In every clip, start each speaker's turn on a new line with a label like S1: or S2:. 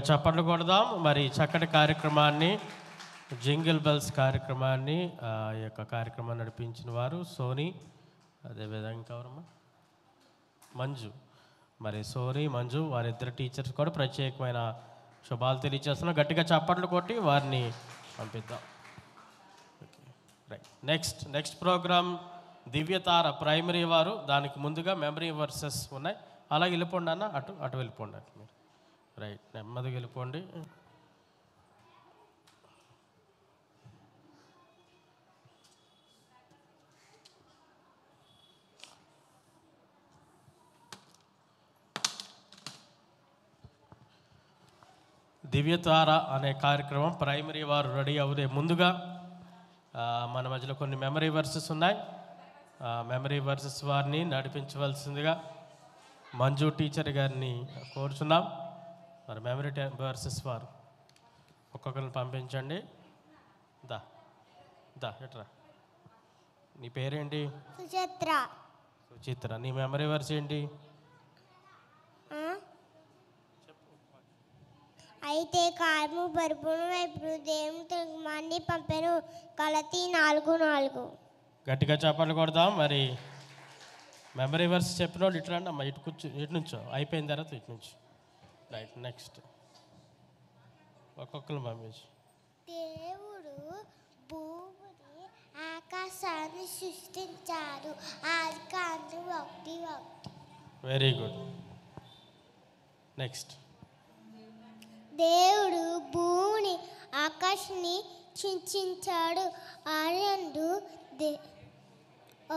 S1: గట్టిగా చప్పట్లు కొడదాం. మరి చక్కటి కార్యక్రమాన్ని జింగిల్ బెల్స్ కార్యక్రమాన్ని ఆ ఈ యొక్క కార్యక్రమాన్ని నడిపించిన వారు సోనీ అదేవిధంగా ఎవరమ్మా మంజు. మరి సోనీ మంజు వారిద్దరు టీచర్స్ కూడా ప్రత్యేకమైన శుభాలు తెలియజేస్తున్నాం. గట్టిగా చప్పట్లు కొట్టి వారిని పంపిద్దాం. Right next next program Divyatara primary వారు. దానికి ముందుగా మెమరీ వర్సెస్ ఉన్నాయి. అలాగే వెళ్ళిపోండి అన్న అటు అటు వెళ్ళిపోండి మీరు. రైట్ నెమ్మదిగా వెళ్ళిపోండి. దివ్యతార అనే కార్యక్రమం ప్రైమరీ వారు రెడీ అవుదే ముందుగా మన మధ్యలో కొన్ని మెమరీ వర్సెస్ ఉన్నాయి. మెమరీ వర్సెస్ వారిని నడిపించవలసిందిగా మంజు టీచర్ గారిని కోరుచున్నాం. మరి మెమరీ వర్సెస్ వారు. ఒక్కొక్కరిని పంపించండి. దా. దా ఎట్రా? నీ పేరేంటి?
S2: సుచిత్ర.
S1: సుచిత్ర. నీ మెమరీ వర్స్ ఏంటి?
S2: అయితే కాలము పరుపును వైపు దేవుని మంది పంపారు కలతి నాలుగు నాలుగు.
S1: గట్టిగా చప్పట్లు కొడదాం. మరి మెమరీ వర్స్ చెప్పిన వాళ్ళు ఇటు రండి అమ్మ ఇటు కూర్చో ఇటు నుంచో. అయిపోయిన తర్వాత ఇటు నుంచి. రైట్ నెక్స్ట్ ఒక్కొక్కరు పంపించు
S2: దేవుడు భూమిని ఆకాశాన్ని సృష్టించాడు. ఆది కాండం ఒకటి ఒకటి.
S1: వెరీ గుడ్ నెక్స్ట్
S2: దేవుడు భూమిని ఆకాశాన్ని ఆ రెండు దే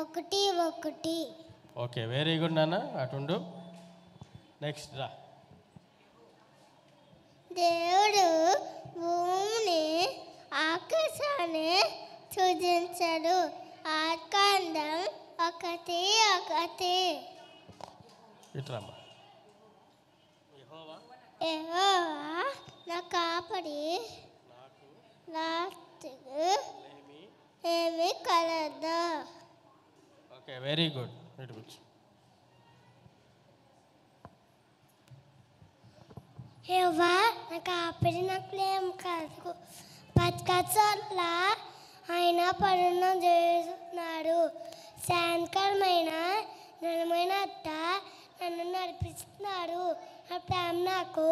S2: ఒకటి ఒకటి.
S1: ఓకే వెరీ గుడ్ నాన్న. అటుండు. నెక్స్ట్ రా.
S2: దేవుడు భూమిని ఆకాశాన్ని సృజించాడు. ఆకాండం ఒకటి ఒకటి. యెహోవా నా కాపడి నాకు ఏమి కలదా.
S1: Okay very good. ఇటు నాకు
S2: యెహోవా నాకు ఏం కాదు బతకచోట్ల ఆయన పరుణ చేస్తున్నాడు శాంకరమైన నడమైన అత్త నన్ను నడిపిస్తున్నాడు నా ప్రేమ నాకు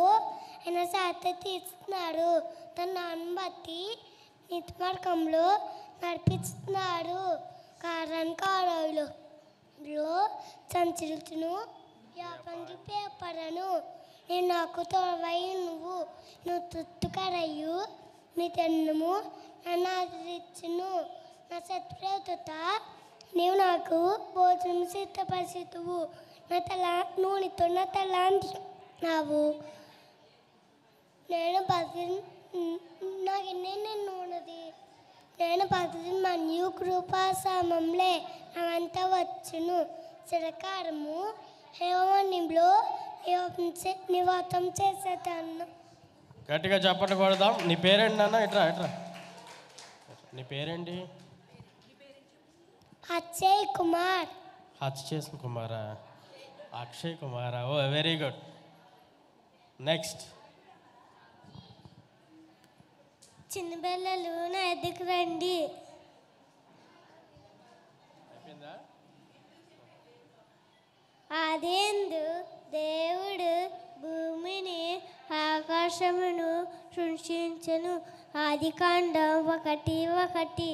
S2: ఆయన శాత తీస్తున్నాడు తన నాన్న బట్టి నీతి మార్గంలో నడిపిస్తున్నాడు కారణం కాలువలో సంచరితును యాపంగి పేపరను నేను నాకు తోడవై నువ్వు నువ్వు తుత్తుకరయ్యు నీ తెన్నము నన్ను ఆదరించును నా సత్ప్రవత నీవు నాకు భోజనం సిద్ధపరిచితువు. నా తల నూనెతో నా తలాంటి నావు నేను బతి నాకు ఎన్ని నూనెది. నేను భక్తి మన్యు కృపాసామంలే అవంతా వచ్చును. చిరకారము హేవనిలో నివాతం చేసేదాన్ని.
S1: గట్టిగా చప్పట్లు కొడదాం. నీ పేరేంటి నాన్న? ఇట్రా ఇట్రా. నీ పేరేంటి?
S2: అక్షయ్ కుమార్.
S1: హచ్చేసిన కుమారా? అక్షయ్ కుమారా? Oh very good. నెక్స్ట్.
S2: చిన్న పిల్లలు నా ఎద్దుకు రండి. అదేందు దేవుడు భూమిని ఆకాశమును సృష్టించను. ఆది కాండం ఒకటి ఒకటి.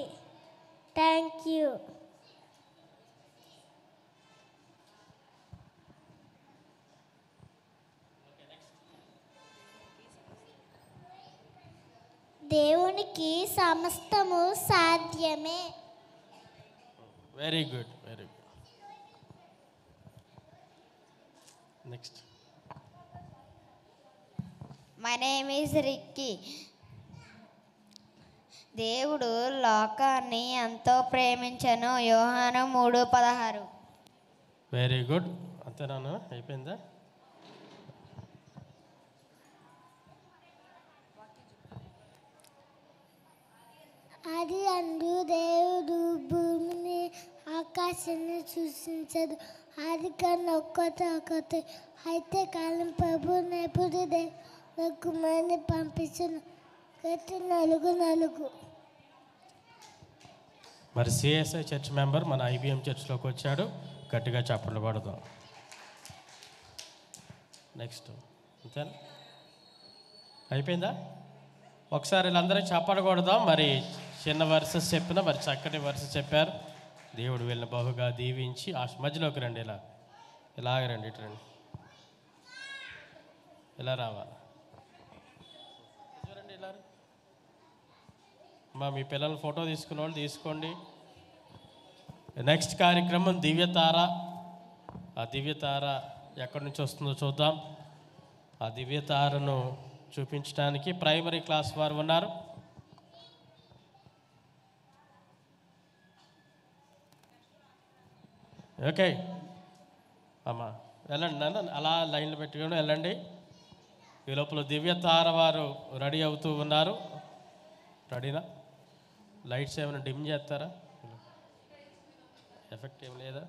S2: థ్యాంక్ యూ దేవునికి సమస్తము సాధ్యమే.
S1: Very good very good next
S3: my name is Ricky దేవుడు లోకాన్ని ఎంతో ప్రేమించను. యోహాను మూడు పదహారు.
S1: వెరీ గుడ్ అంతేనా అయిపోయిందా?
S2: అది అందు దేవుడు భూమిని ఆకాశాన్ని సృష్టించదు. ఆది కన్నా ఒక్కటి ఒకటి అయితే కాలం ప్రభు నాకు మ్యాన్య పంపించిన గట్టి నలుగు నలుగు.
S1: మరి సిఎస్ఐ చర్చ్ మెంబర్ మన ఐబిఎం చర్చ్లోకి వచ్చాడు. గట్టిగా చప్పట్లు పడదాం. నెక్స్ట్ అంతేనా అయిపోయిందా? ఒకసారి వీళ్ళందరూ చప్పట్లు కొడదాం. మరి చిన్న వర్సెస్ చెప్పిన మరి చక్కటి వర్సెస్ చెప్పారు. దేవుడు వీళ్ళ బహుగా దీవించి ఆ మధ్యలోకి రండి ఇలా. ఇలాగ రండి ఇటు రండి. ఇలా రావాలి. చూడండి ఇలా మీ పిల్లల ఫోటో తీసుకున్న వాళ్ళు తీసుకోండి. నెక్స్ట్ కార్యక్రమం దివ్యతార. ఆ దివ్యతార ఎక్కడి నుంచి వస్తుందో చూద్దాం. ఆ దివ్యతారను చూపించడానికి ప్రైమరీ క్లాస్ వారు ఉన్నారు. ఓకే. అమ్మా వెళ్ళండి నన్ను అలా లైన్లో పెట్టుకుని వెళ్ళండి. ఈ లోపల దివ్యతార వారు రెడీ అవుతూ ఉన్నారు. రెడీనా? లైట్స్ ఏమైనా డిమ్ చేస్తారా? ఎఫెక్ట్ ఏం లేదా?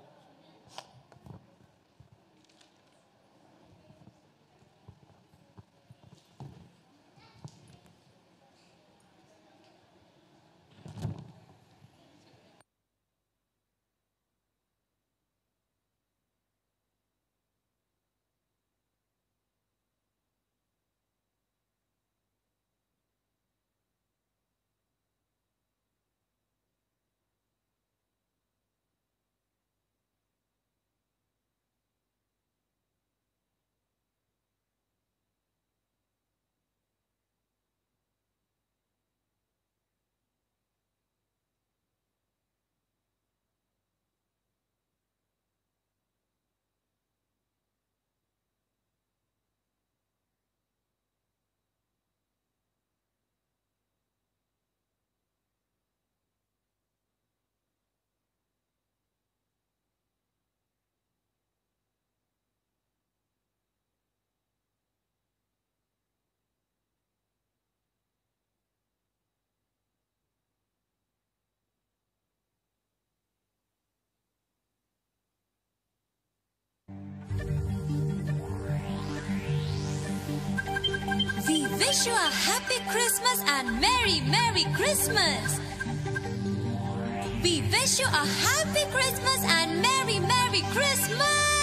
S4: Wish you a happy Christmas and Merry, Merry Christmas. We wish you a happy Christmas and Merry, Merry Christmas.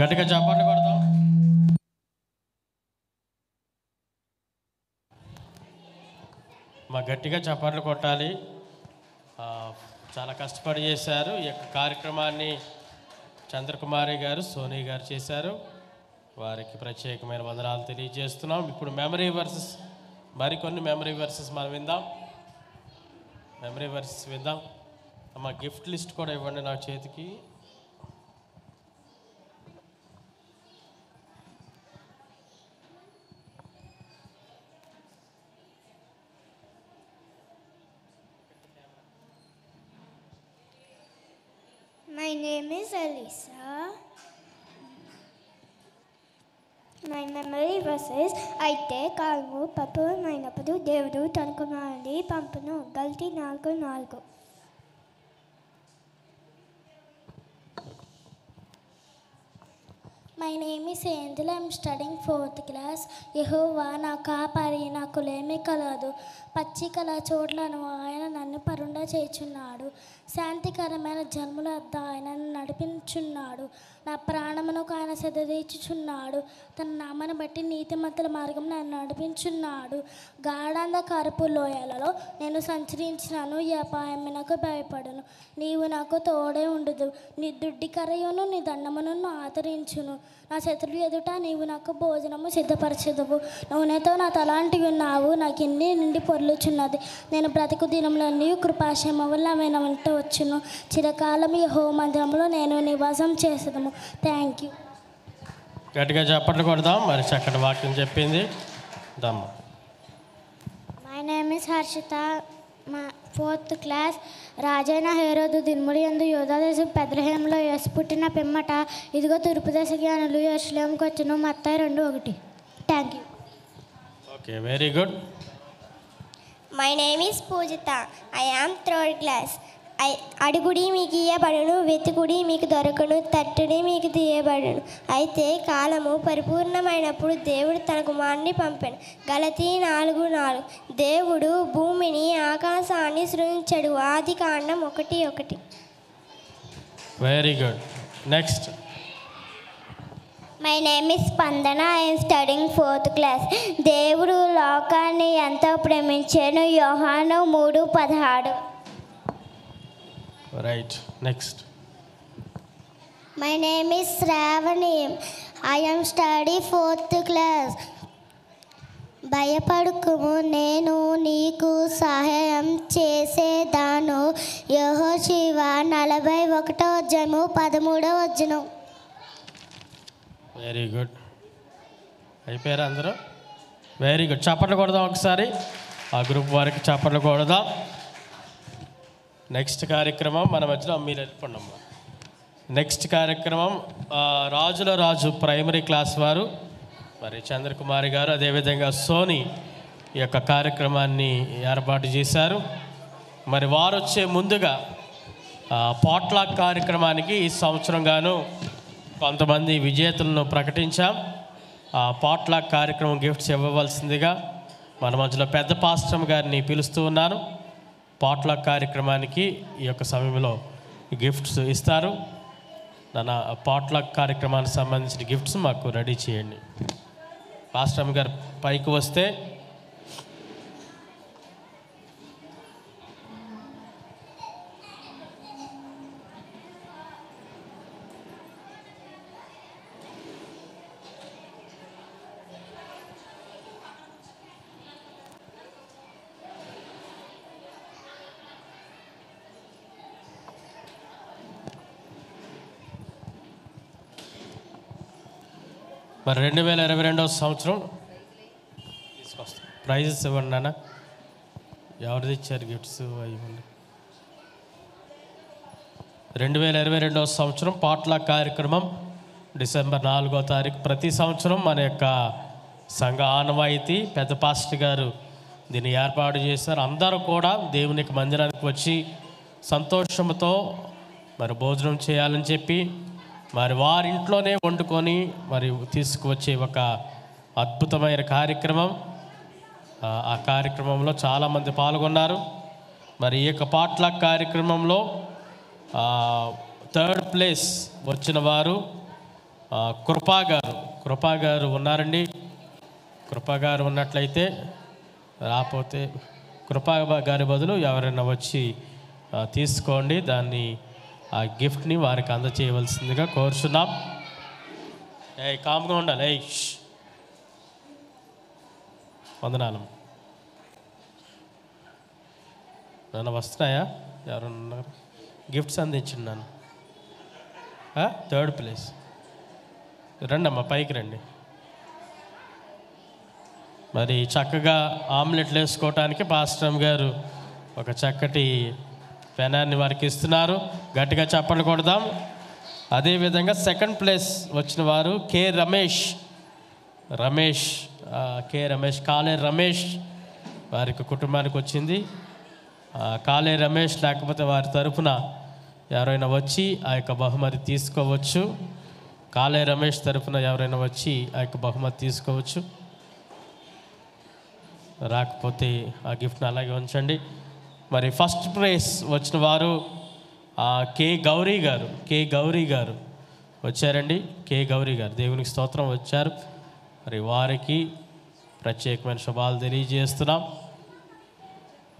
S1: గట్టిగా చప్పట్లు కొడదాం మా గట్టిగా చప్పట్లు కొట్టాలి. చాలా కష్టపడి చేశారు. ఈ యొక్క కార్యక్రమాన్ని చంద్రకుమారి గారు సోనీ గారు చేశారు. వారికి ప్రత్యేకమైన వందనాలు తెలియజేస్తున్నాం. ఇప్పుడు మెమరీ వర్సెస్ మరికొన్ని మెమరీ వర్సెస్ మనం విందాం. మెమరీ వర్సెస్ విందాం. అమ్మ గిఫ్ట్ లిస్ట్ కూడా ఇవ్వండి నా చేతికి.
S5: My name is Elisa. My memory verses అయితే కాలము పప్పుమైనప్పుడు దేవుడు తన కుమారుని పంపును గల్తీ నాలుగు నాలుగు my name is Angel I'm studying fourth class యహోవా నా కాపారి నాకు లేమీ కలదు పచ్చికల చోట్లను ఆయన నన్ను పరుండ చేయుచున్నాడు శాంతికరమైన జన్ముల వద్ద ఆయన నన్ను నడిపించున్నాడు. నా ప్రాణమునకు ఆయన సెదదీచుచున్నాడు తన నామను బట్టి నీతిమంతుల మార్గం నన్ను నడిపించున్నాడు. గాఢాంధకారపు లోయలలో నేను సంచరించినాను ఈ అపాయమునకు భయపడను. నీవు నాకు తోడే ఉండదు నీ దుడ్డి కరయును నీ దండమును ఆదరించును. నా శత్రువు ఎదుట నీవు నాకు భోజనము సిద్ధపరచదువు. నూనెతో నా తలాంటివి ఉన్నావు. నాకు ఇన్ని నిండి పొర్లుచున్నది. నేను బ్రతుకు దినములన్నీ కృపాశమ వల్ల ఆయన వెంట వచ్చును. చిరకాలం ఈ హోమందిరంలో నేను నివాసం చేసదము. థ్యాంక్ యూ
S1: గట్టిగా చప్పట్లు కొడదాం. మరి చక్కటి వాక్యం చెప్పింది. దమ్మ.
S5: మై నేమ్ ఇస్ హర్షిత మా ఫోర్త్ క్లాస్ రాజైన హేరోదు దిన్ముడి ఎందు యోధాదేశం పెద్రహేమంలో యేసు పుట్టిన పిమ్మట ఇదిగో తూర్పు దశ జ్ఞానులు యెరూషలేముకు వచ్చును. మత్తాయి రెండు ఒకటి. Thank you
S1: okay very good
S5: my name is Pujitha I am third class అడుగుడి మీకు ఇయ్యబడును వెతుకుడి మీకు దొరకను తట్టుడి మీకు తీయబడును. అయితే కాలము పరిపూర్ణమైనప్పుడు దేవుడు తన కుమారుని పంపాడు గలతీ నాలుగు నాలుగు. దేవుడు భూమిని ఆకాశాన్ని సృజించడు. ఆది కాండం ఒకటి ఒకటి.
S1: Very good next
S5: my name is Spandana I'm studying fourth class దేవుడు లోకాన్ని ఎంతో ప్రేమించాను. యోహాను మూడు పదహారు.
S1: Right next
S5: my name is Sravani I'm study fourth class భయపడుకుము నేను నీకు సహాయం చేసేదాను. యహో శివ నలభై ఒకటో అధ్యాయము పదమూడవ వచనం.
S1: వెరీ గుడ్ అయిపోయారా అందరూ? వెరీ గుడ్ చప్పట్లు కొడదాం ఒకసారి. ఆ గ్రూప్ వారికి చప్పట్లు కొడదాం. నెక్స్ట్ కార్యక్రమం మన మధ్యలో మీరు వెళ్ళిపోండి అమ్మా. నెక్స్ట్ కార్యక్రమం రాజుల రాజు ప్రైమరీ క్లాస్ వారు మరి చంద్రకుమారి గారు అదేవిధంగా సోని ఈ యొక్క కార్యక్రమాన్ని ఏర్పాటు చేశారు. మరి వారు వచ్చే ముందుగా పాట్లాక్ కార్యక్రమానికి ఈ సంవత్సరం గాను కొంతమంది విజేతలను ప్రకటించాం. ఆ పాట్లాక్ కార్యక్రమం గిఫ్ట్స్ ఇవ్వవలసిందిగా మన మధ్యలో పెద్ద పాస్టమ్ గారిని పిలుస్తూ ఉన్నాను. పాట్ల కార్యక్రమానికి ఈ యొక్క సమయంలో గిఫ్ట్స్ ఇస్తారు. నా పాట్ల కార్యక్రమానికి సంబంధించిన గిఫ్ట్స్ మాకు రెడీ చేయండి. పాస్టమ్ గారు పైకి వస్తే మరి రెండు వేల ఇరవై రెండవ సంవత్సరం తీసుకొస్తాం. ప్రైజెస్ ఇవ్వండి నాన్న. ఎవరిది ఇచ్చారు గిఫ్ట్స్ ఇవ్వండి. రెండు వేల ఇరవై రెండవ సంవత్సరం పాట్ల కార్యక్రమం డిసెంబర్ నాలుగో తారీఖు. ప్రతి సంవత్సరం మన యొక్క సంఘ ఆనవాయితీ పెద్ద పాస్టర్ గారు దీన్ని ఏర్పాటు చేశారు. అందరూ కూడా దేవునికి మందిరానికి వచ్చి సంతోషంతో మరి భోజనం చేయాలని చెప్పి మరి వారింట్లోనే వండుకొని మరి తీసుకువచ్చే ఒక అద్భుతమైన కార్యక్రమం. ఆ, కార్యక్రమంలో చాలామంది పాల్గొన్నారు. మరి ఈ యొక్క పాట్ల కార్యక్రమంలో థర్డ్ ప్లేస్ వచ్చిన వారు కృపా గారు. కృపా గారు ఉన్నారండి. కృపా గారు ఉన్నట్లయితే రాకపోతే కృపా గారి బదులు ఎవరైనా వచ్చి తీసుకోండి. దాన్ని ఆ గిఫ్ట్ని వారికి అందచేయవలసిందిగా కోరుచున్నాం. ఏ కామ్గా ఉండాలి. ఏ వందనాలం. నన్ను వస్తున్నాయా? ఎవరన్నా గిఫ్ట్స్ అందించండి నన్ను. Third place. రండి అమ్మా పైకి రండి. మరి చక్కగా ఆమ్లెట్లు వేసుకోవటానికి పాస్టమ్ గారు ఒక చక్కటి పెనాన్ని వారికి ఇస్తున్నారు. గట్టిగా చప్పట్లు కొడదాం. అదేవిధంగా సెకండ్ ప్లేస్ వచ్చిన వారు కె రమేష్. రమేష్ కె రమేష్ కాలే రమేష్ వారికి కుటుంబానికి వచ్చింది. కాలే రమేష్ లేకపోతే వారి తరఫున ఎవరైనా వచ్చి ఆ యొక్క బహుమతి తీసుకోవచ్చు. కాలే రమేష్ తరఫున ఎవరైనా వచ్చి ఆ యొక్క బహుమతి తీసుకోవచ్చు. రాకపోతే ఆ గిఫ్ట్ని అలాగే ఉంచండి. మరి ఫస్ట్ ప్రైజ్ వచ్చిన వారు ఆ, గౌరీ గారు కే గౌరీ గారు వచ్చారండి. కే గౌరీ గారు దేవునికి స్తోత్రం వచ్చారు. మరి వారికి ప్రత్యేకమైన శుభాలు తెలియజేస్తున్నాం.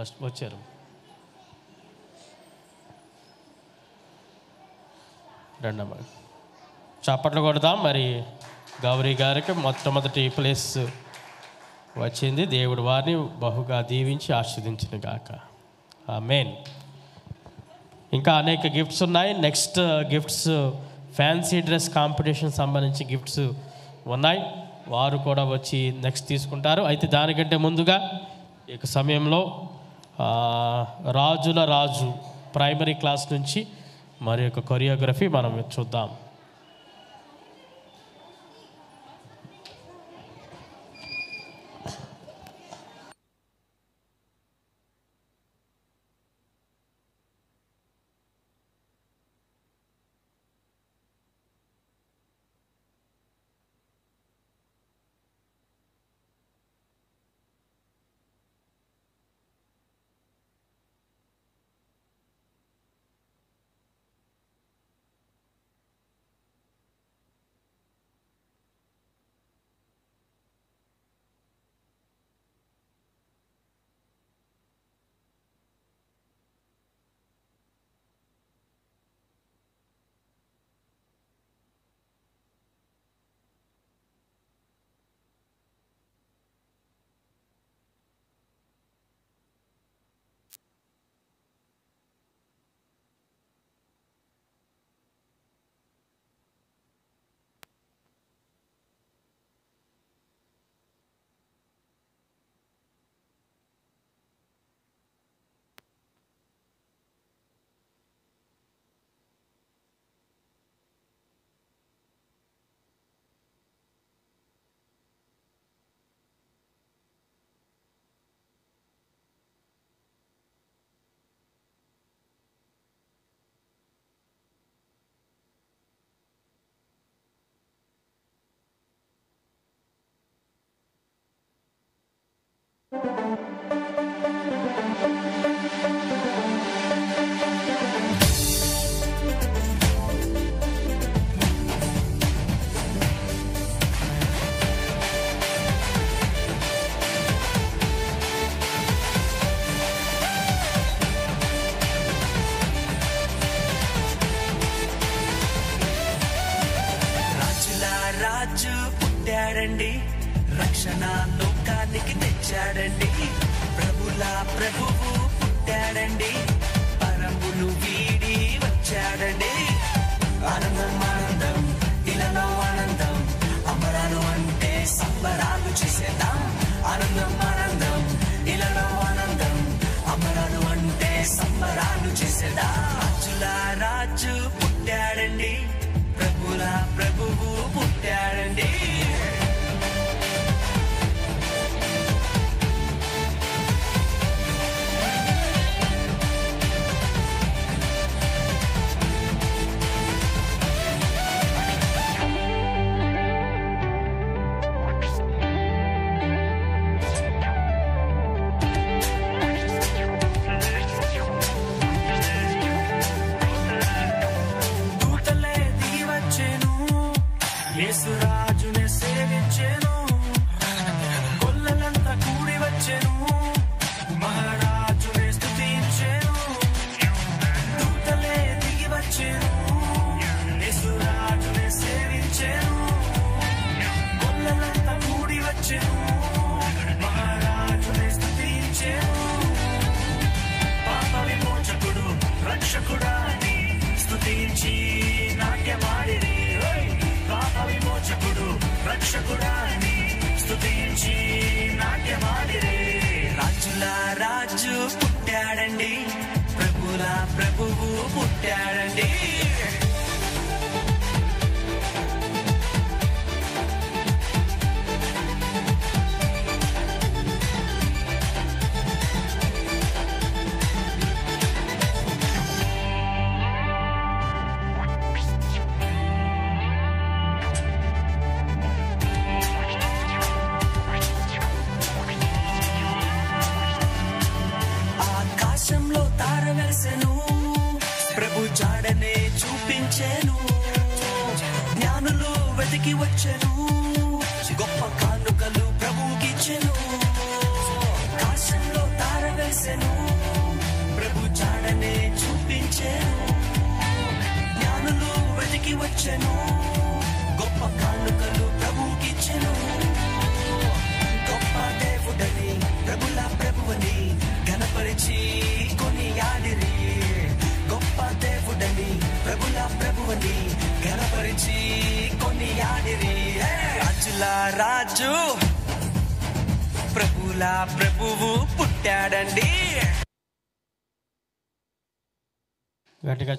S1: ఫస్ట్ వచ్చారు. రెండమ్మ చప్పట్లు కొడదాం. మరి గౌరీ గారికి మొట్టమొదటి ప్లేస్ వచ్చింది. దేవుడు వారిని బహుగా దీవించి ఆస్వాదించిన గాక. మెయిన్ ఇంకా అనేక గిఫ్ట్స్ ఉన్నాయి. Next gifts fancy dress competition సంబంధించి గిఫ్ట్స్ ఉన్నాయి. వారు కూడా వచ్చి నెక్స్ట్ తీసుకుంటారు. అయితే దానికంటే ముందుగా ఈ యొక్క సమయంలో రాజుల రాజు ప్రైమరీ క్లాస్ నుంచి మరి యొక్క కొరియోగ్రఫీ మనం చూద్దాం.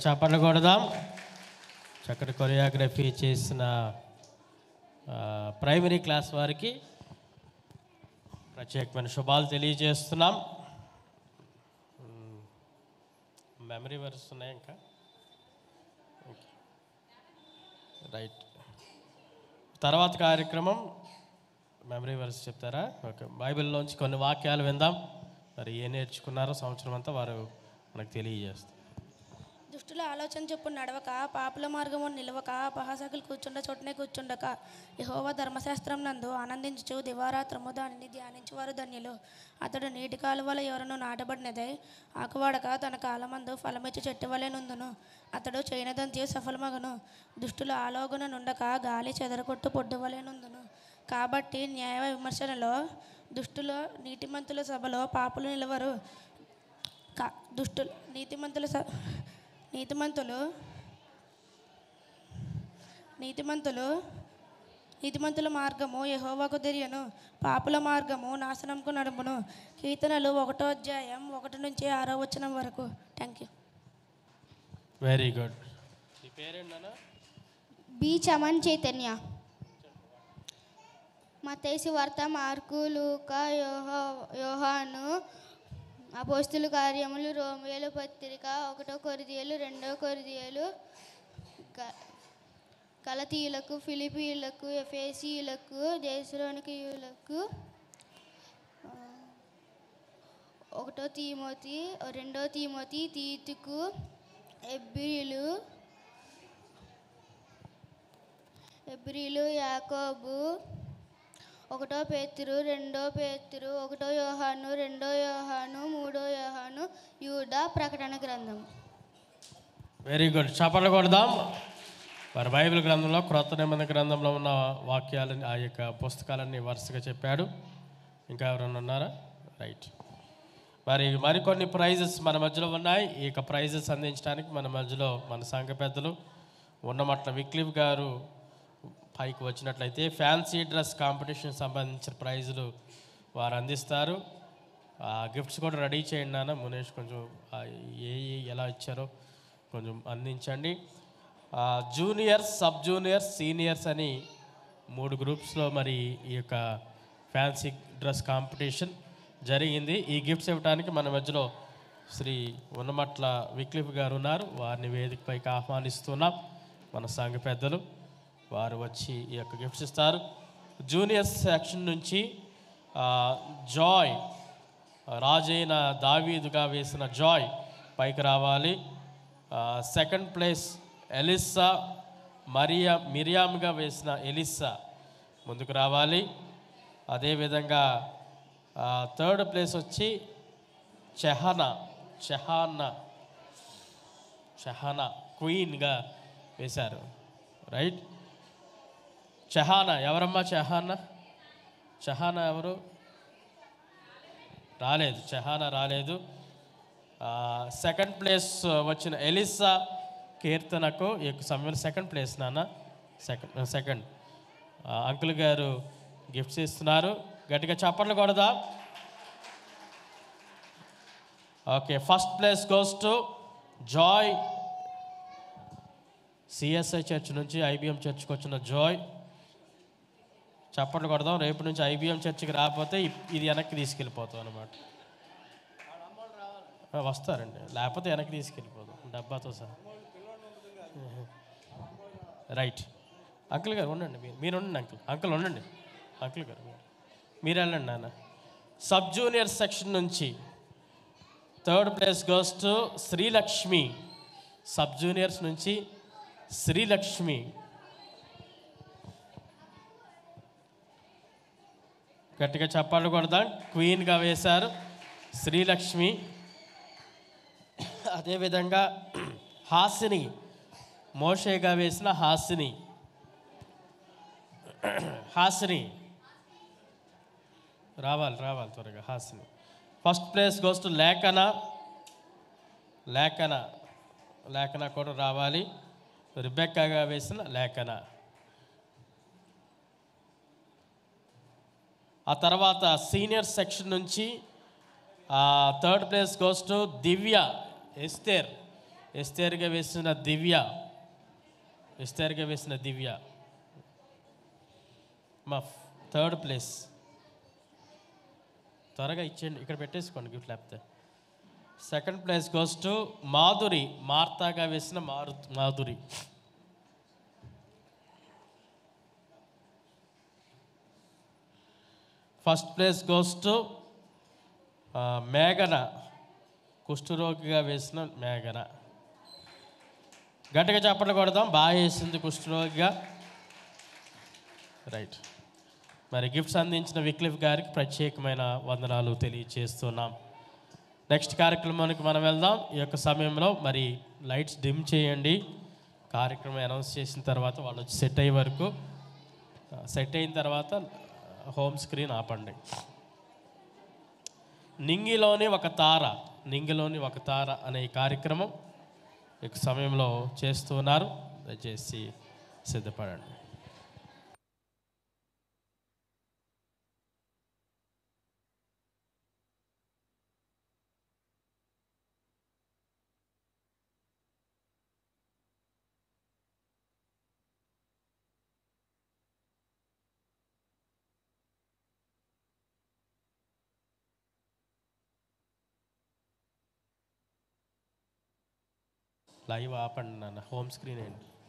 S1: చప్పట్లు కొడదాం. చక్కటి కొరియోగ్రఫీ చేసిన ప్రైమరీ క్లాస్ వారికి ప్రత్యేకమైన శుభాలు తెలియజేస్తున్నాం. మెమరీ వర్స్ ఉన్నాయి ఇంకా? ఓకే. రైట్. తర్వాత కార్యక్రమం మెమరీ వర్స్ చెప్తారా? ఓకే. బైబిల్లోంచి కొన్ని వాక్యాలు విందాం. మరి ఏ నేర్చుకున్నారో సంవత్సరం అంతా వారు మనకు తెలియజేస్తారు.
S6: దుష్టుల ఆలోచన చొప్పున నడవక పాపుల మార్గము నిలవక అపహాసకులు కూర్చుండ చోటనే కూర్చుండక. యహోవ ధర్మశాస్త్రం నందు ఆనందించుచు దివారాత్రము దానిని ధ్యానించువారు ధన్యులు. అతడు నీటి కాలువల ఎవరను నాటబడినదే ఆకువాడక తన కాలమందు ఫలమిచ్చి చెట్టు వలె నుందును. అతడు చేయనదంతి సఫలమగను. దుష్టుల ఆలోగున నుండక గాలి చెదరగొట్టు పొడ్డు వలె నుందును. కాబట్టి న్యాయ విమర్శనలో దుష్టుల నీతిమంతుల సభలో పాపులు నిలవరు. కా దుష్టులు నీతిమంతుల స నీతిమంతులు నీతిమంతులు నీతిమంతుల మార్గము యహోవాకు తెలియను. పాపుల మార్గము నాశనంకు నడుమును. కీర్తనలు ఒకటో అధ్యాయం ఒకటి నుంచి ఆరో వచనం వరకు. థ్యాంక్ యూ
S1: వెరీ గుడ్ నీ పేరేంటన్నా
S7: బి. చమన్ చైతన్య. మతేసి వార్త మార్కు లూకా యోహా యోహాను అపోస్తుల కార్యములు రోమియోల పత్రిక ఒకటో కొరిదియలు రెండో కొరిదియలు కలతీయులకు గలతీయులకు ఫిలిపీయులకు ఎఫేసీయులకు దేశలోనికియులకు ఒకటో తీమోతి రెండో తీమోతి తీతుకు ఎబ్రిలు ఎబ్రిలు యాకోబు ఒకటో పేతురు రెండో పేతురు ఒకటో యోహాను రెండో యోహాను మూడో యోహాను యూడా ప్రకటన గ్రంథం.
S1: వెరీ గుడ్ చప్పట్లు కొడదాం. మరి బైబిల్ గ్రంథంలో క్రొత్త నిబంధన గ్రంథంలో ఉన్న వాక్యాలని ఆ యొక్క పుస్తకాలన్నీ వరుసగా చెప్పాడు. ఇంకా ఎవరైనా ఉన్నారా? రైట్ మరి మరికొన్ని ప్రైజెస్ మన మధ్యలో ఉన్నాయి. ఈ యొక్క ప్రైజెస్ అందించడానికి మన మధ్యలో మన సంఘ పెద్దలు ఉన్నమట్ల విక్లిఫ్ గారు పైకి వచ్చినట్లయితే ఫ్యాన్సీ డ్రెస్ కాంపిటీషన్ సంబంధించిన ప్రైజులు వారు అందిస్తారు. ఆ గిఫ్ట్స్ కూడా రెడీ చేయండి నాన్న. మునేష్ కొంచెం ఏ ఎలా ఇచ్చారో కొంచెం అందించండి. జూనియర్స్ సబ్ జూనియర్స్ సీనియర్స్ అని మూడు గ్రూప్స్లో మరి ఈ యొక్క ఫ్యాన్సీ డ్రెస్ కాంపిటీషన్ జరిగింది. ఈ గిఫ్ట్స్ ఇవ్వడానికి మన మధ్యలో శ్రీ ఉన్నమట్ల విక్లిఫ్ గారు ఉన్నారు. వారిని వేదికపైకి ఆహ్వానిస్తున్నాం. మన సంఘ పెద్దలు. వారు వచ్చి ఈ యొక్క గిఫ్ట్స్ ఇస్తారు. జూనియర్ సెక్షన్ నుంచి జాయ్ రాజైన దావీదుగా వేసిన జాయ్ పైకి రావాలి. సెకండ్ ప్లేస్ ఎలిస్సా మరియా మిరియామ్గా వేసిన ఎలిస్సా ముందుకు రావాలి. అదేవిధంగా థర్డ్ ప్లేస్ వచ్చి చెహనా చెహానా చెహానా క్వీన్గా వేశారు. రైట్ చహానా ఎవరమ్మా చహానా? చహానా ఎవరు? రాలేదు చహానా రాలేదు. సెకండ్ ప్లేస్ వచ్చిన ఎలిసా కీర్తనకు ఈ యొక్క సమయంలో సెకండ్ ప్లేస్ నాన్న సెకండ్ సెకండ్ అంకుల్ గారు గిఫ్ట్స్ ఇస్తున్నారు గట్టిగా చప్పట్లు కొడదా. Okay first place goes to Joy CSI church నుంచి ఐబిఎం చర్చ్కి వచ్చిన జాయ్ చప్పట్లు కొడదాం రేపు నుంచి ఐబిఎం చర్చికి రాకపోతే ఇది వెనక్కి తీసుకెళ్ళిపోతాం అనమాట వస్తారండి. లేకపోతే వెనక్కి తీసుకెళ్ళిపోతాం డబ్బాతో సహా. రైట్. అంకుల్ గారు ఉండండి మీరు. మీరు ఉండండి అంకుల్. అంకుల్ ఉండండి. అంకుల్ గారు మీరు- మీరు వెళ్ళండి నాన్న. సబ్ జూనియర్ సెక్షన్ నుంచి third place goes to Srilakshmi. Sub juniors నుంచి శ్రీలక్ష్మి. గట్టిగా చప్పాలు కొడదాం. క్వీన్గా వేశారు. శ్రీలక్ష్మి. అదేవిధంగా హాసిని. మోషేగా వేసిన హాసిని. హాసిని. రావాలి రావాలి త్వరగా Hasini. First place goes to Lekhana Lekhana Lekhana కూడా రావాలి. రిబెక్కాగా వేసిన లేఖన ఆ తర్వాత సీనియర్ సెక్షన్ నుంచి third place goes to Divya Esther. ఎస్తేర్గా వేసిన దివ్య. ఎస్తేర్గా వేసిన దివ్య. మా థర్డ్ ప్లేస్. త్వరగా ఇచ్చేయండి ఇక్కడ పెట్టేసుకోండి గిఫ్ట్ లేకపోతే. Second place goes to Madhuri మార్తాగా వేసిన మారు Madhuri. First place goes to మేఘన. కుష్ఠరోగిగా వేసిన మేఘన. గట్టిగా చప్పట్లు కొడదాం. బాగా వేసింది కుష్ఠరోగిగా. రైట్ మరి గిఫ్ట్స్ అందించిన విక్లిఫ్ గారికి ప్రత్యేకమైన వందనాలు తెలియచేస్తున్నాం. నెక్స్ట్ కార్యక్రమానికి మనం వెళ్దాం. ఈ యొక్క సమయంలో మరి లైట్స్ డిమ్ చేయండి. కార్యక్రమం అనౌన్స్ చేసిన తర్వాత వాళ్ళు వచ్చి సెట్ అయ్యే వరకు సెట్ అయిన తర్వాత హోమ్ స్క్రీన్ ఆపండి. నింగిలోని ఒక తార నింగిలోని ఒక తార అనే ఈ కార్యక్రమం ఈ సమయంలో చేస్తున్నారు దయచేసి సిద్ధపడండి. లైవ్ ఆపండి నాన్న హోమ్ స్క్రీన్ ఏంటి రైట్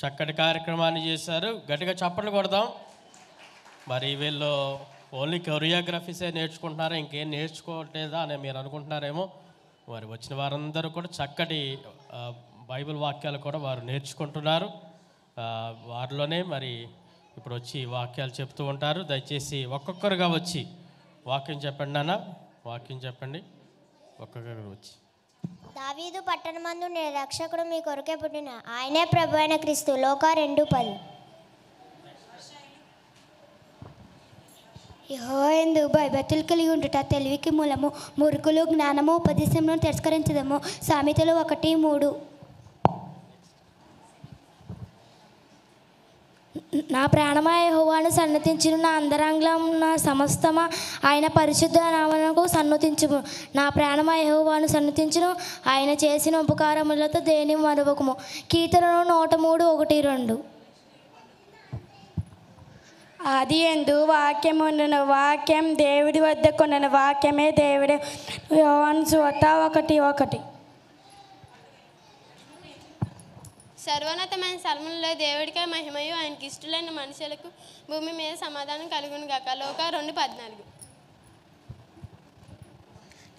S1: చక్కటి కార్యక్రమాన్ని చేశారు. గట్టిగా చప్పట్లు కొడదాం. మరి వీళ్ళు ఓన్లీ కొరియోగ్రఫీసే నేర్చుకుంటున్నారా? ఇంకేం నేర్చుకోవట్లేదా అని మీరు అనుకుంటున్నారేమో. మరి వచ్చిన వారందరూ కూడా చక్కటి బైబిల్ వాక్యాలు కూడా వారు నేర్చుకుంటున్నారు. వారిలోనే మరి ఇప్పుడు వచ్చి వాక్యాలు చెప్తూ ఉంటారు. దయచేసి ఒక్కొక్కరుగా వచ్చి వాక్యం చెప్పండి నాన్న. వాక్యం చెప్పండి. ఒక్కొక్కరు వచ్చి.
S8: దావీదు పట్టణమందు నేను రక్షకుడు మీ కొరకే పుట్టిన. ఆయనే ప్రభు అయిన క్రీస్తు. లోక రెండు పది.
S7: ఎందు భయభక్తులు కలిగి ఉండుట తెలివికి మూలము మురుకులు జ్ఞానము ఉపదేశమును తిరస్కరించదము. సామెతలు ఒకటి మూడు.
S2: నా ప్రాణమా యహోవాను సన్నతించును. నా అంతరంగం నా సమస్తమా ఆయన పరిశుద్ధ నామనకు సన్నతించుము. నా ప్రాణమా యహోవాను సన్నతించును. ఆయన చేసిన ఉపకారములతో దేని మరవకము? కీర్తనను నూట మూడు ఒకటి రెండు.
S6: అది ఎందు వాక్యం ఉండను వాక్యం దేవుడి వద్ద కొనను. వాక్యమే దేవుడు. యోన్ స్వత ఒకటి ఒకటి.
S7: సర్వోన్నతమైన స్థలములలో దేవుడికే మహిమయు. ఆయనకి ఇష్టలైన మనుషులకు భూమి మీద సమాధానం కలుగును గాక. లోక రెండు పద్నాలుగు.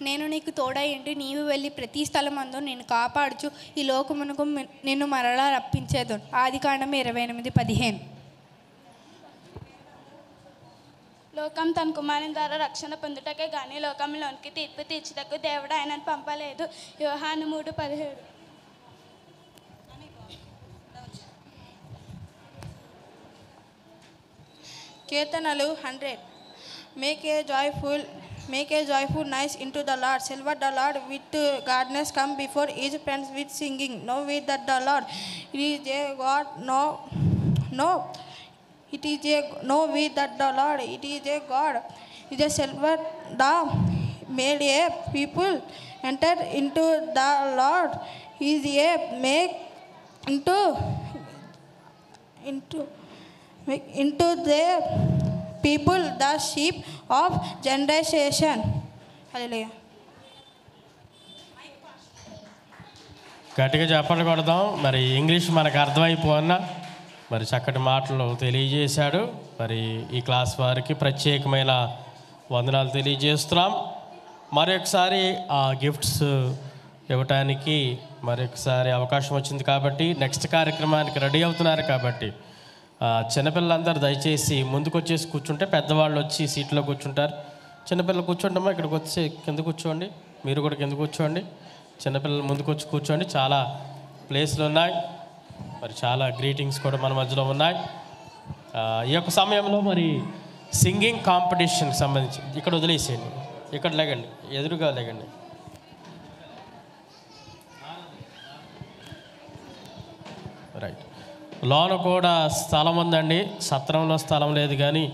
S9: నేను నీకు తోడైండి నీవు వెళ్ళి ప్రతి స్థలమందు నేను కాపాడుచు. ఈ లోకమునకు నిన్ను మరలా రప్పించేదు. ఆది కాండం ఇరవై ఎనిమిది పదిహేను.
S6: లోకం తన కుమారుని ద్వారా రక్షణ పొందుటకే కానీ లోకంలోనికి తీర్పు తీర్చుటకు దేవుడు ఆయనను పంపలేదు. యోహాను మూడు పదిహేడు.
S9: కీర్తనలు hundred make a joyful make a joyful nice into the Lord silver the Lord with gladness come before is friends with singing know with that the Lord it is a God know know it is a know with that the Lord it is a God it a silver the made a people enter into the Lord is a make into into into the people the sheep of generation. Hallelujah.
S1: గట్టిగా చెప్పండి కొడదాం. మరి English మనకు అర్థమైపోన్నా మరి చక్కటి మాటలు తెలియజేశాడు. మరి ఈ క్లాస్ వారికి ప్రత్యేకమైన వందనాలు తెలియజేస్తున్నాం. మరొకసారి ఆ గిఫ్ట్స్ ఇవ్వటానికి మరొకసారి అవకాశం వచ్చింది కాబట్టి నెక్స్ట్ కార్యక్రమానికి రెడీ అవుతున్నారు కాబట్టి చిన్నపిల్లలందరూ దయచేసి ముందుకు వచ్చేసి కూర్చుంటే పెద్దవాళ్ళు వచ్చి సీట్లో కూర్చుంటారు. చిన్నపిల్లలు కూర్చోండమ్మా ఇక్కడికి వచ్చి కింద కూర్చోండి. మీరు కూడా కింద కూర్చోండి. చిన్నపిల్లలు ముందుకు వచ్చి కూర్చోండి. చాలా ప్లేస్లు ఉన్నాయి. మరి చాలా గ్రీటింగ్స్ కూడా మన మధ్యలో ఉన్నాయి. ఈ యొక్క సమయంలో మరి సింగింగ్ కాంపిటీషన్కి సంబంధించి ఇక్కడ వదిలేసేయండి. ఇక్కడ లేగండి ఎదురుగా లేగండి రైట్ లోన కూడా స్థలం ఉందండి. సత్రంలో స్థలం లేదు కానీ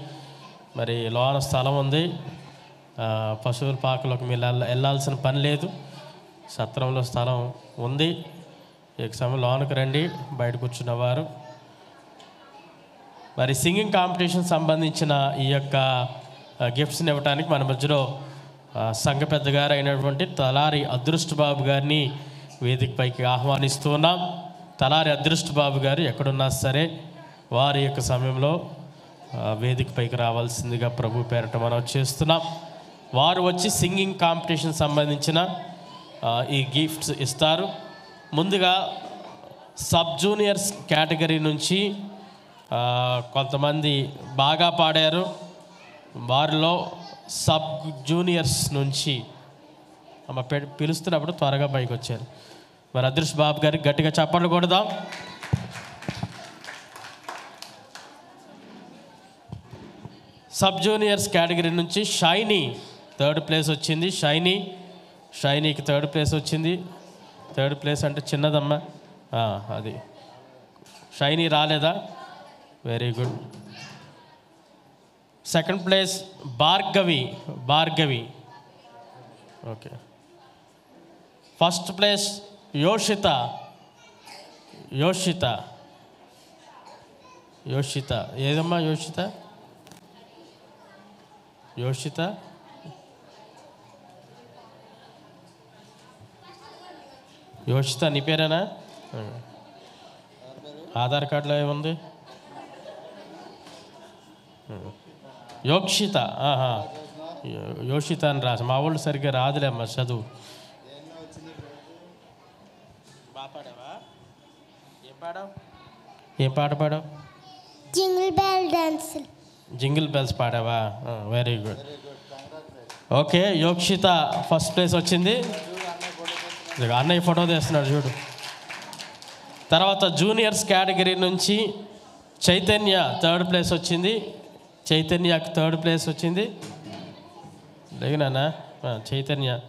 S1: మరి లోన స్థలం ఉంది. పశువుల పాకలోకి మీరు వెళ్ళ- వెళ్ళాల్సిన పని లేదు. సత్రంలో స్థలం ఉంది. ఈ సమయం లోనకు రండి బయట కూర్చున్నవారు మరి సింగింగ్ కాంపిటీషన్ సంబంధించిన ఈ యొక్క గిఫ్ట్స్ని ఇవ్వడానికి మన మధ్యలో సంఘ పెద్దగారు అయినటువంటి తలారి అదృష్టబాబు గారిని వేదికపైకి ఆహ్వానిస్తున్నాం ఆహ్వానిస్తూ ఉన్నాం. తలారి అదృష్ట బాబు గారు ఎక్కడున్నా సరే వారి యొక్క సమయంలో వేదిక పైకి రావాల్సిందిగా ప్రభు పేరట మనం చేస్తున్నాం. వారు వచ్చి సింగింగ్ కాంపిటీషన్ సంబంధించిన ఈ గిఫ్ట్స్ ఇస్తారు. ముందుగా సబ్ జూనియర్స్ కేటగిరీ నుంచి కొంతమంది బాగా పాడారు. వారిలో సబ్ జూనియర్స్ నుంచి పిలుస్తున్నప్పుడు త్వరగా పైకి వచ్చారు మరి అదృష్ బాబు గారికి గట్టిగా చప్పట్లు కొడదాం. సబ్ జూనియర్స్ కేటగిరీ నుంచి షైనీ థర్డ్ ప్లేస్ వచ్చింది. షైనీ షైనీకి థర్డ్ ప్లేస్ వచ్చింది. థర్డ్ ప్లేస్ అంటే చిన్నదమ్మా. అది. షైనీ రాలేదా? Very good. Second place Bhargavi Bhargavi. Okay. First place Yoshitha Yoshitha Yoshitha ఏదమ్మా యోషిత? యోషిత? యోషిత నీ పేరేనా? ఆధార్ కార్డులో ఏముంది? యోక్షిత ఆహా. యోషిత అని రాసి మా వాళ్ళు సరిగ్గా రాదులేమ్మా చదువు. ఏం పాట పాడావు?
S2: Jingle bell dance
S1: jingle bells పాడావా? Very good okay Yokshitha first place వచ్చింది. అన్నయ్య ఫోటో తీస్తున్నాడు చూడు. తర్వాత జూనియర్స్ కేటగిరీ నుంచి చైతన్య థర్డ్ ప్లేస్ వచ్చింది. చైతన్యకు థర్డ్ ప్లేస్ వచ్చింది. లేగినానా చైతన్య.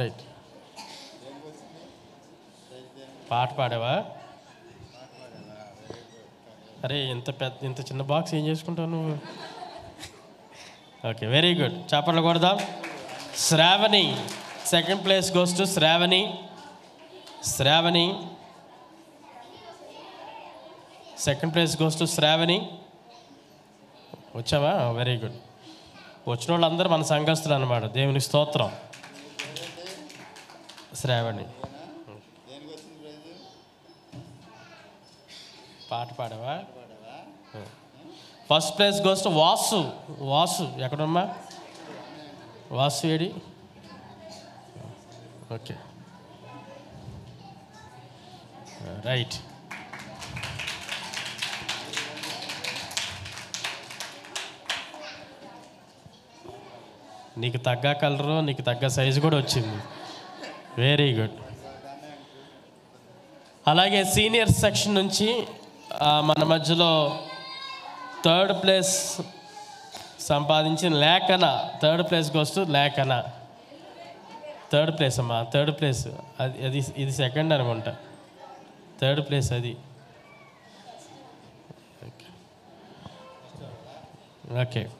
S1: రైట్ పాట పాడావా? అరే ఇంత పెద్ద ఇంత చిన్న బాక్స్ ఏం చేసుకుంటావు నువ్వు? Okay very good. చేపట్లు కొడదాం. Shravani second place goes to Shravani. Shravani. Second place goes to Shravani. వచ్చావా? Very good. వచ్చిన వాళ్ళందరూ మన సంఘస్తులు అనమాట దేవుని స్తోత్రం. శ్రావణి. పాట పాడవా? First place goes Vasu Vasu ఎక్కడమ్మా? వాసు ఏడి? ఓకే. రైట్. నీకు తగ్గ కలరు నీకు తగ్గ సైజు కూడా వచ్చింది. వెరీ గుడ్ అలాగే సీనియర్ సెక్షన్ నుంచి మన మధ్యలో థర్డ్ ప్లేస్ సంపాదించిన లేఖన థర్డ్ ప్లేస్కి వస్తూ లేఖన. థర్డ్ ప్లేస్ అమ్మా థర్డ్ ప్లేస్. అది అది ఇది సెకండ్ అనుకుంటా. థర్డ్ ప్లేస్ అది. Okay.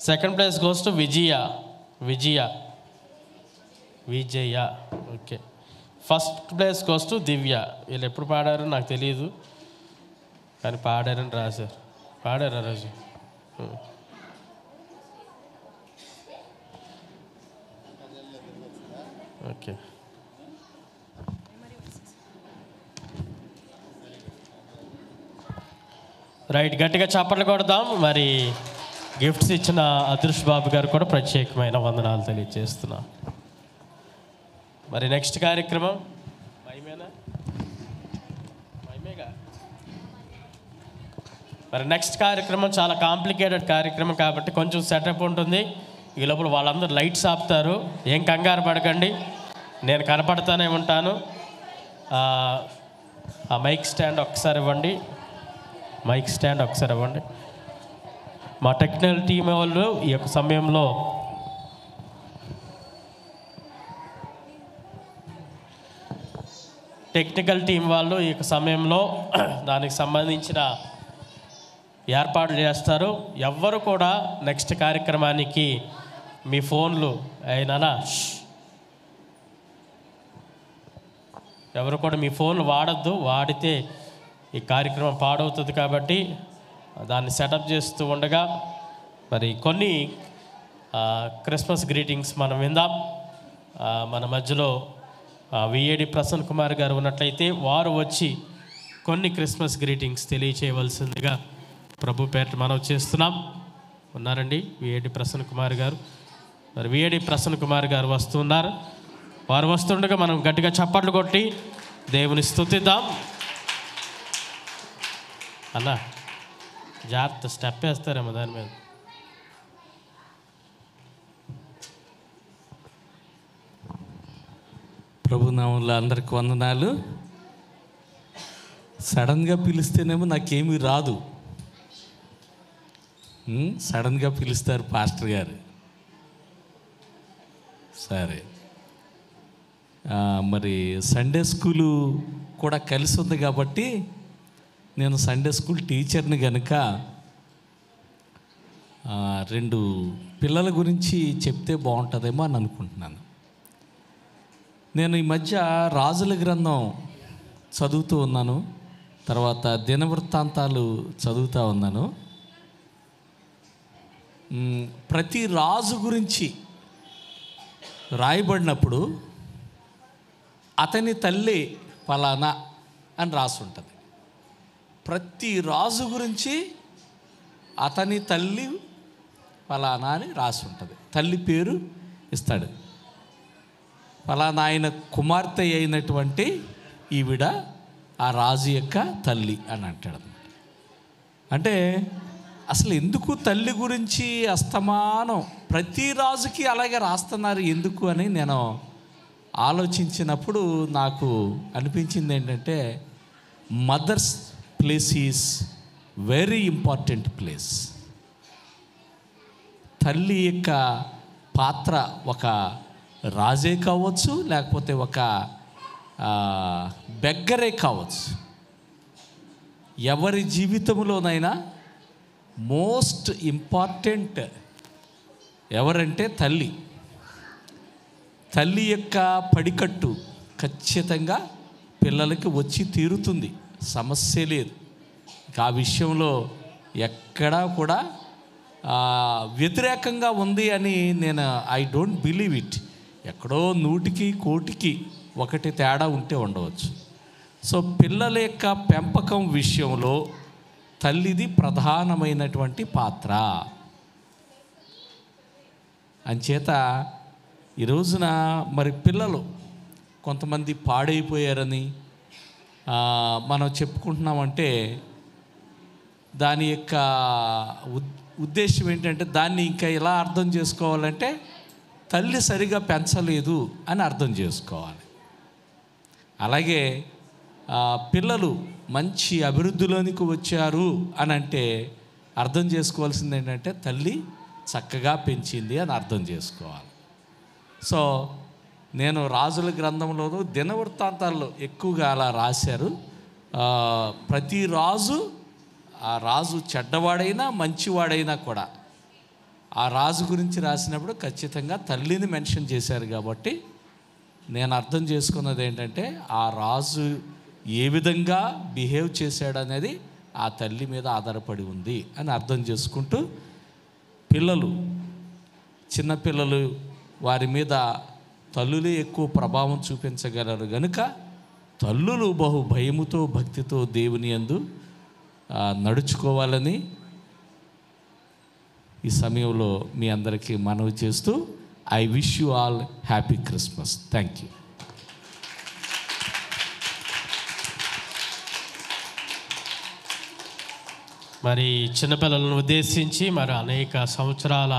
S1: Second place goes to Vijaya. Vijaya. Vijaya. Okay. First place వస్తూ దివ్య వీళ్ళు ఎప్పుడు పాడారో నాకు తెలియదు కానీ పాడారని రాశారు పాడారా రోజు? Hmm. ఓకే. రైట్ గట్టిగా చప్పట్లు కొడదాం. మరి గిఫ్ట్స్ ఇచ్చిన అదృష్ బాబు గారు కూడా ప్రత్యేకమైన వందనాలు తెలియజేస్తున్నాను మరి నెక్స్ట్ కార్యక్రమం? మైమేనా మైమేగా మరి నెక్స్ట్ కార్యక్రమం చాలా కాంప్లికేటెడ్ కార్యక్రమం కాబట్టి కొంచెం సెటప్ ఉంటుంది. ఈ లోపల వాళ్ళందరూ లైట్స్ ఆపుతారు. ఏం కంగారు పడకండి. నేను కనపడతానే ఉంటాను. ఆ, మైక్ స్టాండ్ ఒకసారి ఇవ్వండి. మైక్ స్టాండ్ ఒకసారి ఇవ్వండి. మా టెక్నికల్ టీం వాళ్ళు ఈ యొక్క సమయంలో టెక్నికల్ టీం వాళ్ళు ఈ సమయంలో దానికి సంబంధించిన ఏర్పాట్లు చేస్తారు. ఎవ్వరు కూడా నెక్స్ట్ కార్యక్రమానికి మీ ఫోన్లు అయినా ఎవరు కూడా మీ ఫోన్లు వాడద్దు వాడితే ఈ కార్యక్రమం పాడవుతుంది కాబట్టి దాన్ని సెటప్ చేస్తూ ఉండగా మరి కొన్ని క్రిస్మస్ గ్రీటింగ్స్ మనం విందాం. మన మధ్యలో విఏడి ప్రసన్న కుమార్ గారు ఉన్నట్లయితే వారు వచ్చి కొన్ని క్రిస్మస్ గ్రీటింగ్స్ తెలియచేయవలసిందిగా ప్రభు పేట మనం చేస్తున్నాం. ఉన్నారండి విఏడి ప్రసన్న కుమార్ గారు. మరి విఏడి ప్రసన్న కుమార్ గారు వస్తున్నారు. వారు వస్తుండగా మనం గట్టిగా చప్పట్లు కొట్టి దేవుని స్థుతిద్దాం. అన్న జాగ్రత్త స్టెప్ వేస్తారేమో దాని మీద.
S10: ప్రభునామంలో అందరికి వందనాలు. సడన్గా పిలిస్తేనేమో నాకేమీ రాదు. సడన్గా పిలుస్తారు పాస్టర్ గారు. సరే. మరి సండే స్కూలు కూడా కలిసి ఉంది కాబట్టి నేను సండే స్కూల్ టీచర్ని కనుక రెండు పిల్లల గురించి చెప్తే బాగుంటుందేమో అని అనుకుంటున్నాను. నేను ఈ మధ్య రాజుల గ్రంథం చదువుతూ ఉన్నాను. తర్వాత దినవృత్తాంతాలు చదువుతూ ఉన్నాను. ప్రతి రాజు గురించి రాయబడినప్పుడు
S11: అతని తల్లి ఫలానా అని రాసి ఉంటుంది ప్రతి రాజు గురించి అతని తల్లి ఫలానా అని రాసి ఉంటుంది తల్లి పేరు ఇస్తాడు. ఫలానా ఆయన కుమార్తె అయినటువంటి ఈవిడ ఆ రాజు యొక్క తల్లి అని అంటాడు అంటే అసలు ఎందుకు తల్లి గురించి అస్తమానం? ప్రతి రాజుకి అలాగే రాస్తున్నారు ఎందుకు అని నేను ఆలోచించినప్పుడు నాకు అనిపించింది ఏంటంటే mother's place is very important place. తల్లి యొక్క పాత్ర ఒక రాజే కావచ్చు లేకపోతే ఒక బెగ్గరే కావచ్చు. ఎవరి జీవితంలోనైనా మోస్ట్ ఇంపార్టెంట్ ఎవరంటే తల్లి. తల్లి యొక్క పడికట్టు ఖచ్చితంగా పిల్లలకి వచ్చి తీరుతుంది. సమస్య లేదు. ఆ విషయంలో ఎక్కడా కూడా వ్యతిరేకంగా ఉంది అని నేను ఐ డోంట్ బిలీవ్ ఇట్ ఎక్కడో నూటికి కోటికి ఒకటి తేడా ఉంటే ఉండవచ్చు. సో పిల్లల యొక్క పెంపకం విషయంలో తల్లిది ప్రధానమైనటువంటి పాత్ర. అంచేత ఈ రోజున మరి పిల్లలు కొంతమంది పాడైపోయారని మనం చెప్పుకుంటున్నామంటే దాని యొక్క ఉద్ ఉద్దేశం ఏంటంటే దాన్ని ఇంకా ఎలా అర్థం చేసుకోవాలంటే తల్లి సరిగా పెంచలేదు అని అర్థం చేసుకోవాలి. అలాగే పిల్లలు మంచి అభివృద్ధిలోనికి వచ్చారు అని అంటే అర్థం చేసుకోవాల్సింది ఏంటంటే తల్లి చక్కగా పెంచింది అని అర్థం చేసుకోవాలి. సో నేను రాజుల గ్రంథంలోనూ దినవృత్తాంతాల్లో ఎక్కువగా అలా రాశారు. ప్రతి రాజు ఆ రాజు చెడ్డవాడైనా మంచివాడైనా కూడా ఆ రాజు గురించి రాసినప్పుడు ఖచ్చితంగా తల్లిని మెన్షన్ చేశారు కాబట్టి నేను అర్థం చేసుకున్నది ఏంటంటే ఆ రాజు ఏ విధంగా బిహేవ్ చేశాడనేది ఆ తల్లి మీద ఆధారపడి ఉంది అని అర్థం చేసుకుంటూ పిల్లలు చిన్నపిల్లలు వారి మీద తల్లులే ఎక్కువ ప్రభావం చూపించగలరు గనుక తల్లులు బహు భయముతో భక్తితో దేవుని యందు నడుచుకోవాలని ఈ సమయంలో మీ అందరికీ మనవి చేస్తూ I wish you all happy Christmas thank you
S1: మరి చిన్నపిల్లలను ఉద్దేశించి మరి అనేక సంవత్సరాల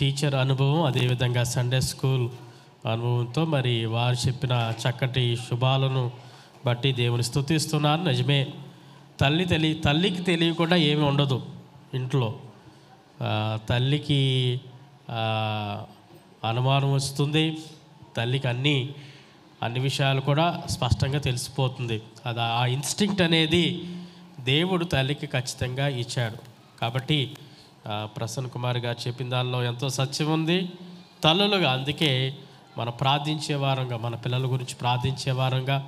S1: టీచర్ అనుభవం అదేవిధంగా సండే స్కూల్ అనుభవంతో మరి వారు చెప్పిన చక్కటి శుభాలను బట్టి దేవుని స్థుతిస్తున్నారు నిజమే తల్లి తెలియ తల్లికి తెలియకుండా ఏమీ ఉండదు. ఇంట్లో. తల్లికి అనుమానం వస్తుంది. తల్లికి అన్నీ అన్ని విషయాలు కూడా స్పష్టంగా తెలిసిపోతుంది. అది ఆ ఇన్స్టింక్ట్ అనేది దేవుడు తల్లికి ఖచ్చితంగా ఇచ్చాడు. కాబట్టి ప్రసన్న కుమార్ గారు చెప్పిన దానిలో ఎంతో సత్యం ఉంది. తల్లులుగా అందుకే మనం ప్రార్థించే వారంగా మన పిల్లల గురించి ప్రార్థించే వారంగా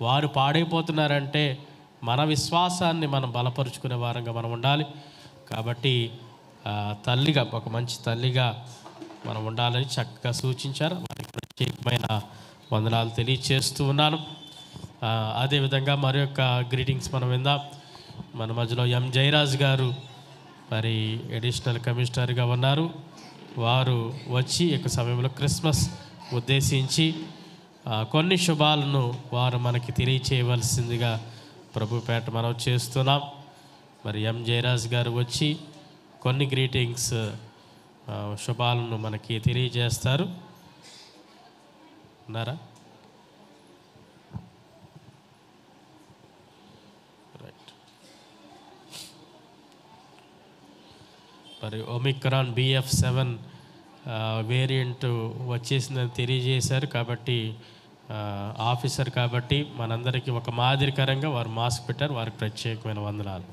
S1: వారు పాడైపోతున్నారంటే మన విశ్వాసాన్ని మనం బలపరుచుకునే వారంగా మనం ఉండాలి. కాబట్టి తల్లిగా ఒక మంచి తల్లిగా మనం ఉండాలని చక్కగా సూచించారు. వారికి ప్రత్యేకమైన వందనాలు తెలియచేస్తూ ఉన్నాను. అదేవిధంగా మరి యొక్క గ్రీటింగ్స్ మనం విందాం. మన మధ్యలో ఎం. జయరాజ్ గారు మరి అడిషనల్ కమిషనర్గా ఉన్నారు. వారు వచ్చి యొక్క సమయంలో క్రిస్మస్ ఉద్దేశించి కొన్ని శుభాలను వారు మనకి తెలియచేయవలసిందిగా ప్రభుపేట మనం చేస్తున్నాం. మరి ఎం జయరాజ్ గారు వచ్చి కొన్ని గ్రీటింగ్స్ శుభాలను మనకి తెలియజేస్తారు. ఉన్నారా? రైట్ మరి ఒమిక్రాన్ బిఎఫ్ సెవెన్ వేరియంట్ వచ్చేసిందని తెలియజేశారు కాబట్టి ఆఫీసర్ కాబట్టి మనందరికీ ఒక మాదిరికరంగా వారు మాస్క్ పెట్టారు. వారికి ప్రత్యేకమైన వందనాలు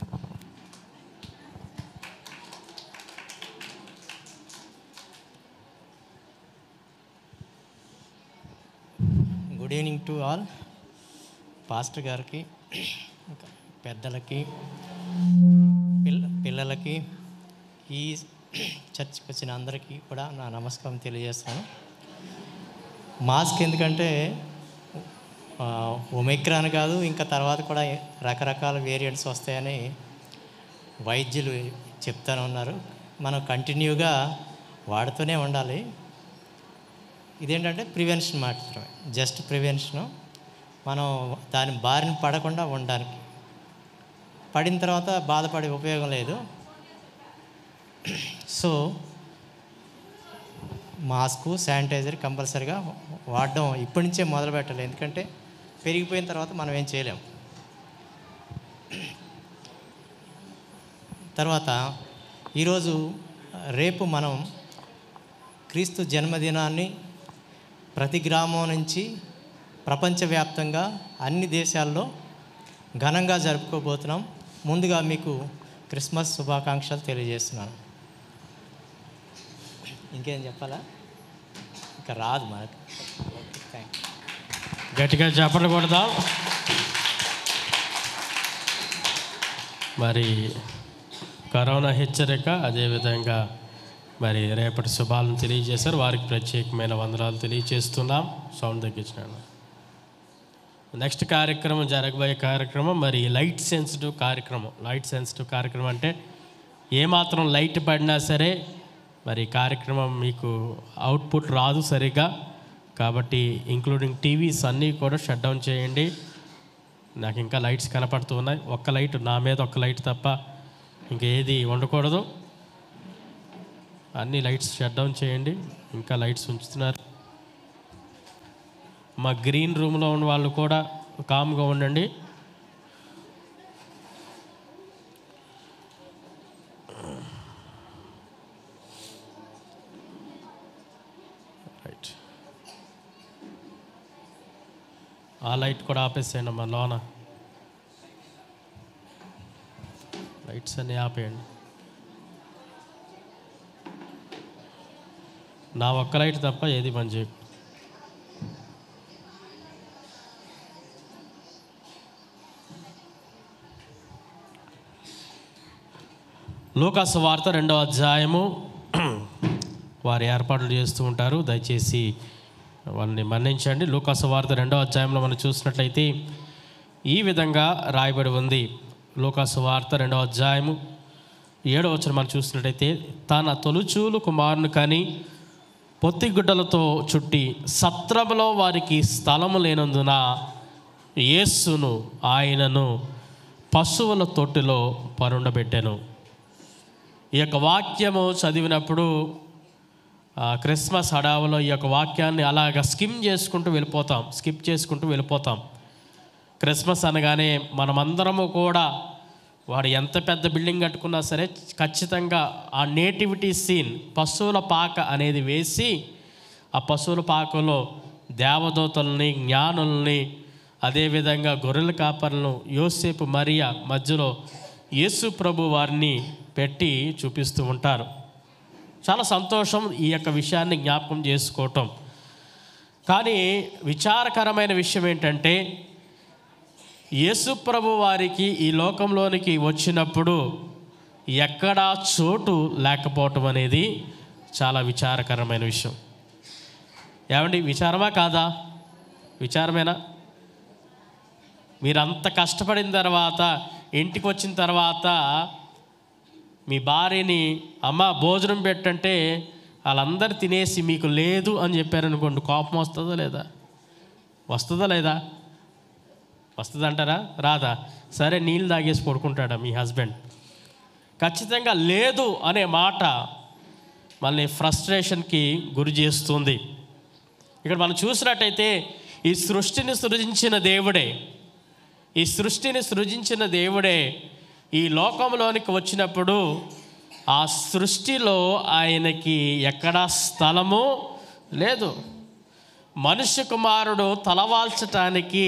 S12: good evening to all. Pastor గారికి పెద్దలకి పిల్ల పిల్లలకి ఈ చర్చ్కి వచ్చిన అందరికీ కూడా నా నమస్కారం తెలియజేస్తాను. మాస్క్ ఎందుకంటే ఆ, ఒమిక్రాన్ కాదు ఇంకా తర్వాత కూడా రకరకాల వేరియంట్స్ వస్తాయని వైద్యులు చెప్తానే ఉన్నారు. మనం కంటిన్యూగా వాడుతూనే ఉండాలి. ఇదేంటంటే ప్రివెన్షన్ మాత్రమే. Just prevention. మనం దాని బారిన పడకుండా ఉండడానికి. పడిన తర్వాత బాధపడే ఉపయోగం లేదు. సో మాస్కు శానిటైజర్ కంపల్సరీగా వాడడం ఇప్పటి నుంచే మొదలు పెట్టాలి. ఎందుకంటే పెరిగిపోయిన తర్వాత మనం ఏం చేయలేం. తర్వాత ఈరోజు రేపు మనం క్రీస్తు జన్మదినాన్ని ప్రతి గ్రామం నుంచి ప్రపంచవ్యాప్తంగా అన్ని దేశాల్లో ఘనంగా జరుపుకోబోతున్నాం. ముందుగా మీకు క్రిస్మస్ శుభాకాంక్షలు తెలియజేస్తున్నాను. ఇంకేం చెప్పాలా? ఇంకా రాదు మనకు. ఓకే
S1: గట్టిగా చప్పట్లు కొడదాం మరి కరోనా హెచ్చరిక అదేవిధంగా మరి రేపటి శుభాలను తెలియజేశారు. వారికి ప్రత్యేకమైన వందనాలు తెలియజేస్తున్నాం. సౌండ్ తగ్గించినాను నెక్స్ట్ కార్యక్రమం జరగబోయే కార్యక్రమం మరి లైట్ సెన్సిటివ్ కార్యక్రమం. లైట్ సెన్సిటివ్ కార్యక్రమం అంటే ఏమాత్రం లైట్ పడినా సరే మరి కార్యక్రమం మీకు అవుట్పుట్ రాదు సరిగా కాబట్టి ఇంక్లూడింగ్ టీవీస్ అన్నీ కూడా షట్ డౌన్ చేయండి. నాకు ఇంకా లైట్స్ కనపడుతున్నాయి ఒక్క లైట్ నా మీద ఒక్క లైట్ తప్ప ఇంకేది ఉండకూడదు. అన్ని లైట్స్ షట్ డౌన్ చేయండి. ఇంకా లైట్స్ ఉంచుతున్నారు. మా గ్రీన్ రూమ్లో ఉన్న వాళ్ళు కూడా కామ్గా ఉండండి. రైట్ ఆ లైట్ కూడా ఆపేసేయండి అమ్మా లోన. లైట్స్ అన్నీ ఆపేయండి. నా ఒక్క లైట్ తప్ప ఏది పని చేయకు. లోకాసు వార్త రెండవ అధ్యాయము వారు ఏర్పాట్లు చేస్తూ ఉంటారు. దయచేసి వాళ్ళని మన్నించండి. లోకాసు వార్త రెండవ అధ్యాయంలో మనం చూసినట్లయితే ఈ విధంగా రాయబడి ఉంది. లోకాసు వార్త రెండవ అధ్యాయము ఏడవ వచ్చిన మనం చూసినట్లయితే తన తొలుచూలు కుమారుని కానీ పొత్తిగుడ్డలతో చుట్టి సత్రములో వారికి స్థలము లేనందున యేస్సును ఆయనను పశువుల తొట్టిలో పరుండబెట్టాను. ఈ యొక్క వాక్యము చదివినప్పుడు క్రిస్మస్ హడావులో ఈ యొక్క వాక్యాన్ని అలాగ స్కిమ్ చేసుకుంటూ వెళ్ళిపోతాం స్కిప్ చేసుకుంటూ వెళ్ళిపోతాం. క్రిస్మస్ అనగానే మనమందరము కూడా వాడు ఎంత పెద్ద బిల్డింగ్ కట్టుకున్నా సరే ఖచ్చితంగా ఆ నేటివిటీ సీన్ పశువుల పాక అనేది వేసి ఆ పశువుల పాకలో దేవదూతల్ని జ్ఞానుల్ని అదేవిధంగా గొర్రెల కాపర్లను యోసేపు మరియా మధ్యలో యేసు ప్రభు వారిని పెట్టి చూపిస్తూ ఉంటారు. చాలా సంతోషం ఈ యొక్క విషయాన్ని జ్ఞాపకం చేసుకోవటం. కానీ విచారకరమైన విషయం ఏంటంటే యేసు ప్రభు వారికి ఈ లోకంలోనికి వచ్చినప్పుడు ఎక్కడా చోటు లేకపోవటం అనేది చాలా విచారకరమైన విషయం. ఏమండి విచారమా కాదా? విచారమేనా? మీరంత కష్టపడిన తర్వాత ఇంటికి వచ్చిన తర్వాత మీ భార్యని అమ్మ భోజనం పెట్టంటే వాళ్ళందరూ తినేసి మీకు లేదు అని చెప్పారనుకోండి కోపం వస్తుందా లేదా? వస్తుందా లేదా? వస్తుందంటారా? రాదా సరే నీళ్ళు తాగేసి పడుకుంటాడా మీ హస్బెండ్? ఖచ్చితంగా లేదు అనే మాట మళ్ళీ ఫ్రస్ట్రేషన్కి గురి చేస్తుంది. ఇక్కడ మనం చూసినట్టయితే ఈ సృష్టిని సృజించిన దేవుడే ఈ సృష్టిని సృజించిన దేవుడే ఈ లోకంలోనికి వచ్చినప్పుడు ఆ సృష్టిలో ఆయనకి ఎక్కడా స్థలము లేదు. మనుష్య కుమారుడు తలవాల్చటానికి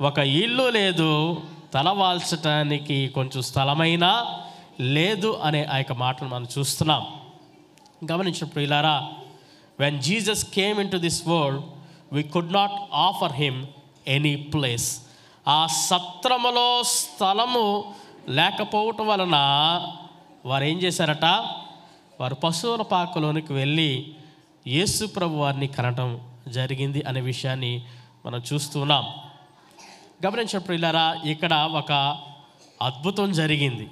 S1: ఒక ఇల్లు లేదు తలవాల్చటానికి కొంచెం స్థలమైనా లేదు అనే ఆ యొక్క మాటను మనం చూస్తున్నాం. గమనించినప్పుడు ఇలారా when Jesus came into this world we could not offer him any place ఆ సత్రములో స్థలము లేకపోవటం వలన వారు ఏం చేశారట? వారు పశువుల పాకలోనికి వెళ్ళి యేసు ప్రభు వారిని కనటం జరిగింది అనే విషయాన్ని మనం చూస్తున్నాం గమనించినప్పుడు ఇలారా ఇక్కడ ఒక అద్భుతం జరిగింది.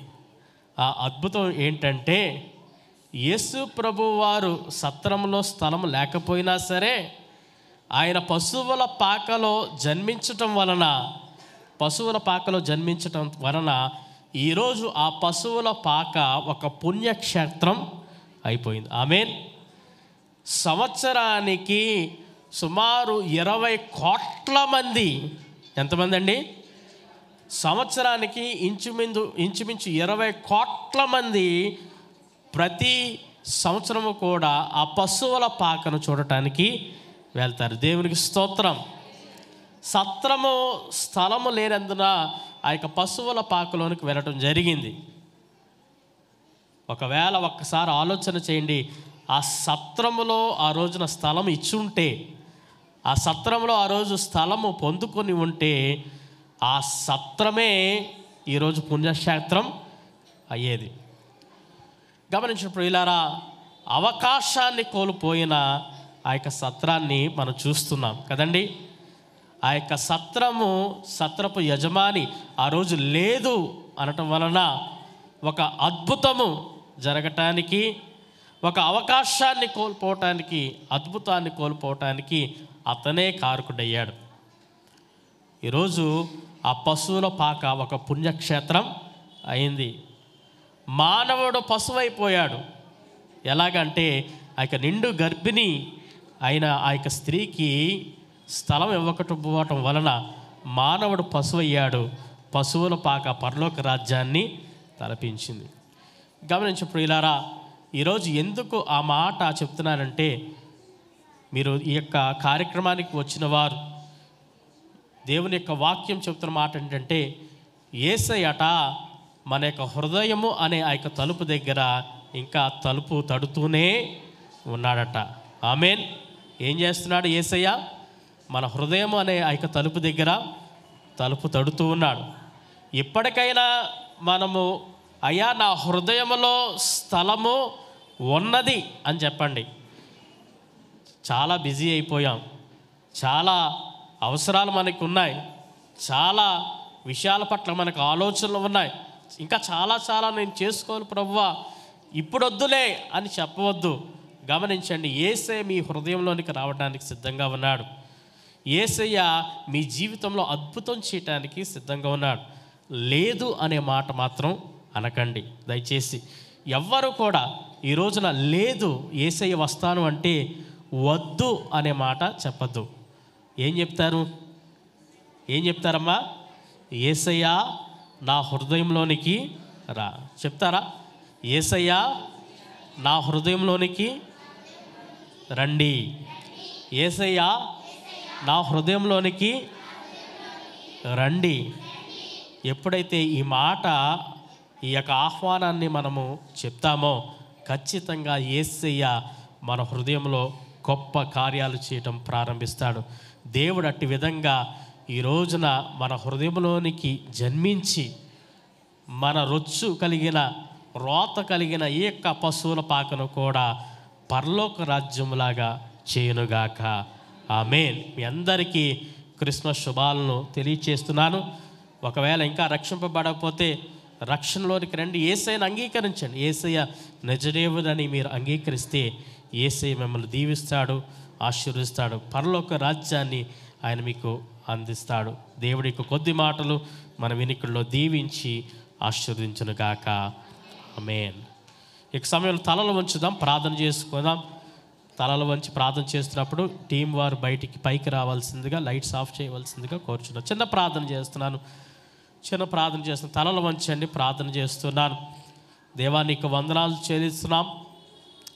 S1: ఆ అద్భుతం ఏంటంటే యేసు ప్రభు వారు సత్రంలో స్థలం లేకపోయినా సరే ఆయన పశువుల పాకలో జన్మించటం వలన పశువుల పాకలో జన్మించటం వలన ఈరోజు ఆ పశువుల పాక ఒక పుణ్యక్షేత్రం అయిపోయింది. ఆమెన్. సంవత్సరానికి సుమారు ఇరవై కోట్ల మంది. ఎంతమంది అండి సంవత్సరానికి ఇంచుమిందు ఇంచుమించు ఇరవై కోట్ల మంది ప్రతి సంవత్సరము కూడా ఆ పశువుల పాకను చూడటానికి వెళ్తారు. దేవునికి స్తోత్రం. సత్రము స్థలము లేనందున ఆ యొక్క పశువుల పాకలోనికి వెళ్ళటం జరిగింది. ఒకవేళ ఒక్కసారి ఆలోచన చేయండి. ఆ సత్రములో ఆ రోజున స్థలం ఇచ్చుంటే ఆ సత్రంలో ఆ రోజు స్థలము పొందుకొని ఉంటే ఆ సత్రమే ఈరోజు పుణ్యక్షేత్రం అయ్యేది. గమనించినప్పుడు ప్రియులారా అవకాశాన్ని కోల్పోయిన ఆ యొక్క సత్రాన్ని మనం చూస్తున్నాం కదండి. ఆ యొక్క సత్రము సత్రపు యజమాని ఆ రోజు లేదు అనటం వలన ఒక అద్భుతము జరగటానికి ఒక అవకాశాన్ని కోల్పోవటానికి అద్భుతాన్ని కోల్పోవటానికి అతనే కారకుడయ్యాడు. ఈరోజు ఆ పశువుల పాక ఒక పుణ్యక్షేత్రం అయింది. మానవుడు పశువైపోయాడు. ఎలాగంటే ఆ యొక్క నిండు గర్భిణి అయిన ఆ యొక్క స్త్రీకి స్థలం ఇవ్వకపోవటం వలన మానవుడు పశువయ్యాడు. పశువుల పాక పరలోక రాజ్యాన్ని తలపించింది. గమనించప్పుడు ఇలారా ఈరోజు ఎందుకు ఆ మాట చెప్తున్నానంటే మీరు ఈ యొక్క కార్యక్రమానికి వచ్చిన వారు దేవుని యొక్క వాక్యం చెప్తున్న మాట ఏంటంటే ఏసయట మన యొక్క హృదయము అనే ఆ యొక్క తలుపు దగ్గర ఇంకా తలుపు తడుతూనే ఉన్నాడట. ఆమెన్. ఏం చేస్తున్నాడు ఏసయ్య? మన హృదయం అనే ఆ యొక్క తలుపు దగ్గర తలుపు తడుతూ ఉన్నాడు. ఇప్పటికైనా మనము అయ్యా నా హృదయంలో స్థలము ఉన్నది అని చెప్పండి. చాలా బిజీ అయిపోయాం. చాలా అవసరాలు మనకు ఉన్నాయి చాలా విషయాల పట్ల మనకు ఆలోచనలు ఉన్నాయి. ఇంకా చాలా చాలా నేను చేసుకోవాలి ప్రభువా ఇప్పుడు వద్దులే అని చెప్పవద్దు. గమనించండి ఏసే మీ హృదయంలోనికి రావడానికి సిద్ధంగా ఉన్నాడు. ఏసయ్య మీ జీవితంలో అద్భుతం చేయటానికి సిద్ధంగా ఉన్నాడు. లేదు అనే మాట మాత్రం అనకండి. దయచేసి ఎవ్వరు కూడా ఈ రోజున లేదు ఏసయ్య వస్తాను అంటే వద్దు అనే మాట చెప్పద్దు. ఏం చెప్తారు? ఏం చెప్తారమ్మా? ఏసయ్యా నా హృదయంలోనికి రా. చెప్తారా? ఏసయ్యా నా హృదయంలోనికి రండి. ఏసయ్యా నా హృదయంలోనికి రండి. ఎప్పుడైతే ఈ మాట ఈ యొక్క ఆహ్వానాన్ని మనము చెప్తామో ఖచ్చితంగా ఏసయ్య మన హృదయంలో గొప్ప కార్యాలు చేయటం ప్రారంభిస్తాడు. దేవుడు అట్టి విధంగా ఈ రోజున మన హృదయంలోనికి జన్మించి మన రొచ్చు కలిగిన రోత కలిగిన ఈ యొక్క పశువుల పాకను కూడా పరలోక రాజ్యములాగా చేయనుగాక. ఆమెన్. మీ అందరికీ క్రిస్మస్ శుభాలను తెలియచేస్తున్నాను. ఒకవేళ ఇంకా రక్షింపబడకపోతే రక్షణలోనికి రండి. ఏసైని అంగీకరించండి. ఏసయ్య నిజదేవుడని మీరు అంగీకరిస్తే ఏసై మిమ్మల్ని దీవిస్తాడు ఆశీర్వదిస్తాడు పరలోక రాజ్యాన్ని ఆయన మీకు అందిస్తాడు. దేవుడి యొక్క కొద్ది మాటలు మన వినికుల్లో దీవించి ఆశీర్వదించునుగాక అమేన్ ఇక సమయంలో తలలు వంచుదాం ప్రార్థన చేసుకుందాం. తలలు వంచి ప్రార్థన చేస్తున్నప్పుడు టీం వారు బయటికి పైకి రావాల్సిందిగా లైట్స్ ఆఫ్ చేయవలసిందిగా కోరుచున్నాను. చిన్న ప్రార్థన చేస్తున్నాను. చిన్న ప్రార్థన చేస్తున్నాను తలలు వంచండి ప్రార్థన చేస్తున్నాను. దేవానికి వందనాలు చెల్లిస్తున్నాం.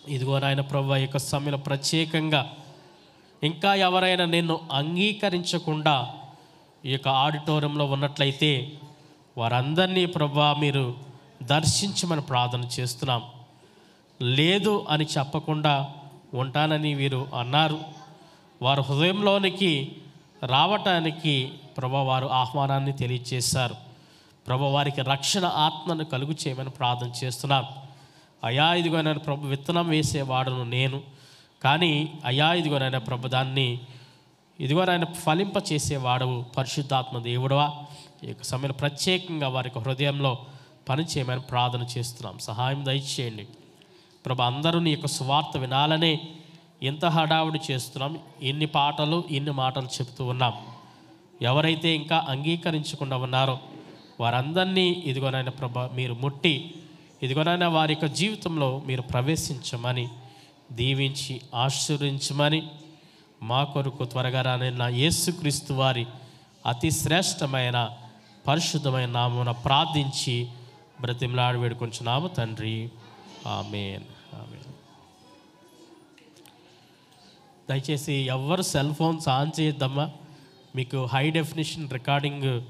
S1: ఇదిగో నాయన ప్రభు యొక్క సమయంలో ప్రత్యేకంగా ఇంకా ఎవరైనా నిన్ను అంగీకరించకుండా ఈ యొక్క ఆడిటోరియంలో ఉన్నట్లయితే వారందరినీ ప్రభా మీరు దర్శించమని ప్రార్థన చేస్తున్నాం. లేదు అని చెప్పకుండా ఉంటానని వీరు అన్నారు. వారు హృదయంలోనికి రావటానికి ప్రభా వారు ఆహ్వానాన్ని తెలియజేశారు ప్రభు వారికి రక్షణ ఆత్మను కలుగు చేయమని ప్రార్థన చేస్తున్నాం. అయా ఇదిగోనైనా ప్రభు విత్తనం వేసేవాడును నేను. కానీ అయా ఇదిగోనైనా ప్రభు దాన్ని ఇదిగోనైనా ఫలింప చేసేవాడవు పరిశుద్ధాత్మ దేవుడవా. ఈ యొక్క సమయంలో ప్రత్యేకంగా వారి హృదయంలో పనిచేయమని ప్రార్థన చేస్తున్నాం. సహాయం దయచేయండి. ప్రభు అందరూ నీ యొక్క సువార్త వినాలనే ఎంత హడావుడి చేస్తున్నాం ఎన్ని పాటలు ఎన్ని మాటలు చెప్తూ ఉన్నాం. ఎవరైతే ఇంకా అంగీకరించకుండా ఉన్నారో వారందరినీ ఇదిగోనైనా ప్రభ మీరు ముట్టి ఇదిగోనైనా వారి యొక్క జీవితంలో మీరు ప్రవేశించమని దీవించి ఆశీర్వించమని మా కొరకు త్వరగా రాని నా యేసుక్రీస్తు వారి అతి శ్రేష్టమైన పరిశుద్ధమైన నామున ప్రార్థించి బ్రతిమలాడి వేడుకొంచున్నాము తండ్రి. ఆమెన్. ఆమెన్. దయచేసి ఎవరు సెల్ ఫోన్స్ ఆన్ చేయొద్దమ్మా. మీకు హై డెఫినేషన్ రికార్డింగ్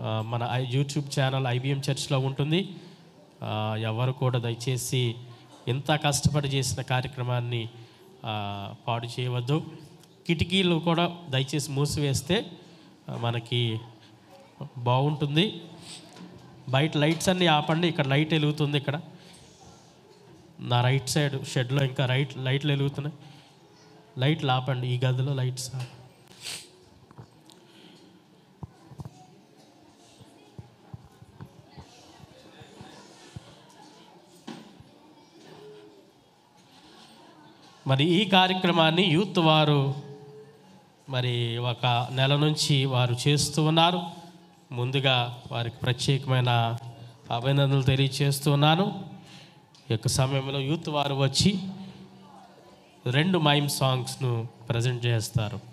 S1: మన యూట్యూబ్ ఛానల్ ఐబిఎం చర్చ్లో ఉంటుంది. ఎవరు కూడా దయచేసి ఇంత కష్టపడి చేసిన కార్యక్రమాన్ని పాడు చేయవద్దు. కిటికీలు కూడా దయచేసి మూసివేస్తే మనకి బాగుంటుంది. బయట లైట్స్ అన్నీ ఆపండి. ఇక్కడ లైట్ వెలుగుతుంది ఇక్కడ. నా రైట్ సైడ్ షెడ్లో ఇంకా రైట్ లైట్లు వెలుగుతున్నాయి. లైట్లు ఆపండి. ఈ గదిలో లైట్స్ ఆపండి. మరి ఈ కార్యక్రమాన్ని యూత్ వారు మరి ఒక నెల నుంచి వారు చేస్తూ ఉన్నారు. ముందుగా వారికి ప్రత్యేకమైన అభినందనలు తెలియచేస్తున్నాను ఈ యొక్క సమయంలో యూత్ వారు వచ్చి రెండు మైమ్ సాంగ్స్ను ప్రజెంట్ చేస్తారు.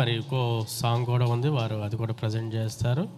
S1: మరి ఇంకో సాంగ్ కూడా ఉంది. వారు అది కూడా ప్రజెంట్ చేస్తారు.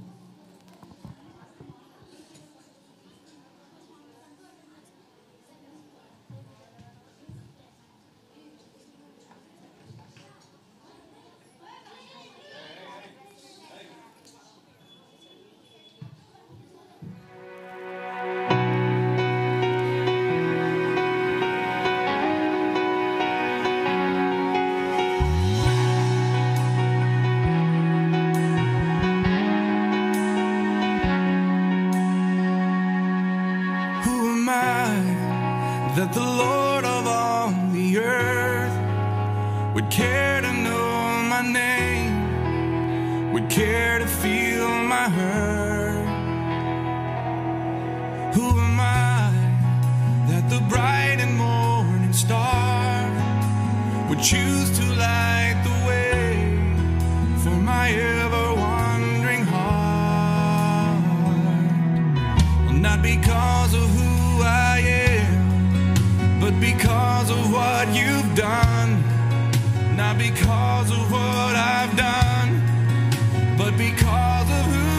S13: not because of what I've done, but because of who.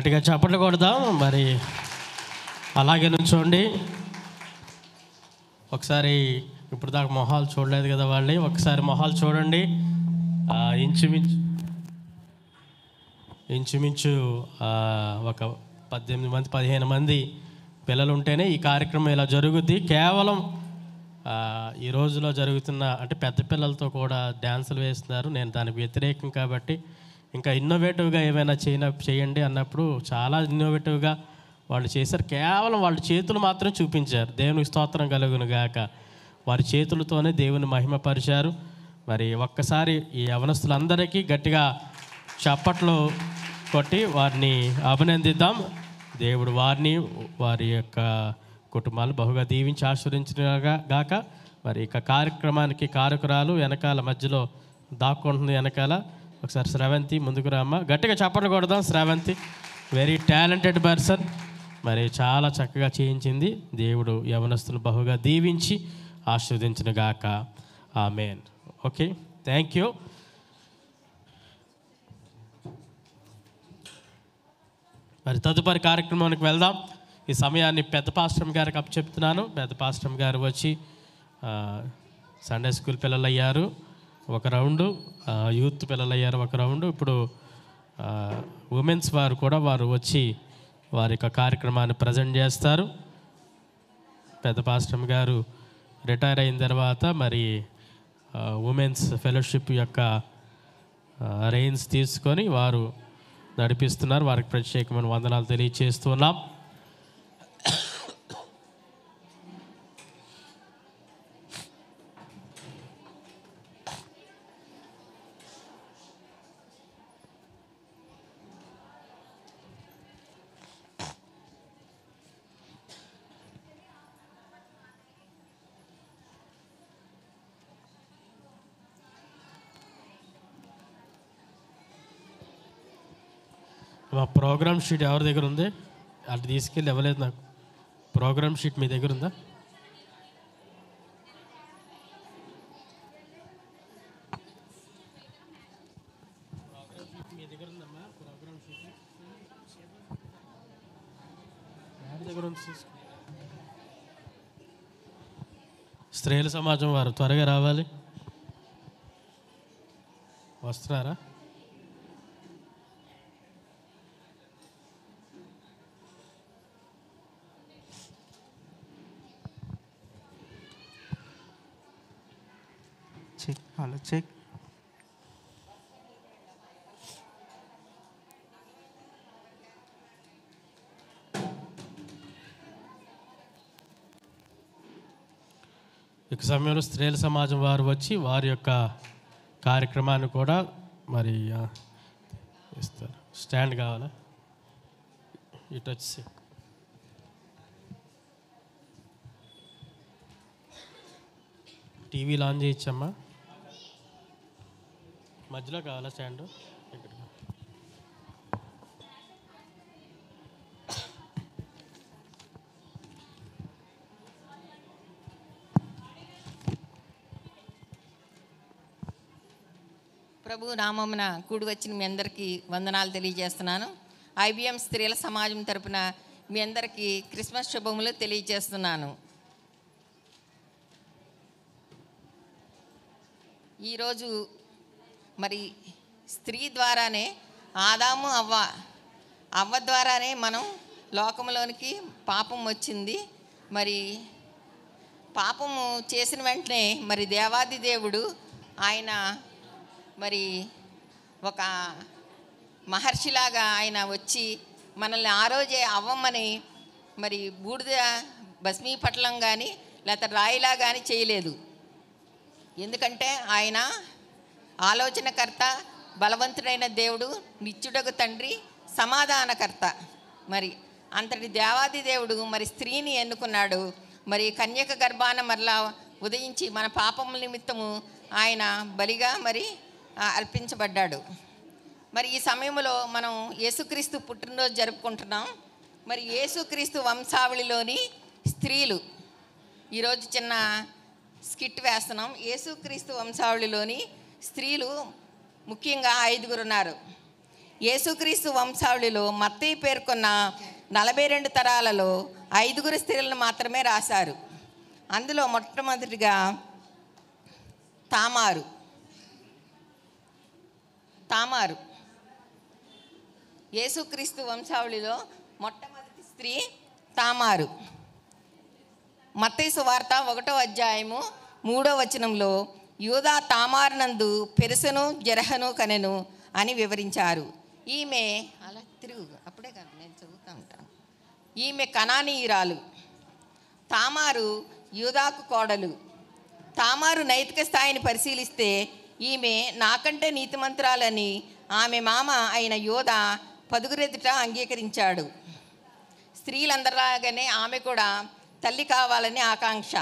S1: గట్టిగా చప్పట్లు కొడదాం. మరి అలాగే నుంచోండి. ఒకసారి ఇప్పుడు దాకా మొహాలు చూడలేదు కదా వాళ్ళని. ఒకసారి మొహాలు చూడండి. ఇంచుమించు ఇంచుమించు ఒక పద్దెనిమిది మంది పదిహేను మంది పిల్లలు ఉంటేనే ఈ కార్యక్రమం ఇలా జరుగుద్ది. కేవలం ఈ రోజులో జరుగుతున్న అంటే పెద్ద పిల్లలతో కూడా డ్యాన్సులు వేస్తున్నారు. నేను దానికి వ్యతిరేకం కాబట్టి ఇంకా ఇన్నోవేటివ్గా ఏమైనా చేయన చేయండి అన్నప్పుడు చాలా ఇన్నోవేటివ్గా వాళ్ళు చేశారు. కేవలం వాళ్ళ చేతులు మాత్రం చూపించారు. దేవునికి స్తోత్రం కలుగును గాక. వారి చేతులతోనే దేవుని మహిమపరిచారు మరి ఒక్కసారి ఈ యవనస్తులందరికీ గట్టిగా చప్పట్లు కొట్టి వారిని అభినందిద్దాం. దేవుడు వారిని వారి యొక్క కుటుంబాలు బహుగా దీవించి ఆశీర్వదించిన గాక. మరి ఇక కార్యక్రమానికి కారకురాలు వెనకాల మధ్యలో దాక్కుంటుంది వెనకాల. ఒకసారి శ్రవంతి ముందుకు రామ్మ గట్టిగా చప్పట్లు కొడదాం శ్రవంతి వెరీ టాలెంటెడ్ పర్సన్ మరి చాలా చక్కగా చేయించింది. దేవుడు యవనస్తులు బహుగా దీవించి ఆశీర్వదించిన గాక ఆమెన్ ఓకే థ్యాంక్ యూ మరి తదుపరి కార్యక్రమానికి వెళ్దాం. ఈ సమయాన్ని పెద్ద పాస్టమ్ గారికి అప్ చెప్తున్నాను పెద్ద పాస్టమ్ గారు వచ్చి సండే స్కూల్ పిల్లలు అయ్యారు. ఒక రౌండు యూత్ పిల్లలు అయ్యారు ఒక రౌండు. ఇప్పుడు ఉమెన్స్ వారు కూడా వారు వచ్చి వారి యొక్క కార్యక్రమాన్ని ప్రజెంట్ చేస్తారు. పెద్ద పాస్టమ్ గారు రిటైర్ అయిన తర్వాత మరి ఉమెన్స్ ఫెలోషిప్ యొక్క రెయిన్స్ తీసుకొని వారు నడిపిస్తున్నారు. వారికి ప్రత్యేకమైన వందనాలు తెలియచేస్తున్నాం మా ప్రోగ్రామ్ షీట్ ఎవరి దగ్గర ఉంది? అటు తీసుకెళ్ళి ఇవ్వలేదు నాకు. ప్రోగ్రామ్ షీట్ మీ దగ్గర ఉందా? స్త్రీల సమాజం వారు త్వరగా రావాలి. వస్తున్నారా?
S14: చెక్
S1: ఇక సమయంలో స్త్రీల సమాజం వారు వచ్చి వారి యొక్క కార్యక్రమాన్ని కూడా మరి ఇస్తారు. స్టాండ్ కావాలా? ఇటు వచ్చి టీవీలు ఆన్ చేయొచ్చమ్మా మధ్యలో కావాలా స్టాండ్? ఇక్కడ.
S15: ప్రభు నామమున కూడి వచ్చిన మీ అందరికీ వందనాలు తెలియజేస్తున్నాను. ఐబిఎం స్త్రీల సమాజం తరపున మీ అందరికీ క్రిస్మస్ శుభములు తెలియజేస్తున్నాను. ఈరోజు మరి స్త్రీ ద్వారానే ఆదాము అవ్వ అవ్వ ద్వారానే మనం లోకంలోనికి పాపం వచ్చింది. మరి పాపము చేసిన వెంటనే మరి దేవాది దేవుడు ఆయన మరి ఒక మహర్షిలాగా ఆయన వచ్చి మనల్ని ఆ రోజే అవ్వమని మరి బూడిద భస్మీపట్లం కానీ లేకపోతే రాయిలా కానీ చేయలేదు. ఎందుకంటే ఆయన ఆలోచనకర్త బలవంతుడైన దేవుడు నిత్యుడకు తండ్రి సమాధానకర్త. మరి అంతటి దేవాది దేవుడు మరి స్త్రీని ఎన్నుకున్నాడు. మరి కన్యక గర్భాన మరలా ఉదయించి మన పాపముల నిమిత్తము ఆయన బలిగా మరి అర్పించబడ్డాడు. మరి ఈ సమయంలో మనం యేసుక్రీస్తు పుట్టినరోజు జరుపుకుంటున్నాం. మరి యేసుక్రీస్తు వంశావళిలోని స్త్రీలు ఈరోజు చిన్న స్కిట్ వేస్తున్నాం. యేసుక్రీస్తు వంశావళిలోని స్త్రీలు ముఖ్యంగా ఐదుగురు ఉన్నారు యేసుక్రీస్తు వంశావళిలో మత్తయి పేర్కొన్న నలభై రెండు తరాలలో ఐదుగురు స్త్రీలను మాత్రమే రాశారు. అందులో మొట్టమొదటిగా తామారు. తామారు. యేసుక్రీస్తు వంశావళిలో మొట్టమొదటి స్త్రీ తామారు. మత్తయి సువార్త ఒకటో అధ్యాయము మూడో వచనంలో యూదా తామారునందు పెరుసను జరహను కనెను అని వివరించారు. ఈమె అలా తిరుగు అప్పుడే కాదు నేను చదువుతూ ఉంటాను. ఈమె కణానీయురాలు తామారు యూదాకు కోడలు. తామారు నైతిక స్థాయిని పరిశీలిస్తే ఈమె నాకంటే నీతిమంతురాలని ఆమె మామ అయిన యోధ పదుగురెదుట అంగీకరించాడు. స్త్రీలందరిలాగానే ఆమె కూడా తల్లి కావాలని ఆకాంక్ష.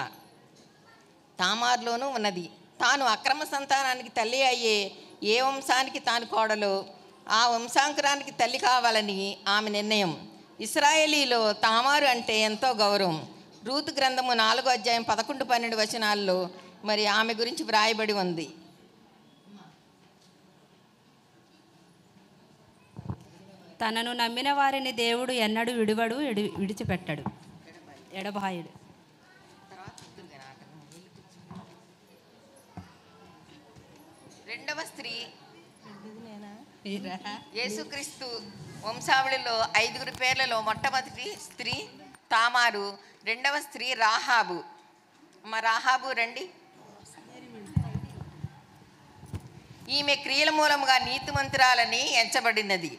S15: తామార్లోనూ ఉన్నది. తాను అక్రమ సంతానానికి తల్లి అయ్యే ఏ వంశానికి తాను కోడలో ఆ వంశాంకురానికి తల్లి కావాలని ఆమె నిర్ణయం. ఇస్రాయేలీలో తామారు అంటే ఎంతో గౌరవం. రూతు గ్రంథము నాలుగో అధ్యాయం పదకొండు పన్నెండు వచనాల్లో మరి ఆమె గురించి వ్రాయబడి ఉంది.
S14: తనను నమ్మిన వారిని దేవుడు ఎన్నడూ విడువడు విడిచిపెట్టడు. ఎడబాయుడు.
S15: రెండవ స్త్రీ. యేసుక్రీస్తు వంశావళిలో ఐదుగురు పేర్లలో మొట్టమొదటి స్త్రీ తామారు రెండవ స్త్రీ రాహాబు. మా రాహాబు రండి. ఈమె క్రియల మూలముగా నీతిమంతురాలని ఎంచబడినది.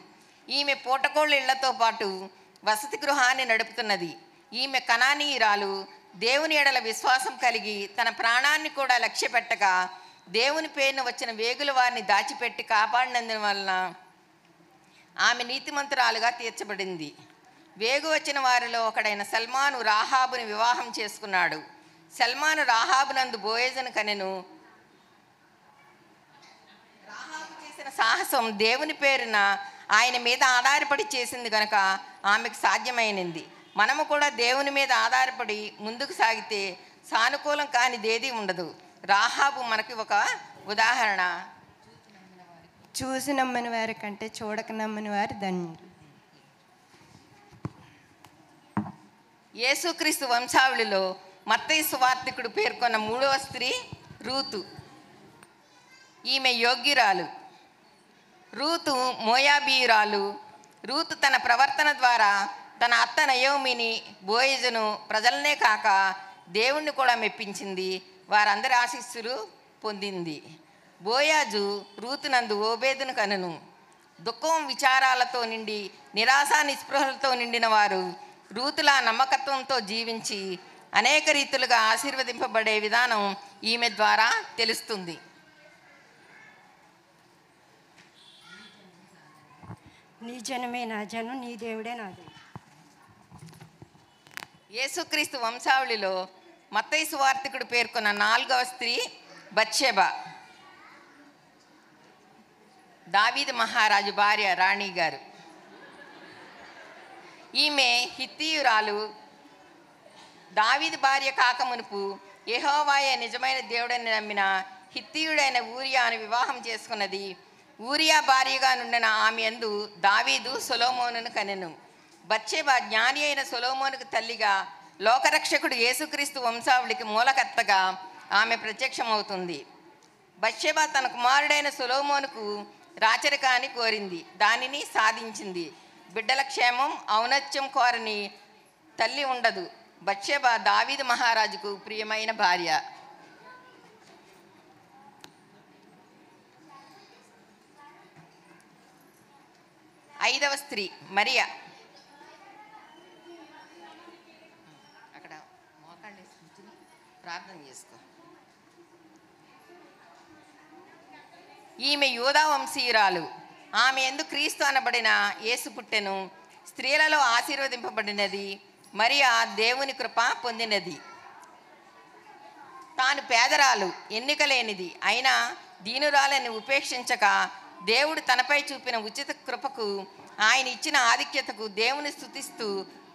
S15: ఈమె పూటకోళ్ళ ఇళ్ళతో పాటు వసతి గృహాన్ని నడుపుతున్నది. ఈమె కణానీయురాలు దేవుని ఎడల విశ్వాసం కలిగి తన ప్రాణాన్ని కూడా లక్ష్య పెట్టక దేవుని పేరున వచ్చిన వేగుల వారిని దాచిపెట్టి కాపాడినందున వలన ఆమె నీతిమంతురాలుగా తీర్చబడింది. వేగు వచ్చిన వారిలో ఒకడైన సల్మాను రాహాబుని వివాహం చేసుకున్నాడు. సల్మాను రాహాబునందు బోయేజను కనెను. రాహాబు చేసిన సాహసం దేవుని పేరున ఆయన మీద ఆధారపడి చేసింది గనక ఆమెకు సాధ్యమైనది. మనము కూడా దేవుని మీద ఆధారపడి ముందుకు సాగితే సానుకూలం కానిదేది ఉండదు. రాహాబు మనకి ఒక ఉదాహరణ.
S16: చూసి నమ్మని వారి కంటే చూడక నమ్మని వారి ధన్యుడు
S15: యేసుక్రీస్తు వంశావళిలో మత్తయి సువార్తికుడు పేర్కొన్న మూడవ స్త్రీ రూతు. ఈమె యోగ్యురాలు. రూతు మోయాబీయురాలు. రూతు తన ప్రవర్తన ద్వారా తన అత్త నయోమిని బోయజును ప్రజలనే కాక దేవుణ్ణి కూడా మెప్పించింది. వారందరి ఆశీస్సులు పొందింది. బోయాజు రూతునందు ఓబేదును కనును. దుఃఖం విచారాలతో నిండి నిరాశ నిస్పృహలతో నిండిన వారు రూతులా నమ్మకత్వంతో జీవించి అనేక రీతులుగా ఆశీర్వదింపబడే విధానం ఈమె ద్వారా తెలుస్తుంది.
S16: నీ జనమే నా జనం నీ దేవుడే నా దేవుడు.
S15: యేసుక్రీస్తు వంశావళిలో మత్తైసు వార్తికుడు పేర్కొన్న నాలుగవ స్త్రీ బచ్చేబ దావీద్ మహారాజు భార్య రాణి గారు. ఈమె హిత్తీయురాలు. దావీద్ భార్య కాకమునుపు ఎహోవాయ నిజమైన దేవుడని నమ్మిన హిత్తీయుడైన ఊరియాను వివాహం చేసుకున్నది. ఊరియా భార్యగా నుండిన ఆమె అందు దావీదు సొలోమోనును కనెను. బచ్చేబ జ్ఞాని అయిన సొలోమోనుకు తల్లిగా లోకరక్షకుడు యేసుక్రీస్తు వంశావళికి మూలకర్తగా ఆమె ప్రత్యక్షమవుతుంది. బత్షెబ తన కుమారుడైన సులోమోనుకు రాచరికాన్ని కోరింది. దానిని సాధించింది. బిడ్డల క్షేమం ఔన్నత్యం కోరని తల్లి ఉండదు. బత్షెబ దావీదు మహారాజుకు ప్రియమైన భార్య. ఐదవ స్త్రీ మరియా అక్కడ మోకాళ్ళు వేసి కూర్చుని ప్రార్థన చేసుకో ఈమె యూదా వంశీయురాలు. ఆమె ఎందు క్రీస్తు అనబడిన యేసు పుట్టెను స్త్రీలలో ఆశీర్వదింపబడినది మరియా దేవుని కృప పొందినది. తాను పేదరాలు ఎన్నిక లేనిది అయినా దీనురాలని ఉపేక్షించక దేవుడు తనపై చూపిన ఉచిత కృపకు ఆయన ఇచ్చిన ఆధిక్యతకు దేవుని స్థుతిస్తూ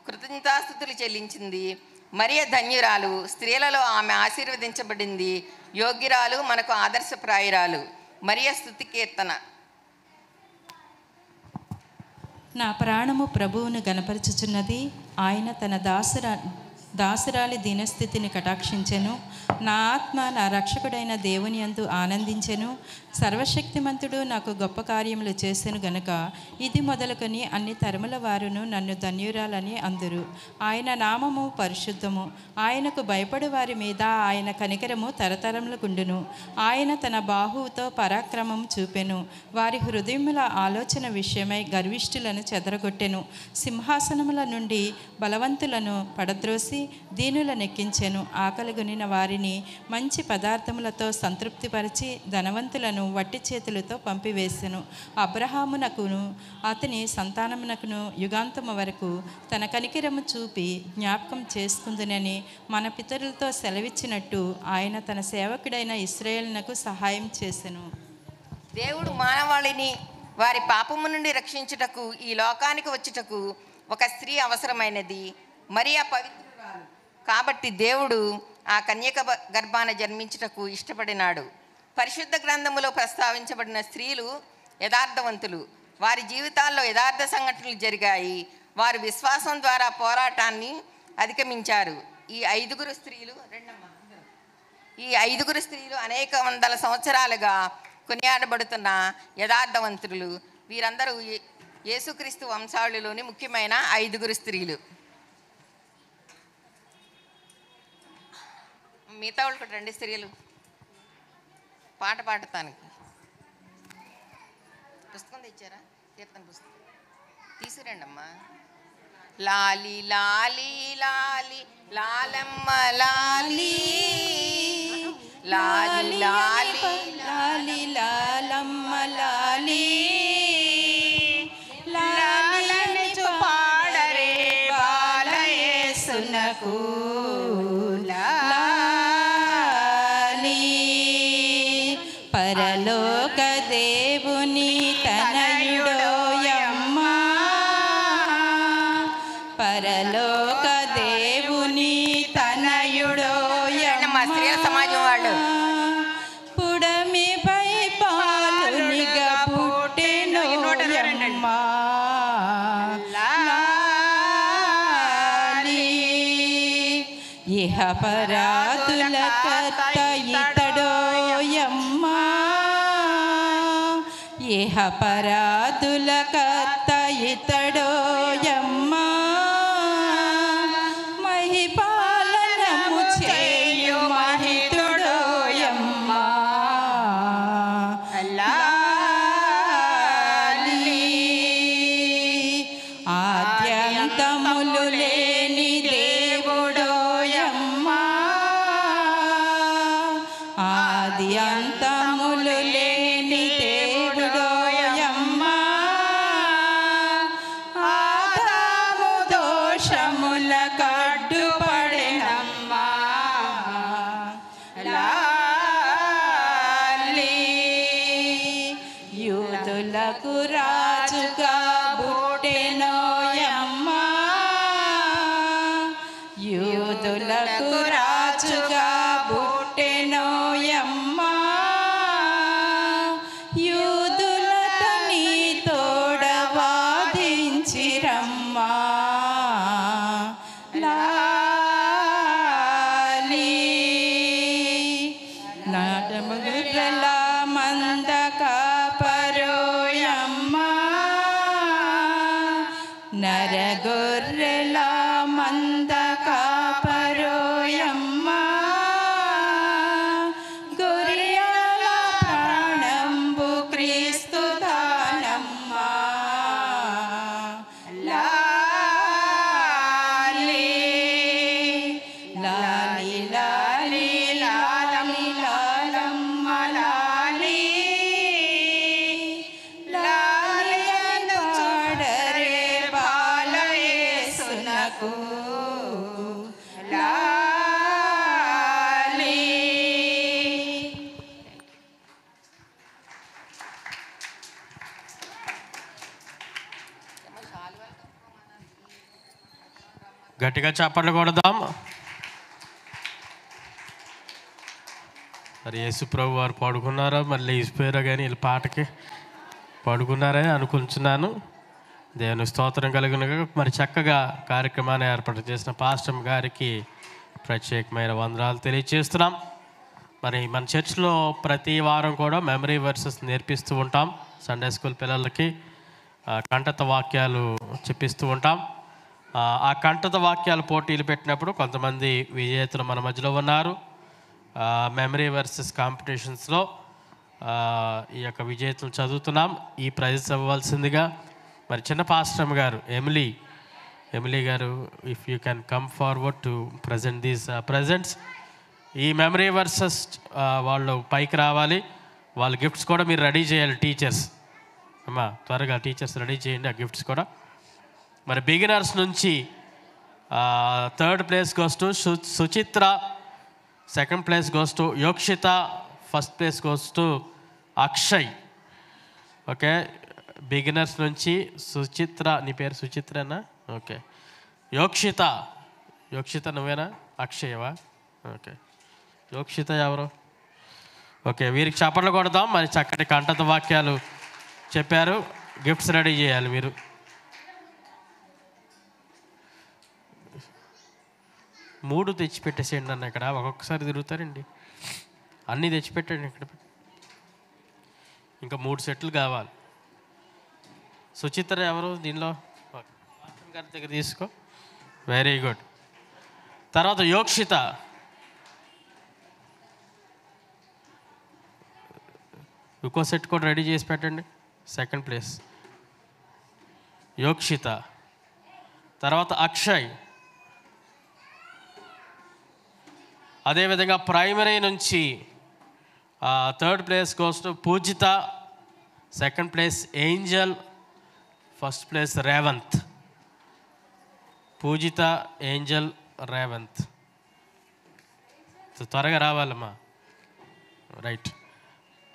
S15: కృతజ్ఞతాస్థుతులు చెల్లించింది. మరియ ధన్యురాలు స్త్రీలలో ఆమె ఆశీర్వదించబడింది. యోగ్యురాలు మనకు ఆదర్శప్రాయురాలు. మరియ స్థుతి కీర్తన
S17: నా ప్రాణము ప్రభువును గనపరచుచున్నది ఆయన తన దాసురా దాసురాలి దీనస్థితిని కటాక్షించెను. నా ఆత్మ నా రక్షకుడైన దేవుని యందు ఆనందించెను. సర్వశక్తిమంతుడు నాకు గొప్ప కార్యములు చేసెను గనుక ఇది మొదలుకొని అన్ని తరముల వారును నన్ను ధన్యురాలని అందురు. ఆయన నామము పరిశుద్ధము. ఆయనకు భయపడు వారి మీద ఆయన కనికరము తరతరములకుండును. ఆయన తన బాహువుతో పరాక్రమం చూపెను. వారి హృదయముల ఆలోచన విషయమై గర్విష్ఠులను చెదరగొట్టెను. సింహాసనముల నుండి బలవంతులను పడద్రోసి దీనులనెక్కించెను. ఆకలిగొనిన వారిని మంచి పదార్థములతో సంతృప్తిపరిచి ధనవంతులను వట్టి చేతులతో పంపివేసెను. అబ్రహామునకును అతని సంతానమునకును యుగాంతము వరకు తన కనికిరము చూపి జ్ఞాపకం చేసుకుందునని మన పితరులతో సెలవిచ్చినట్టు ఆయన తన సేవకుడైన ఇస్రాయేల్నకు సహాయం చేసెను.
S15: దేవుడు మానవాళిని వారి పాపము నుండి రక్షించుటకు ఈ లోకానికి వచ్చుటకు ఒక స్త్రీ అవసరమైనది. మరి ఆ పవిత్ర కాబట్టి దేవుడు ఆ కన్యక గర్భాన జన్మించుటకు ఇష్టపడినాడు. పరిశుద్ధ గ్రంథములో ప్రస్తావించబడిన స్త్రీలు యథార్థవంతులు. వారి జీవితాల్లో యథార్థ సంఘటనలు జరిగాయి. వారు విశ్వాసం ద్వారా పోరాటాన్ని అధిగమించారు. ఈ ఐదుగురు స్త్రీలు రెండమ్మా ఈ ఐదుగురు స్త్రీలు అనేక వందల సంవత్సరాలుగా కొనియాడబడుతున్న యథార్థవంతులు. వీరందరూ యేసుక్రీస్తు వంశావళిలోని ముఖ్యమైన ఐదుగురు స్త్రీలు. మిగతా వాళ్ళు కూడా రెండు స్త్రీలు పాట పాడటానికి పుస్తకం తెచ్చారా? కీర్తన పుస్తకం. తీసుకురండి అమ్మా లాలి లాలి లాలి. లాలమ్మ లాలి లాలి లాలి
S17: లాలి లాలమ్మ లాలి. para
S1: గట్టిగా చప్పట్లు కొడదాం. మరి యేసు ప్రభు వారు పడుకున్నారా మరి లేచిపోయారా కానీ వీళ్ళ పాటకి పడుకున్నారని అనుకుంటున్నాను. దేవుని స్తోత్రం కలిగిన మరి చక్కగా కార్యక్రమాన్ని ఏర్పాటు చేసిన పాస్టమ్ గారికి ప్రత్యేకమైన వందనాలు తెలియజేస్తున్నాం. మరి మన చర్చ్లో ప్రతి వారం కూడా మెమరీ వర్సెస్ నేర్పిస్తూ ఉంటాం. సండే స్కూల్ పిల్లలకి కంఠత వాక్యాలు చెప్పిస్తూ ఉంటాం. ఆ, కంఠత వాక్యాలు పోటీలు పెట్టినప్పుడు కొంతమంది విజేతలు మన మధ్యలో ఉన్నారు. మెమరీ వర్సెస్ కాంపిటీషన్స్లో ఈ యొక్క విజేతలు చదువుతున్నాం. ఈ ప్రైజెస్ అవ్వాల్సిందిగా మరి చిన్న పాస్టమ్ గారు ఎమిలీ ఎమిలీ గారు if you can come forward to present these presents ఈ మెమరీ వర్సెస్ వాళ్ళు పైకి రావాలి. వాళ్ళ గిఫ్ట్స్ కూడా మీరు రెడీ చేయాలి టీచర్స్ అమ్మా త్వరగా టీచర్స్ రెడీ చేయండి ఆ గిఫ్ట్స్ కూడా. మరి బిగినర్స్ నుంచి third place goes to Suchitra second place goes to Yokshitha first place goes to Akshay. Okay? Beginners నుంచి సుచిత్ర నీ పేరు సుచిత్రనా? ఓకే. యోక్షిత. యోక్షిత నువ్వేనా? అక్షయవా ఓకే. యోక్షిత ఎవరు? ఓకే వీరికి చప్పట్లు కొడదాం. మరి చక్కటి కంఠత వాక్యాలు చెప్పారు. గిఫ్ట్స్ రెడీ చేయాలి మీరు. మూడు తెచ్చిపెట్టేసేయండి నన్ను ఇక్కడ. ఒక్కొక్కసారి తిరుగుతారండి. అన్నీ తెచ్చిపెట్టండి ఇక్కడ. ఇంకా మూడు సెట్లు కావాలి. సుచిత్ర ఎవరు? దీనిలో? గారి దగ్గర తీసుకో. వెరీ గుడ్ తర్వాత యోక్షిత. ఇంకో సెట్ కూడా రెడీ చేసి పెట్టండి. Second place Yokshita. తర్వాత అక్షయ్. అదేవిధంగా ప్రైమరీ నుంచి థర్డ్ ప్లేస్ కోసం Pujitha second place Angel first place Revanth Pujitha Angel Revanth త్వరగా రావాలమ్మా. రైట్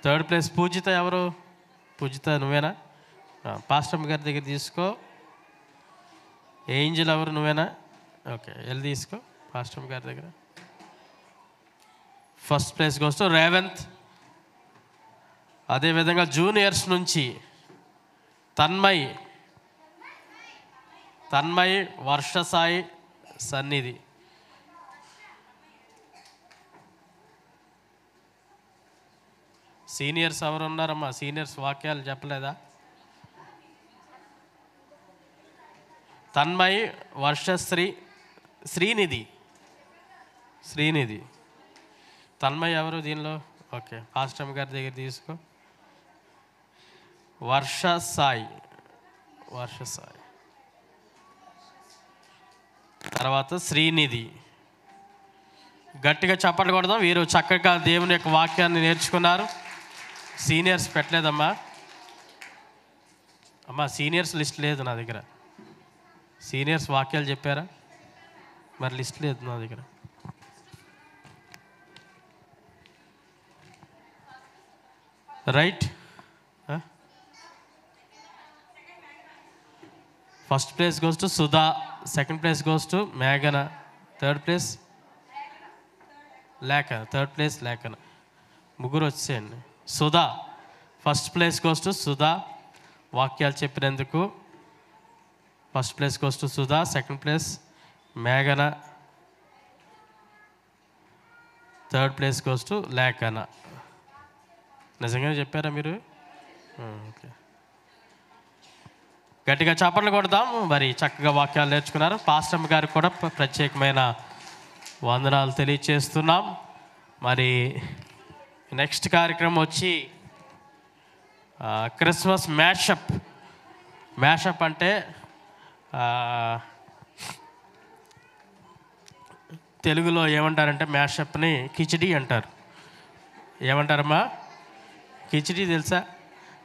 S1: థర్డ్ ప్లేస్ పూజిత ఎవరు? పూజిత నువ్వేనా? పాస్టమ్ గారి దగ్గర తీసుకో. ఏంజల్ ఎవరు నువ్వేనా? ఓకే వెళ్ళి తీసుకో. పాస్టమ్ గారి దగ్గర. First place goes Revanth. అదేవిధంగా జూనియర్స్ నుంచి తన్మయ్. తన్మయ్ వర్షసాయి సన్నిధి. సీనియర్స్ ఎవరు ఉన్నారమ్మా సీనియర్స్ వాక్యాలు చెప్పలేదా? తన్మయ్ వర్షశ్రీ శ్రీనిధి. శ్రీనిధి. తన్మయ్ ఎవరు దీనిలో? ఓకే. పాస్టమ్ గారి దగ్గర తీసుకో. వర్ష సాయి. వర్ష సాయి. తర్వాత శ్రీనిధి. గట్టిగా చప్పట్లు కొడదాం. వీరు చక్కగా దేవుని యొక్క వాక్యాన్ని నేర్చుకున్నారు. సీనియర్స్ పెట్టలేదమ్మా. అమ్మా సీనియర్స్ లిస్ట్ లేదు నా దగ్గర. సీనియర్స్ వాక్యాలు చెప్పారా? మరి లిస్ట్ లేదు నా దగ్గర. Right first place goes to Sudha second place goes to మేఘన third place Lekhana third place Lekhana ముగ్గురు వచ్చేయండి. Sudha first place goes to Sudha వాక్యాలు చెప్పినందుకు first place goes to Sudha second place మేఘన third place goes to Lekhana నిజంగానే చెప్పారా మీరు? Okay. గట్టిగా చప్పట్లు కొడదాం. మరి చక్కగా వాక్యాలు నేర్చుకున్నారు. పాస్టమ్ గారికి కూడా ప్రత్యేకమైన వందనాలు తెలియచేస్తున్నాం. మరి నెక్స్ట్ కార్యక్రమం వచ్చి క్రిస్మస్ మ్యాషప్. మ్యాషప్ అంటే తెలుగులో ఏమంటారంటే మ్యాషప్ని కిచిడి అంటారు. ఏమంటారమ్మా? కిచిడి తెలుసా?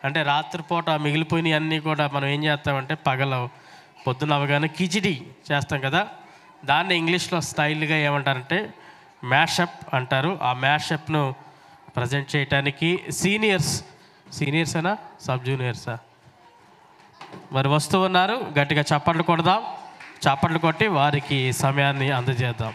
S1: అంటే రాత్రిపూట మిగిలిపోయినవి అన్నీ కూడా మనం ఏం చేస్తామంటే పగల పొద్దున అవగానే కిచిడి చేస్తాం కదా? దాన్ని ఇంగ్లీష్లో స్టైల్గా ఏమంటారంటే మ్యాషప్ అంటారు. ఆ మ్యాషప్ను ప్రజెంట్ చేయటానికి సీనియర్స్ సీనియర్సేనా? సబ్ జూనియర్సా? మరి వస్తూ ఉన్నారు. గట్టిగా చప్పట్లు కొడదాం. చప్పట్లు కొట్టి వారికి సమయాన్ని అందజేద్దాం.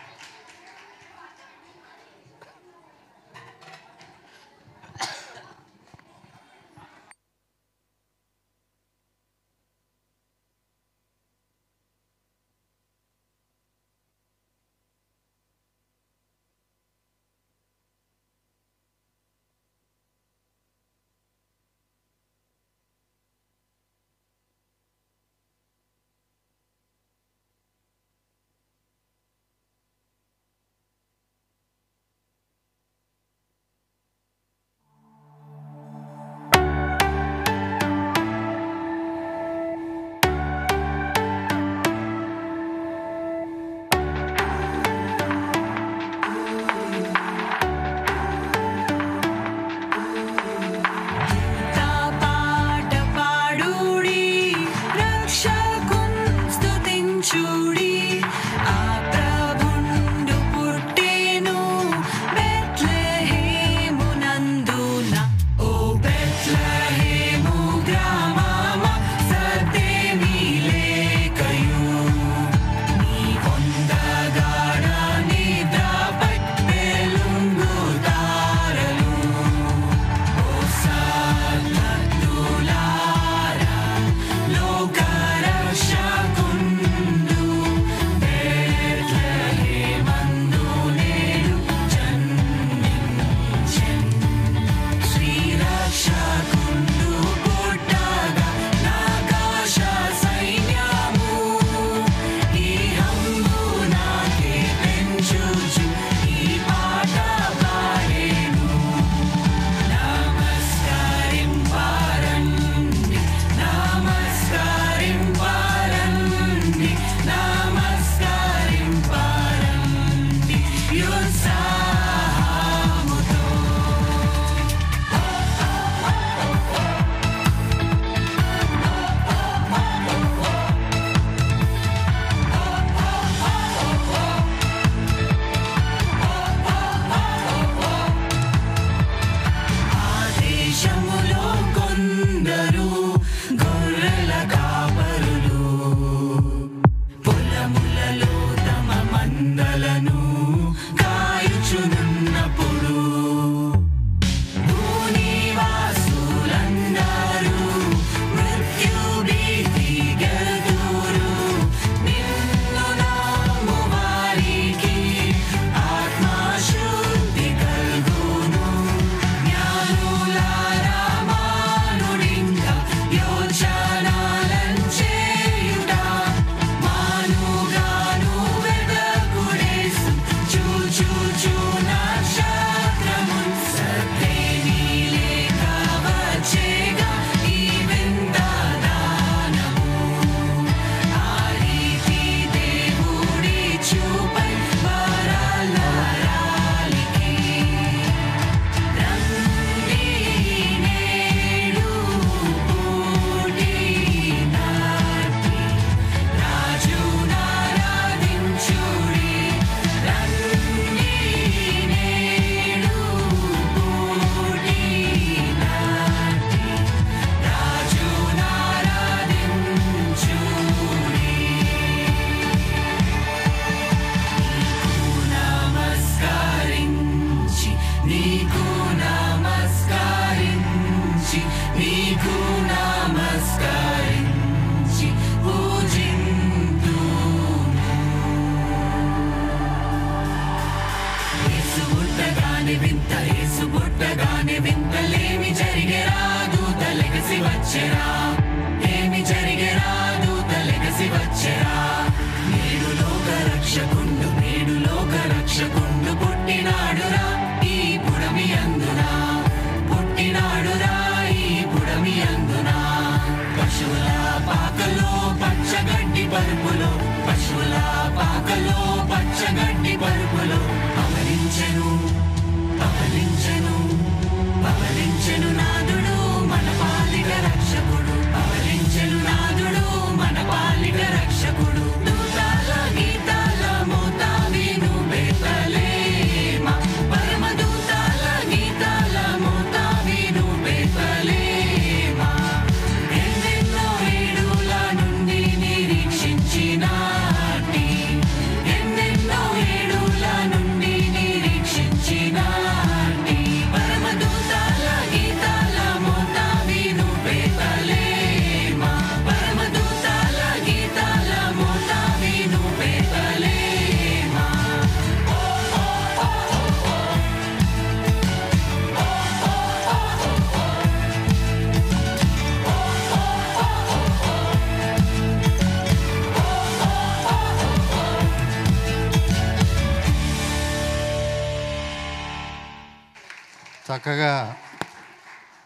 S18: చక్కగా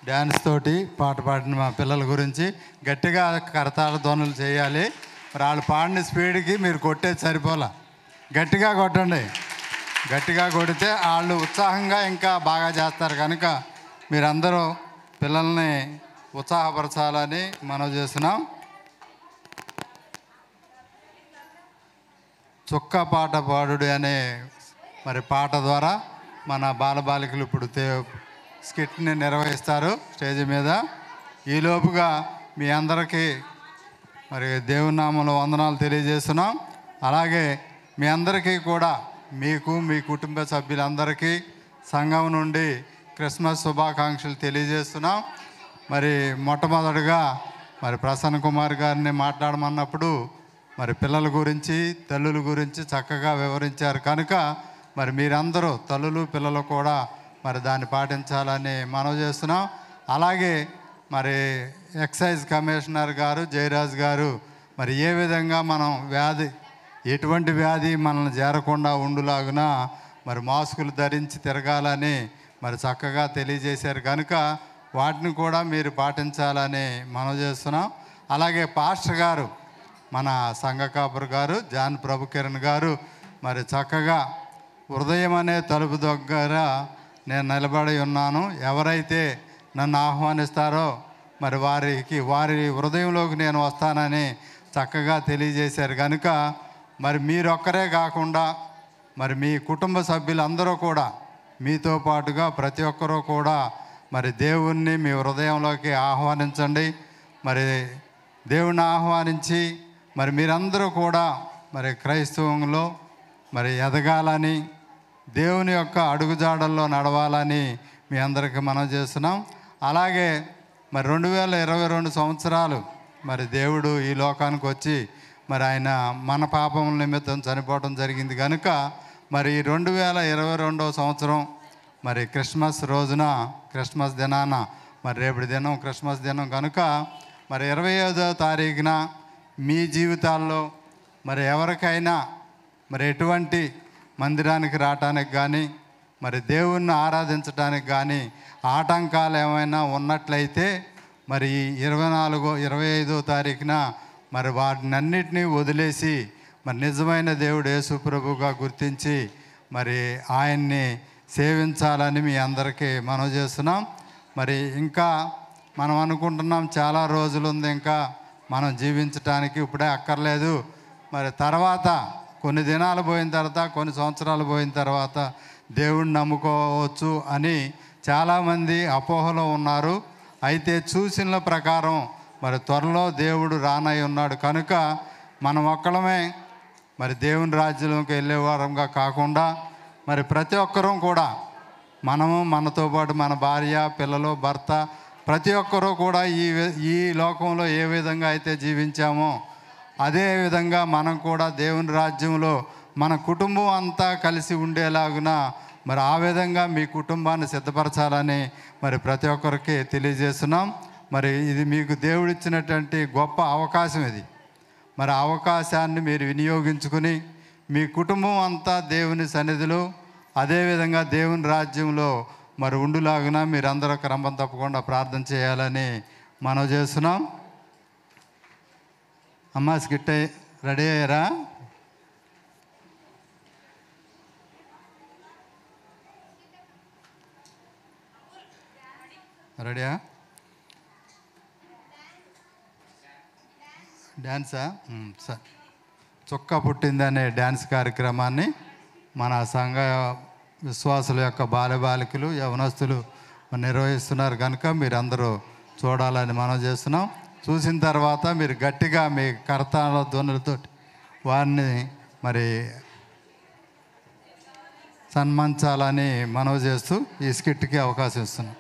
S18: డ్యాన్స్ తోటి పాట పాడిన మా పిల్లల గురించి గట్టిగా కరతాళ ధ్వనులు చేయాలి. మరి వాళ్ళు పాడిన స్పీడ్కి మీరు కొట్టేది సరిపోలా. గట్టిగా కొట్టండి. గట్టిగా కొడితే వాళ్ళు ఉత్సాహంగా ఇంకా బాగా చేస్తారు కనుక మీరందరూ పిల్లల్ని ఉత్సాహపరచాలని మనం చేస్తున్నాం. చుక్క పాట పాడుడు అనే మరి పాట ద్వారా మన బాలబాలికలు ఇప్పుడు తే స్కిట్ని నిర్వహిస్తారు స్టేజ్ మీద. ఈలోపుగా మీ అందరికీ మరి దేవుని వందనాలు తెలియజేస్తున్నాం. అలాగే మీ అందరికీ కూడా మీకు మీ కుటుంబ సభ్యులందరికీ సంఘం నుండి క్రిస్మస్ శుభాకాంక్షలు తెలియజేస్తున్నాం. మరి మొట్టమొదటిగా మరి ప్రసన్న కుమార్ గారిని మాట్లాడమన్నప్పుడు మరి పిల్లల గురించి తల్లుల గురించి చక్కగా వివరించారు. కనుక మరి మీరందరూ తల్లులు పిల్లలు కూడా మరి దాన్ని పాటించాలని మనవి చేస్తున్నాం. అలాగే మరి ఎక్సైజ్ కమిషనర్ గారు జయరాజ్ గారు మరి ఏ విధంగా మనం వ్యాధి ఎటువంటి వ్యాధి మనల్ని చేరకుండా ఉండులాగున మరి మాస్కులు ధరించి తిరగాలని మరి చక్కగా తెలియజేశారు. కనుక వాటిని కూడా మీరు పాటించాలని మనం చేస్తున్నాం. అలాగే పాస్టర్ గారు మన సంఘకాపురు గారు జాన్ ప్రభు కిరణ్ గారు మరి చక్కగా హృదయం అనే తలుపు దగ్గర నేను నిలబడి ఉన్నాను. ఎవరైతే నన్ను ఆహ్వానిస్తారో మరి వారికి వారి హృదయంలోకి నేను వస్తానని చక్కగా తెలియజేశారు. కనుక మరి మీరొక్కరే కాకుండా మరి మీ కుటుంబ సభ్యులందరూ కూడా మీతో పాటుగా ప్రతి ఒక్కరూ కూడా మరి దేవుణ్ణి మీ హృదయంలోకి ఆహ్వానించండి. మరి దేవుణ్ణి ఆహ్వానించి మరి మీరందరూ కూడా మరి క్రైస్తవంలో మరి ఎదగాలని దేవుని యొక్క అడుగుజాడల్లో నడవాలని మీ అందరికీ మనం చేస్తున్నాం. అలాగే మరి రెండు వేల ఇరవై రెండు సంవత్సరాలు మరి దేవుడు ఈ లోకానికి వచ్చి మరి ఆయన మన పాపం నిమిత్తం చనిపోవడం జరిగింది కనుక మరి రెండు వేల ఇరవై రెండవ సంవత్సరం మరి క్రిస్మస్ రోజున క్రిస్మస్ దినాన మరి రేపటి దినం క్రిస్మస్ దినం కనుక మరి ఇరవై ఐదో తారీఖున మీ జీవితాల్లో మరి ఎవరికైనా మరి ఎటువంటి మందిరానికి రావటానికి కానీ మరి దేవుణ్ణి ఆరాధించడానికి కానీ ఆటంకాలు ఏమైనా ఉన్నట్లయితే మరి ఇరవై నాలుగో ఇరవై ఐదో తారీఖున మరి వాటినన్నిటినీ వదిలేసి మరి నిజమైన దేవుడు యేసుప్రభుగా గుర్తించి మరి ఆయన్ని సేవించాలని మీ అందరికీ మనం చేస్తున్నాం. మరి ఇంకా మనం అనుకుంటున్నాం చాలా రోజులు ఉంది ఇంకా మనం జీవించటానికి ఇప్పుడే అక్కర్లేదు. మరి తర్వాత కొన్ని దినాలు పోయిన తర్వాత కొన్ని సంవత్సరాలు పోయిన తర్వాత దేవుణ్ణి నమ్ముకోవచ్చు అని చాలామంది అపోహలో ఉన్నారు. అయితే చూసిన ప్రకారం మరి త్వరలో దేవుడు రానై ఉన్నాడు. కనుక మనం ఒక్కడమే మరి దేవుని రాజ్యంలోకి వెళ్ళేవారంగా కాకుండా మరి ప్రతి ఒక్కరూ కూడా మనము మనతో పాటు మన భార్య పిల్లలు భర్త ప్రతి ఒక్కరూ కూడా ఈ ఈ లోకంలో ఏ విధంగా అయితే జీవించామో అదేవిధంగా మనం కూడా దేవుని రాజ్యంలో మన కుటుంబం అంతా కలిసి ఉండేలాగున మరి ఆ విధంగా మీ కుటుంబాన్ని సిద్ధపరచాలని మరి ప్రతి ఒక్కరికి తెలియజేస్తున్నాం.
S19: మరి ఇది మీకు దేవుడిచ్చినటువంటి గొప్ప అవకాశం ఇది. మరి అవకాశాన్ని మీరు వినియోగించుకుని మీ కుటుంబం అంతా దేవుని సన్నిధిలో అదేవిధంగా దేవుని రాజ్యంలో మరి ఉండులాగున మీరందరూ క్రమం తప్పకుండా ప్రార్థన చేయాలని మనం చేస్తున్నాం. అమ్మ స్కిట్ అయ్యి- రెడీ అయ్యారా? రెడీయా? డ్యాన్సా సార్ సరే పుట్టిందనే డ్యాన్స్ కార్యక్రమాన్ని మన సంఘ విశ్వాసుల యొక్క బాలబాలికలు యవనస్తులు నిర్వహిస్తున్నారు. కనుక మీరందరూ చూడాలని మనం చేస్తున్నాం. చూసిన తర్వాత మీరు గట్టిగా మీ కర్తాల ధ్వనులతో వారిని మరి సన్మానించాలని మనవి చేస్తూ ఈ స్కిట్కి అవకాశం ఇస్తున్నాం.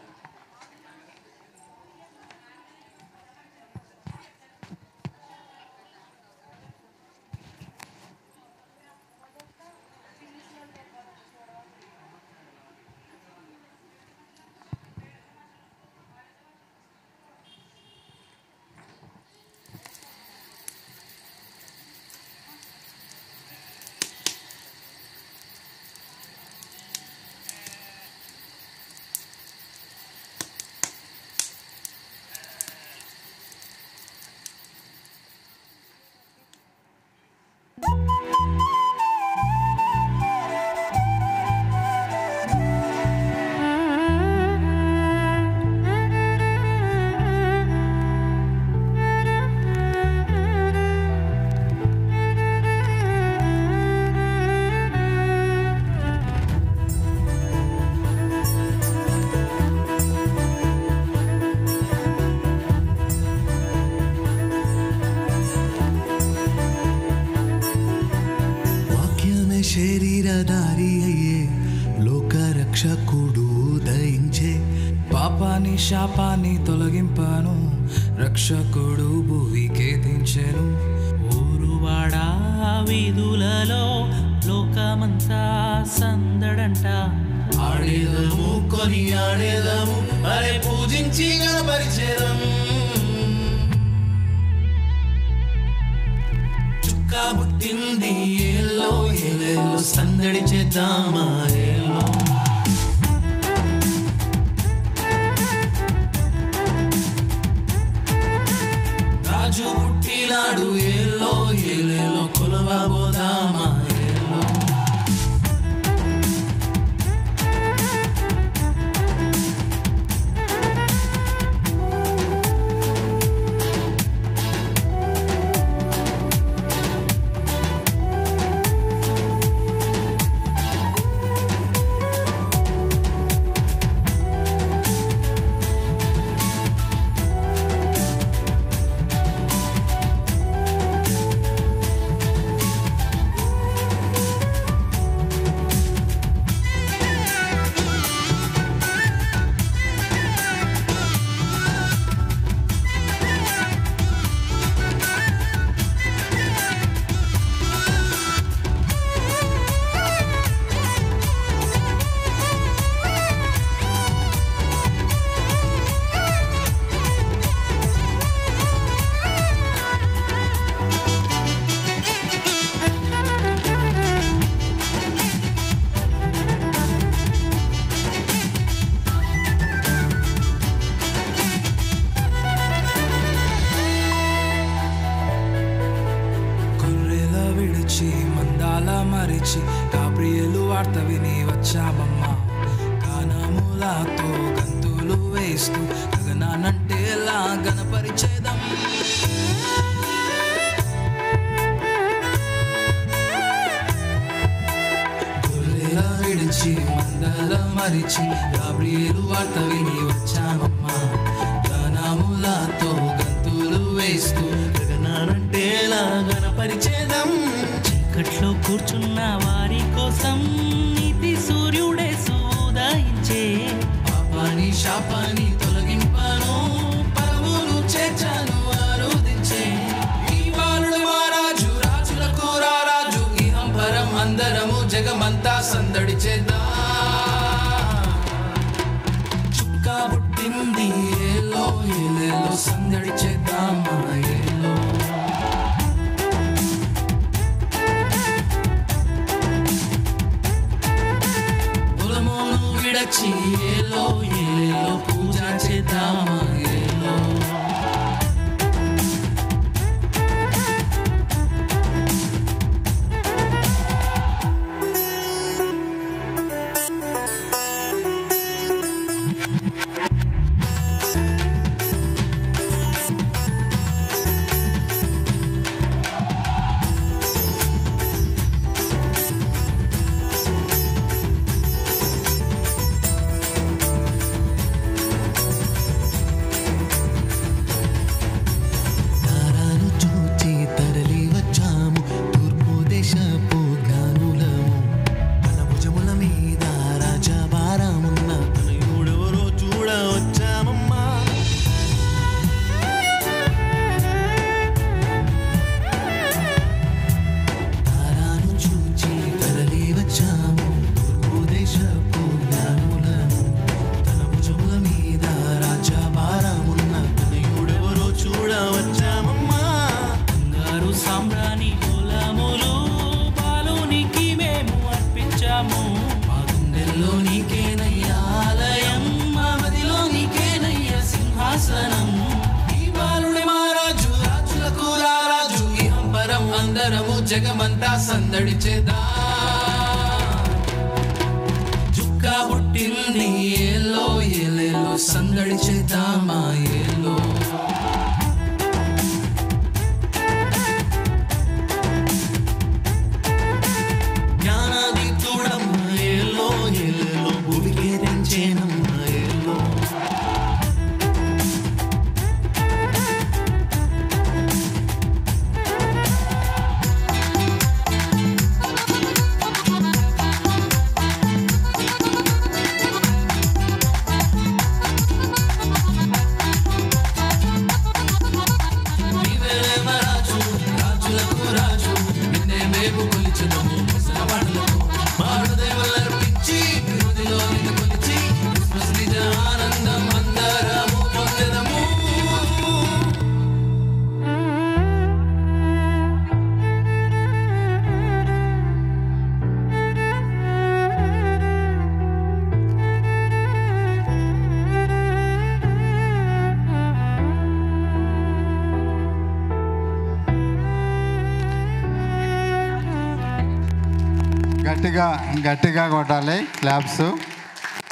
S18: కొట్టాలి క్లాప్స్.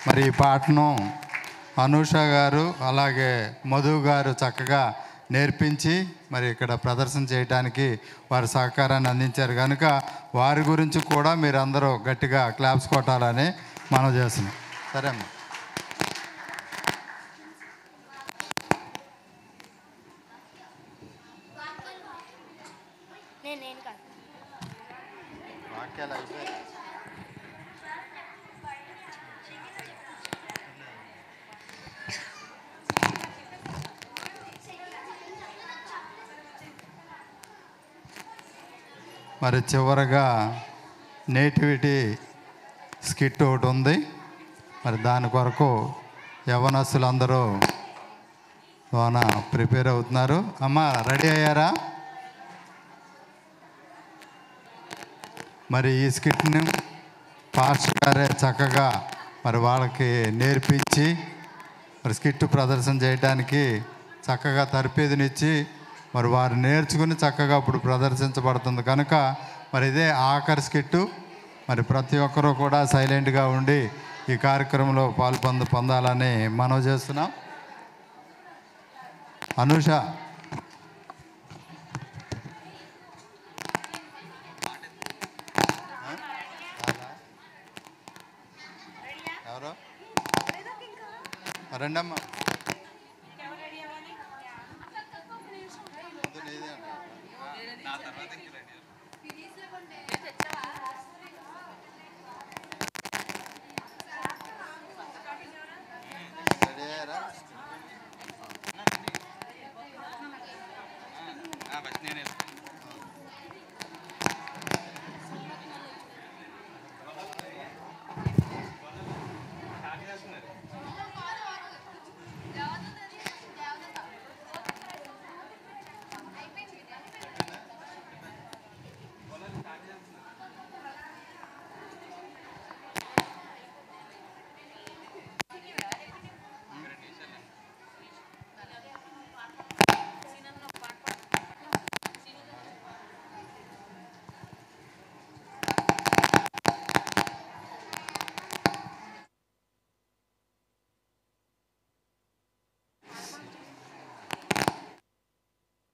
S18: మరి ఈ పాటను అనూష గారు అలాగే మధు గారు చక్కగా నేర్పించి మరి ఇక్కడ ప్రదర్శన చేయడానికి వారి సహకారాన్ని అందించారు. కనుక వారి గురించి కూడా మీరందరూ గట్టిగా క్లాప్స్ కొట్టాలని మనం చేస్తున్నాం. సరే అమ్మా. మరి చివరగా నేటివిటీ స్కిట్ ఒకటి ఉంది. మరి దాని కొరకు యవనస్తులు అందరూ లోన ప్రిపేర్ అవుతున్నారు. అమ్మ రెడీ అయ్యారా? మరి ఈ స్కిట్ని పాస్టర్ గారే చక్కగా మరి వాళ్ళకి నేర్పించి మరి స్కిట్ ప్రదర్శన చేయడానికి చక్కగా తర్పేదినిచ్చి మరి వారు నేర్చుకుని చక్కగా ఇప్పుడు ప్రదర్శించబడుతుంది. కనుక మరి ఇదే ఆఖరి స్కిట్టు. మరి ప్రతి ఒక్కరూ కూడా సైలెంట్గా ఉండి ఈ కార్యక్రమంలో పాల్పొంద పొందాలని మనవి చేస్తున్నాం. అనూష. ఎవరు? రెండమ్మ.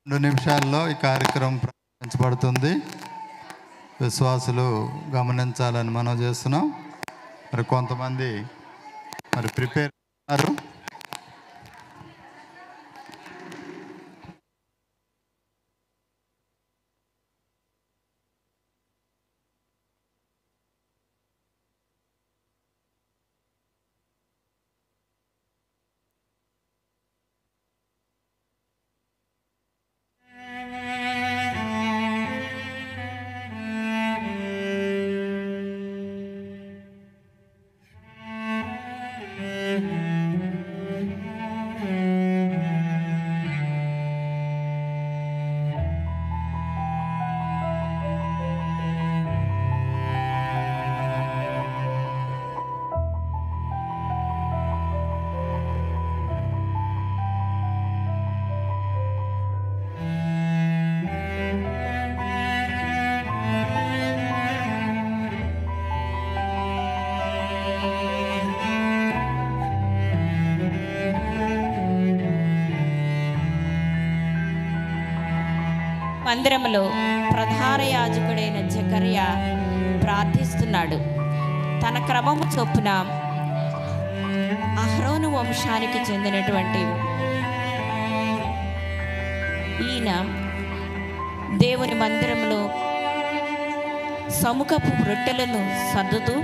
S18: రెండు నిమిషాల్లో ఈ కార్యక్రమం ప్రారంభించబడుతుంది. విశ్వాసులు గమనించాలని మనం చేస్తున్నాం. మరి కొంతమంది మరి ప్రిపేర్ ఉన్నారు.
S20: మందిరంలో ప్రధాన యాజకుడైన జకర్య ప్రార్థిస్తున్నాడు. తన క్రమము చొప్పున అహ్రోను వంశానికి చెందినటువంటి ఈయన దేవుని మందిరంలో సముఖపు రొట్టెలను సర్దుతూ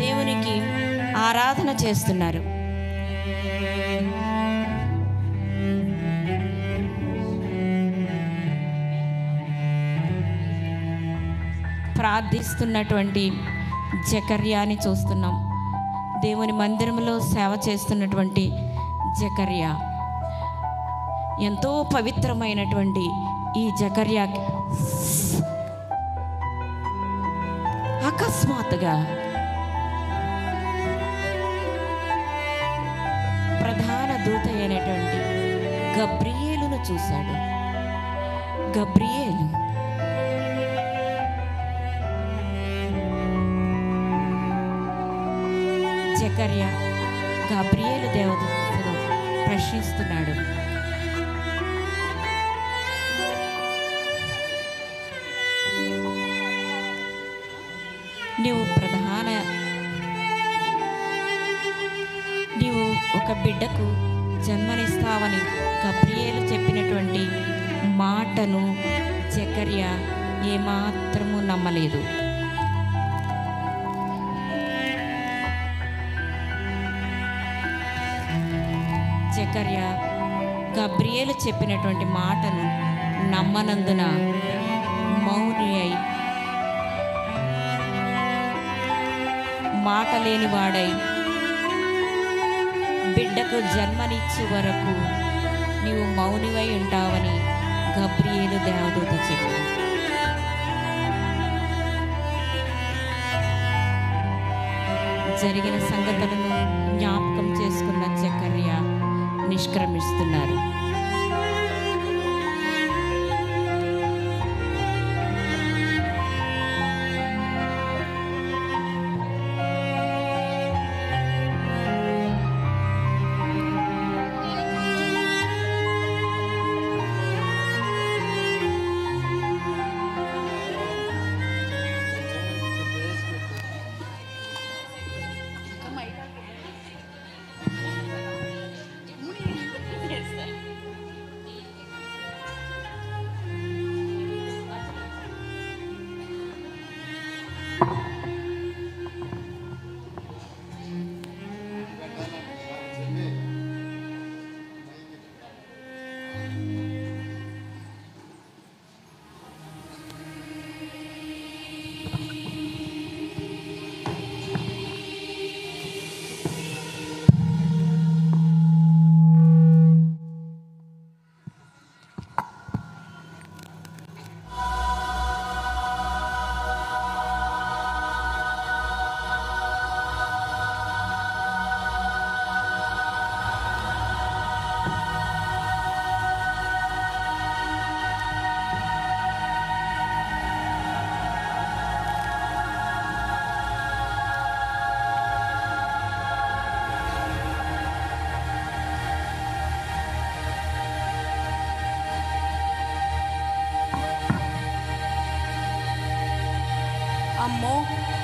S20: దేవునికి ఆరాధన చేస్తున్నారు. ప్రార్థిస్తున్నటువంటి జకర్యాని చూస్తున్నాం. దేవుని మందిరంలో సేవ చేస్తున్నటువంటి జకర్య. ఎంతో పవిత్రమైనటువంటి ఈ జకర్యా అకస్మాత్తుగా చివరకు నీవు మౌనివై ఉంటావని గబ్రియేలు దేవదూత చెప్పాడు. జరిగిన సంగతులను జ్ఞాపకం చేసుకున్న చక్కర్య నిష్క్రమిస్తున్నారు.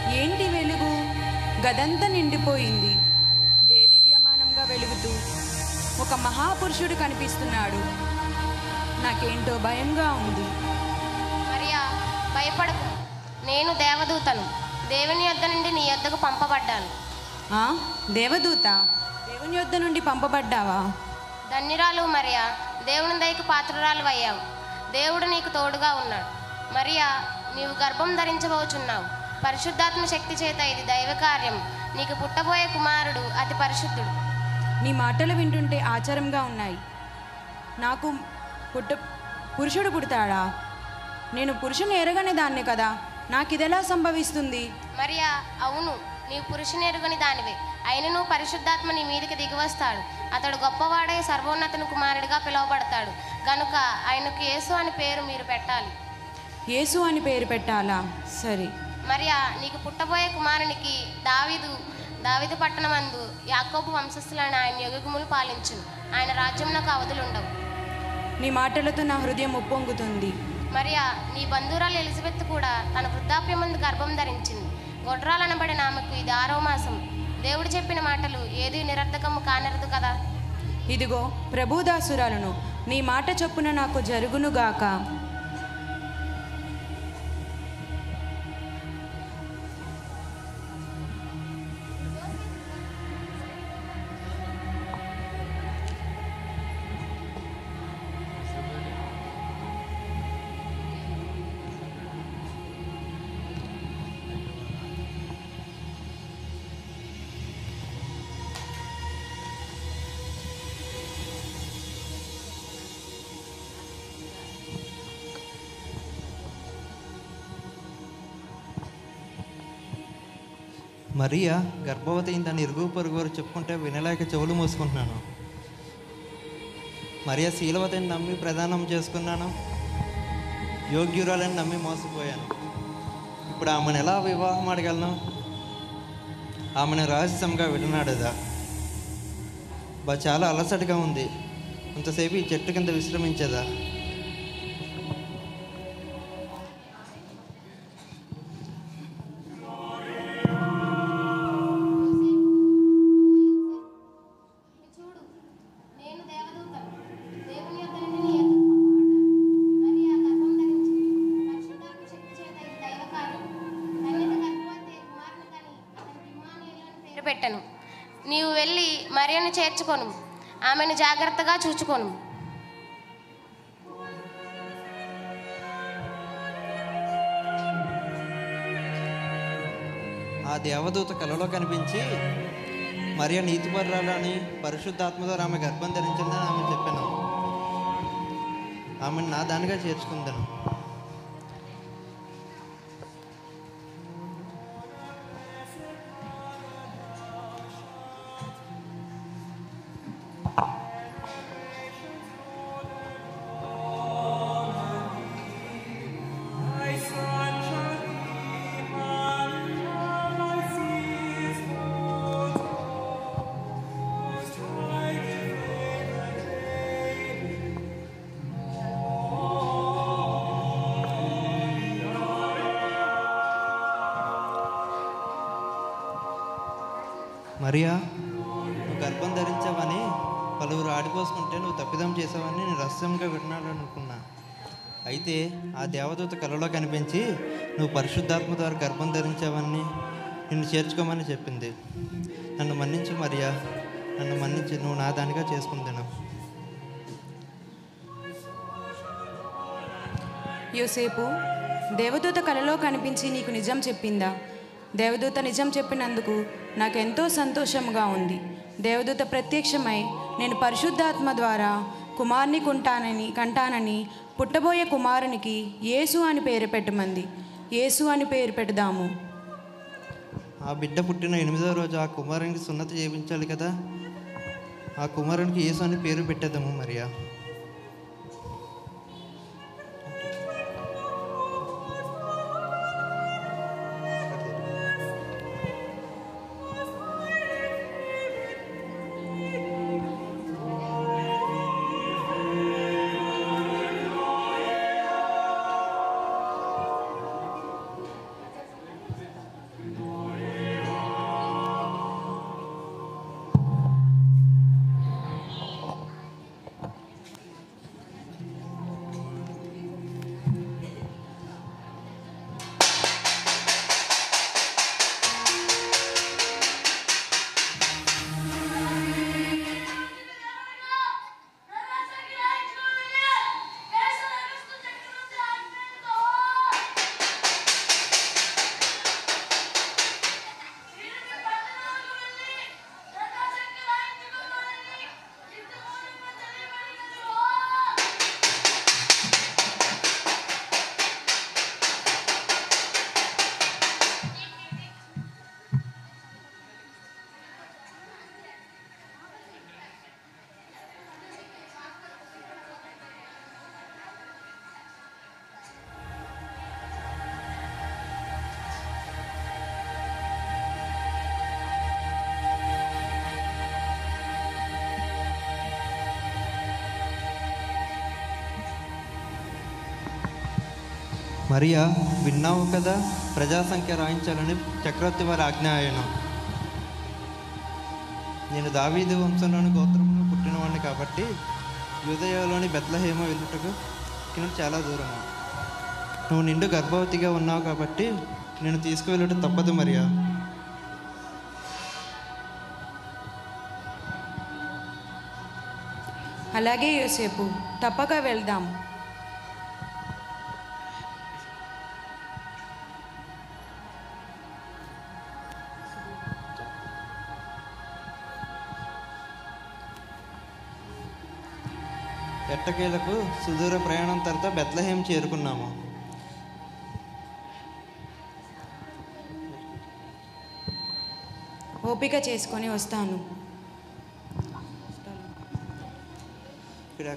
S14: ఏంటి వెలుగు? గదంతా నిండిపోయింది. దేదివ్యమానంగా వెలుగుతూ ఒక మహాపురుషుడు కనిపిస్తున్నాడు. నాకేంటో భయంగా ఉంది.
S21: మరియా భయపడకు. నేను దేవదూతను. దేవుని యొద్ద నుండి నీ యొద్దకు పంపబడ్డాను.
S14: ఆ? దేవదూత? దేవుని యొద్ద నుండి పంపబడ్డావా?
S21: ధన్యురాలు మరియా దేవుని దయకు పాత్రురాలు అయ్యావు దేవుడు నీకు తోడుగా ఉన్నాడు. మరియా నీవు గర్భం ధరించబోచున్నావు. పరిశుద్ధాత్మ శక్తి చేత ఇది దైవ కార్యం నీకు పుట్టబోయే కుమారుడు అతి పరిశుద్ధుడు.
S14: నీ మాటలు వింటుంటే ఆచారంగా ఉన్నాయి. నాకు పుట్ట పురుషుడు పుడతాడా? నేను పురుషుని ఎరగని దాన్నే కదా. నాకు ఇదెలా సంభవిస్తుంది?
S21: మరియా అవును నీవు పురుషుని ఎరుగని దానివే. అయినను పరిశుద్ధాత్మ నీ మీదకి దిగివస్తాడు. అతడు గొప్పవాడై సర్వోన్నతుని కుమారుడిగా పిలువబడతాడు. గనుక ఆయనకు యేసు అని పేరు మీరు పెట్టాలి.
S14: యేసు అని పేరు పెట్టాలా? సరే.
S21: మరియా నీకు పుట్టబోయే కుమారునికి దావీదు దావీదు పట్టణమందు యాకోబు వంశస్థులైన ఆయన యుగములు పాలించును ఆయన రాజ్యమునకు అవధులుండవు.
S14: నీ మాటలతో నా హృదయం ఉప్పొంగుతుంది.
S21: మరియా నీ బంధువురాలు ఎలిజబెత్ కూడా తన వృద్ధాప్యమందు గర్భం ధరించింది. గొడ్రాలనబడిన ఆమెకు ఇది ఆరో మాసం. దేవుడు చెప్పిన మాటలు ఏది నిరర్ధకము కానరదు కదా?
S14: ఇదిగో ప్రభుదాసురాలను నీ మాట చొప్పున నాకు జరుగునుగాక.
S22: మరియా గర్భవతి అయిందని ఇరుగు పొరుగు వారు చెప్పుకుంటే వినలేక చెవులు మూసుకుంటున్నాను. మరియా శీలవతిని నమ్మి ప్రదానం చేసుకున్నాను. యోగ్యురాలని నమ్మి మోసపోయాను. ఇప్పుడు ఆమెను ఎలా వివాహం అడగలను? ఆమెను రహస్యంగా విడనాడదా? బా చాలా అలసటగా ఉంది. కొంతసేపు ఈ చెట్టు కింద విశ్రమించేదా?
S21: మరియను ఆమెను జాగ్రత్తగా చూచుకొను
S22: ఆ దేవదూత కలలో కనిపించి మరియ నీతిపరురాలని పరిశుద్ధాత్మ ద్వారా ఆమె గర్భం ధరించిందని ఆమె చెప్పాను. ఆమెను నా దానిగా చేర్చుకుందాను. మరియా నువ్వు గర్భం ధరించావని పలువురు ఆడిపోసుకుంటే నువ్వు తప్పిదం చేసావని నేను రహస్యంగా వినాలనుకున్నా అయితే ఆ దేవదూత కలలో కనిపించి నువ్వు పరిశుద్ధాత్మ ద్వారా గర్భం ధరించావని నిన్ను చేర్చుకోమని చెప్పింది. నన్ను మన్నించు మరియా నన్ను మన్నించి నువ్వు నా దానిగా చేసుకుందాను
S14: యోసేపు దేవదూత కలలో కనిపించి నీకు నిజం చెప్పిందా? దేవదూత నిజం చెప్పినందుకు నాకెంతో సంతోషంగా ఉంది. దేవదూత ప్రత్యక్షమై నేను పరిశుద్ధాత్మ ద్వారా కుమార్ని కుంటానని కంటానని పుట్టబోయే కుమారునికి యేసు అని పేరు పెట్టమంది. యేసు అని పేరు పెడదాము.
S22: ఆ బిడ్డ పుట్టిన ఎనిమిదో రోజు ఆ కుమారునికి సున్నతి చేయించాలి కదా? ఆ కుమారునికి యేసు అని పేరు పెట్టేద్దాము మరియా? మరియా విన్నావు కదా? ప్రజా సంఖ్య రాయించాలని చక్రవర్తి వారి ఆజ్ఞ ఆయన నేను దావీదు వంశంలోని గోత్రంలో పుట్టినవాడిని కాబట్టి యూదయలోని బెత్లహేమ వెళ్ళుటకు నేను చాలా దూరం నువ్వు నిండు గర్భవతిగా ఉన్నావు కాబట్టి నేను తీసుకువెళ్ళుట తప్పదు మరియా.
S14: అలాగే యోసేపు తప్పక వెళ్దాం.
S22: ఎట్టకేలకు సుదూర ప్రయాణం తర్వాత బెత్లహేం చేరుకున్నాము.
S14: ఓపిక చేసుకొని వస్తాను.
S22: ఇక్కడ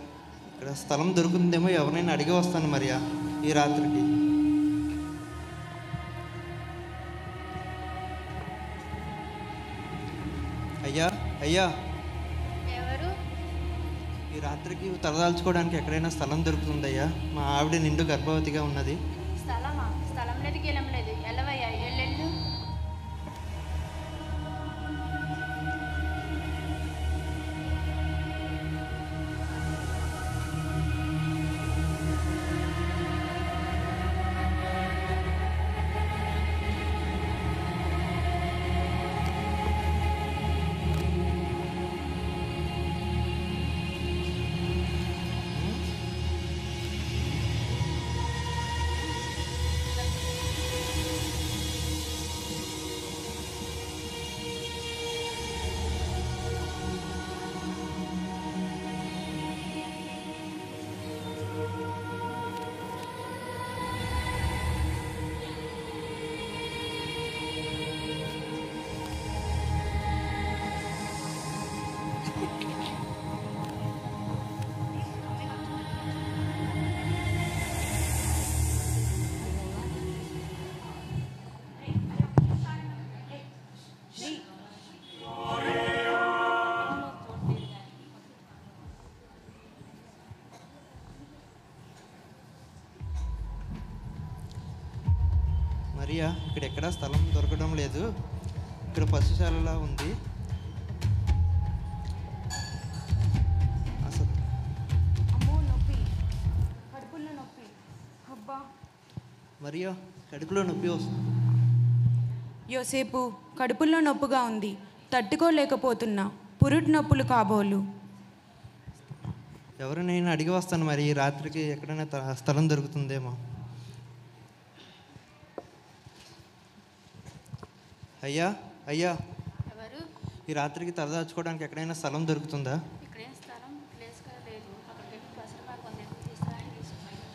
S22: ఇక్కడ స్థలం దొరుకుతుందేమో ఎవరినైనా అడిగి వస్తాను మరియా ఈ రాత్రికి. అయ్యా అయ్యా. రాత్రికి తలదాల్చుకోవడానికి ఎక్కడైనా స్థలం దొరుకుతుందయ్యా? మా ఆవిడ నిండు గర్భవతిగా ఉన్నది. ఇక్కడ ఎక్కడా స్థలం దొరకడం లేదు. ఇక్కడ పశుశాలలా ఉంది. అసలు
S14: అమ్మో నొప్పి. కడుపులో నొప్పి. అబ్బా.
S22: మరియా కడుపులో నొప్పి వస్తుంది
S14: యోసేపు కడుపులో నొప్పుగా ఉంది. తట్టుకోలేకపోతున్నా. పురుటి నొప్పులు కాబోలు.
S22: ఎవరినైనా అడిగి వస్తాను మరి రాత్రికి ఎక్కడైనా స్థలం దొరుకుతుందేమో. అయ్యా అయ్యా.
S23: ఎవరు?
S22: ఈ రాత్రికి తలదాచుకోవడానికి ఎక్కడైనా స్థలం దొరుకుతుందా?
S23: ఇక్కడేం స్థలం ప్లేస్ కూడా లేదు. అక్కడికి వెళ్ళి పసరు బాగా కొంత ఎక్కువ తీసుకురాని తీసుకున్నాను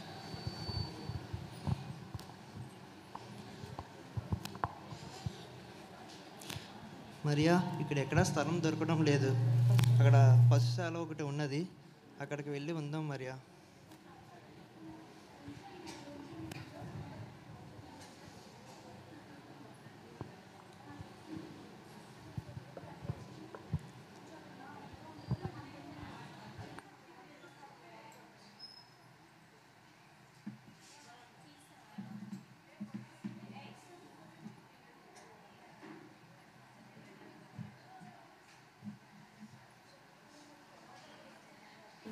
S22: మరియా ఇక్కడ ఎక్కడా స్థలం దొరకడం లేదు. అక్కడ పశుశాల ఒకటి ఉన్నది. అక్కడికి వెళ్ళి ఉందాం మరియా.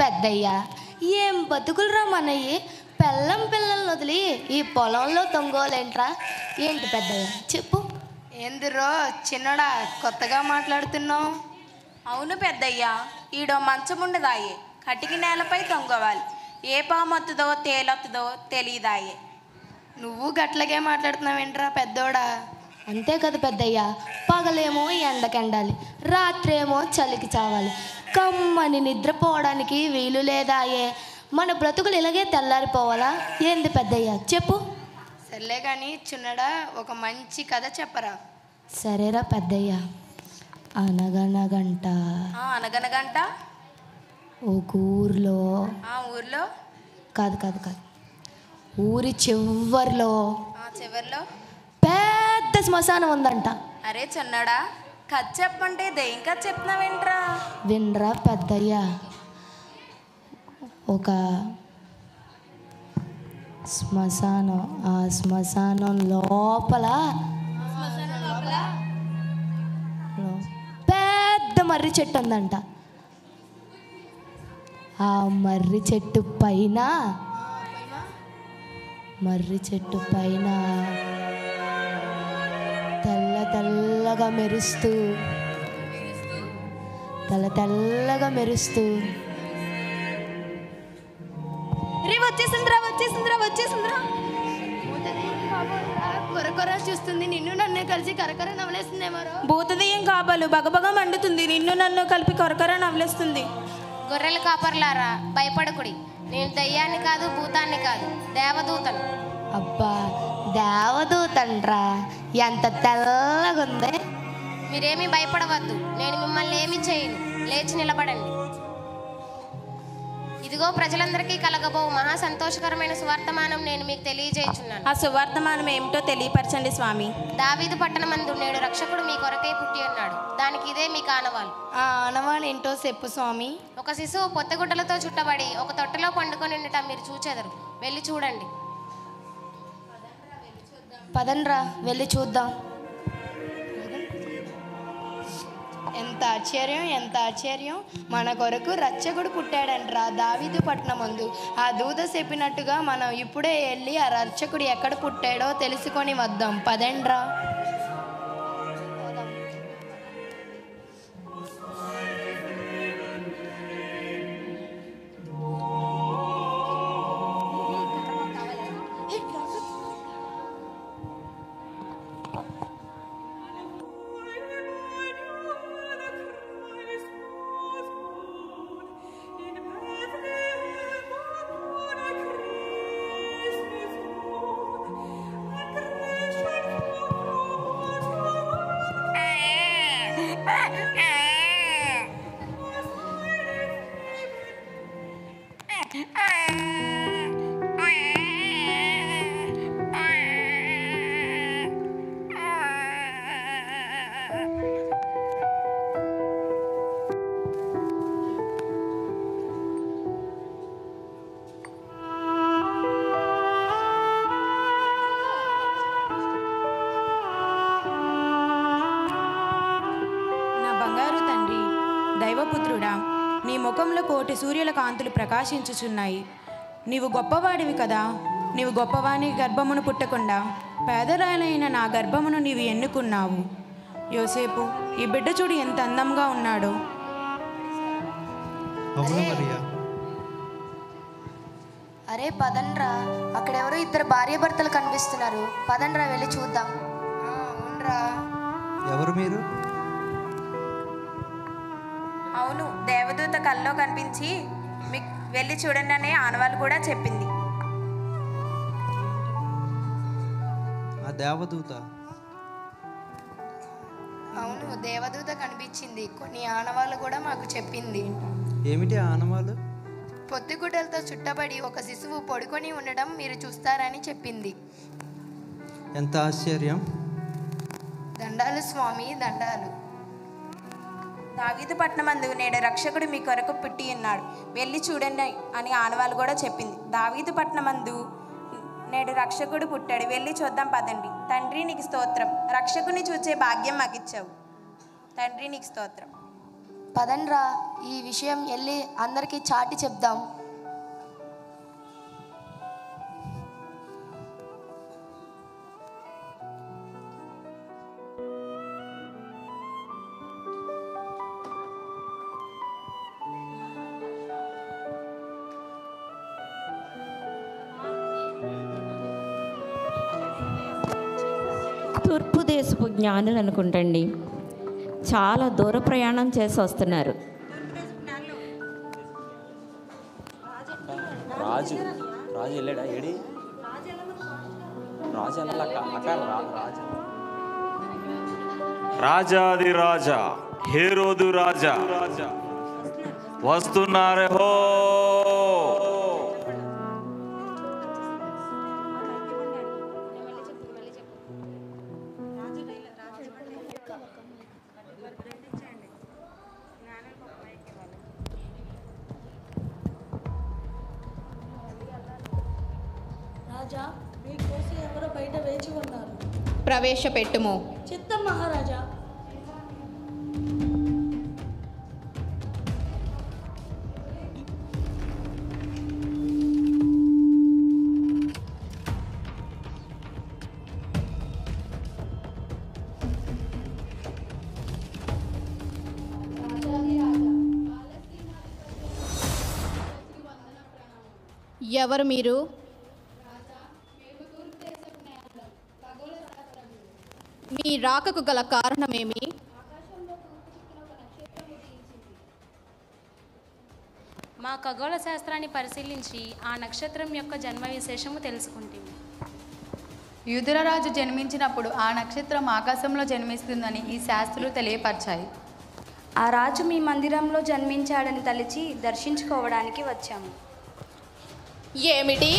S24: పెద్దయ్యా. ఏం బతుకులురా మనయ్యి? పెళ్ళం పిల్లల్ని వదిలి ఈ పొలంలో తొంగోలేంట్రా? ఏంటి పెద్దయ్య? చెప్పు.
S9: ఎందురో చిన్నడా కొత్తగా మాట్లాడుతున్నావు? అవును పెద్దయ్యా ఈడో మంచముండదాయే కటికి నేలపై తొంగవాలి. ఏ పామొత్తుదో తేలొత్తుదో తెలియదాయే
S24: నువ్వు గట్లగే మాట్లాడుతున్నావేంట్రా పెద్దోడా? అంతే కదా పెద్దయ్య. పగలేమో ఎండకెండాలి. రాత్రేమో చలికి చావాలి. కమ్మని నిద్రపోవడానికి వీలు లేదాయే. మన బ్రతుకులు ఇలాగే తెల్లారిపోవాలా? ఏంది పెద్దయ్య? చెప్పు. సర్లే కానీ చిన్నడా ఒక మంచి కథ చెప్పరా?
S25: సరేరా పెద్దయ్య. అనగనగంట.
S26: ఆ, అనగనగంట?
S25: ఒక ఊర్లో.
S26: ఆ ఊర్లో?
S25: కాదు కాదు కాదు. ఊరి చివర్లో
S26: ఆ చివర్లో?
S25: పెద్ద శ్మశానం ఉందంట.
S26: అరే చిన్నడా కథ చెప్పంటే దేం కథ చెప్తున్నావేంట్రా
S25: వినరా పెద్దయ్య. ఒక శ్మశానం ఆ శ్మశానం లోపల పెద్ద మర్రి చెట్టు ఉందంట. ఆ మర్రి చెట్టు పైన మర్రి చెట్టు పైన తెల్ల తెల్ల తెల్లగా మెరుస్తూ తెల్ల తెల్లగా మెరుస్తూ.
S24: రే వచ్చేసిందిరా వచ్చేసిందిరా వచ్చేసిందిరా కొర కొర చూస్తుంది నిన్ను నన్ను కలిసి కరకర నవలేస్తుందేమో
S27: భూతదెయ్యం కాపాలు? బగబగ మండుతుంది నిన్ను నన్ను కలిపి కొరకొర నవ్వులేస్తుంది.
S21: గొర్రెల కాపర్లారా భయపడకుడి. నేను దయ్యాన్ని కాదు భూతాన్ని కాదు దేవదూతను.
S25: అబ్బా దేవదూతండ్రా ఎంత తెల్లగా ఉంది
S21: మీరేమీ భయపడవద్దు నేను మిమ్మల్ని ఏమీ చేయను లేచి నిలబడండి. ఇదిగో ప్రజలందరికీ కలగబో మహా సంతోషకరమైన సువర్తమానం నేను మీకు తెలియజేయుచున్నాను.
S27: ఆ సువర్తమానం ఏమిటో తెలియపరచండి స్వామి.
S21: దావీదు పట్టణమందు నేడు రక్షకుడు మీ కొరకై పుట్టి ఉన్నాడు. దానికి ఇదే మీ కానవాలు.
S24: ఆ ఆనవాళ్ళు ఏంటో చెప్పు స్వామి.
S21: ఒక శిశువు పొత్తగుడ్డలతో చుట్టబడి ఒక తొట్టెలో పండుకొని ఉండటం మీరు చూచెదరు. వెళ్ళి చూడండి.
S24: పదండ్రా వెళ్ళి చూద్దాం. ఎంత ఆశ్చర్యం ఎంత ఆశ్చర్యం. మన కొరకు రచ్చకుడు పుట్టాడంట్రా దావీదు పట్నమందు ఆ దూత చెప్పినట్టుగా మనం ఇప్పుడే వెళ్ళి ఆ రచ్చకుడు ఎక్కడ పుట్టాడో తెలుసుకొని వద్దాం. పదండ్రా.
S14: సూర్యుల కాంతులు ప్రకాశించుచున్నాయి. నీవు గొప్పవాడివి కదా నీవు గొప్పవాని గర్భమును పుట్టకుండా పేదరాలైన నా గర్భమును నీవు ఎన్నుకున్నావు. యోసేపు ఈ బిడ్డ చూడు ఎంత అందంగా ఉన్నాడో.
S24: అరే పదండ్రా అక్కడెవరో ఇద్దరు భార్యాభర్తలు కనిపిస్తున్నారు. పదండ్రా వెళ్ళి చూద్దాం. అవునరా.
S22: ఎవరు మీరు?
S27: అవును దేవదూత కల్లో కనిపించి మీకు వెళ్ళి చూడండి అనే ఆనవాళ్ళు కూడా చెప్పింది.
S22: ఆ దేవదూత?
S24: అవును దేవదూత కనిపించింది. కొన్ని ఆనవాళ్ళు కూడా మాకు చెప్పింది.
S22: ఏమిటి ఆ ఆనవాలు
S24: పొత్తిగుడ్డలతో చుట్టబడి ఒక శిశువు పడుకొని ఉండడం మీరు చూస్తారని చెప్పింది.
S22: ఎంత ఆశ్చర్యం.
S24: దండాలు స్వామి దండాలు.
S27: దావీదు అందు నేడు రక్షకుడు మీ కొరకు పుట్టి ఉన్నాడు. వెళ్ళి చూడండి అని ఆనవాళ్ళు కూడా చెప్పింది. దావీదు పట్నమందు నేడు రక్షకుడు పుట్టాడు. వెళ్ళి చూద్దాం పదండి. తండ్రి నీకు స్తోత్రం. రక్షకుని చూచే భాగ్యం మాకిచ్చావు తండ్రి నీకు స్తోత్రం.
S24: పదండ్రా ఈ విషయం వెళ్ళి అందరికీ చాటి చెప్దాం.
S20: జ్ఞానులు అనుకుంటండి. చాలా దూర ప్రయాణం చేసి వస్తున్నారు.
S28: రాజు రాజు వెళ్ళాడా? ఏడి? రాజు రాజు.
S29: రాజాది రాజా హేరోదు రాజా. వస్తున్నారే హో
S30: ప్రవేశపెట్టుము.
S31: చిత్తం మహారాజా.
S30: ఎవరు మీరు? మీ రాకకు గల కారణమేమి?
S32: మా ఖగోళ శాస్త్రాన్ని పరిశీలించి ఆ నక్షత్రం యొక్క జన్మ విశేషము తెలుసుకుంటుంది
S33: యూదులరాజు జన్మించినప్పుడు ఆ నక్షత్రం ఆకాశంలో జన్మిస్తుందని ఈ శాస్త్రులు తెలియపరిచాయి.
S26: ఆ రాజు మీ మందిరంలో జన్మించాడని తలిచి దర్శించుకోవడానికి వచ్చాము.
S30: ఏమిటి?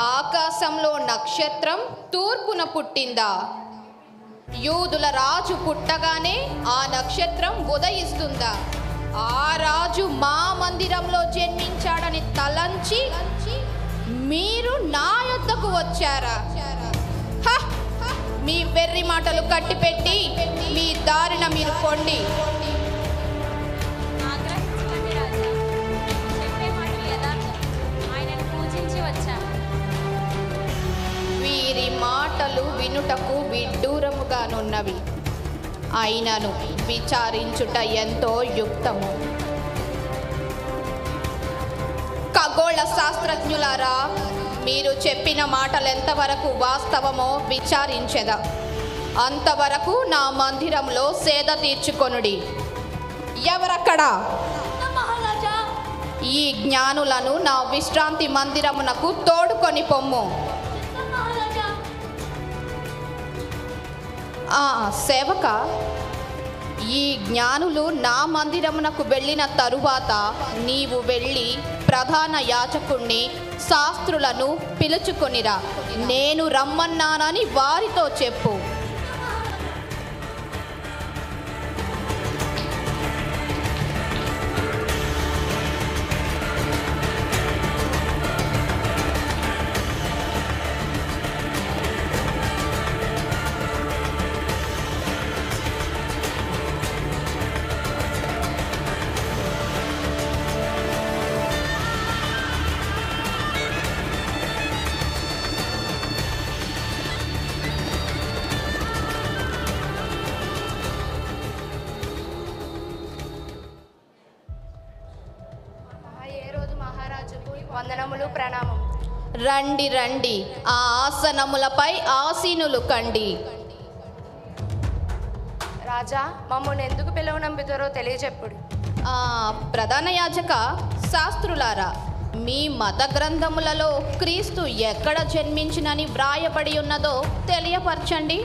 S30: ఆకాశంలో నక్షత్రం తూర్పున పుట్టిందా? యూదుల రాజు పుట్టగానే ఆ నక్షత్రం ఉదయిస్తుందా? ఆ రాజు మా మందిరంలో జన్మించాడని తలంచి మీరు నా యొద్దకు వచ్చారా? హ! మీ వెర్రి మాటలు కట్టిపెట్టి మీ దారిన మీరు పొండి.
S32: మాటలు
S30: వినుటకు విడ్డూరముగానున్నవి. అయినను విచారించుట ఎంతో యుక్తము. ఖగోళ శాస్త్రజ్ఞులారా మీరు చెప్పిన మాటలు ఎంతవరకు వాస్తవమో విచారించెదా. అంతవరకు నా మందిరంలో సేద తీర్చుకొనుడి. ఎవరక్కడా? ఈ జ్ఞానులను నా విశ్రాంతి మందిరమునకు తోడుకొని పొమ్ము. సేవక ఈ జ్ఞానులు నా మందిరమునకు వెళ్ళిన తరువాత నీవు వెళ్ళి ప్రధాన యాచకుణ్ణి శాస్త్రులను పిలుచుకొనిరా. నేను రమ్మన్నానని వారితో చెప్పు.
S26: వందనములు ప్రణామం
S30: రండి రండి. ఆ ఆసనములపై ఆసీనులు కండి.
S26: రాజా మమ్మల్ని ఎందుకు పిలువనంపుతారో తెలియచెప్పుడు.
S30: ప్రధాన యాజక శాస్త్రులారా మీ మత గ్రంథములలో క్రీస్తు ఎక్కడ జన్మించినని వ్రాయబడి ఉన్నదో తెలియపరచండి.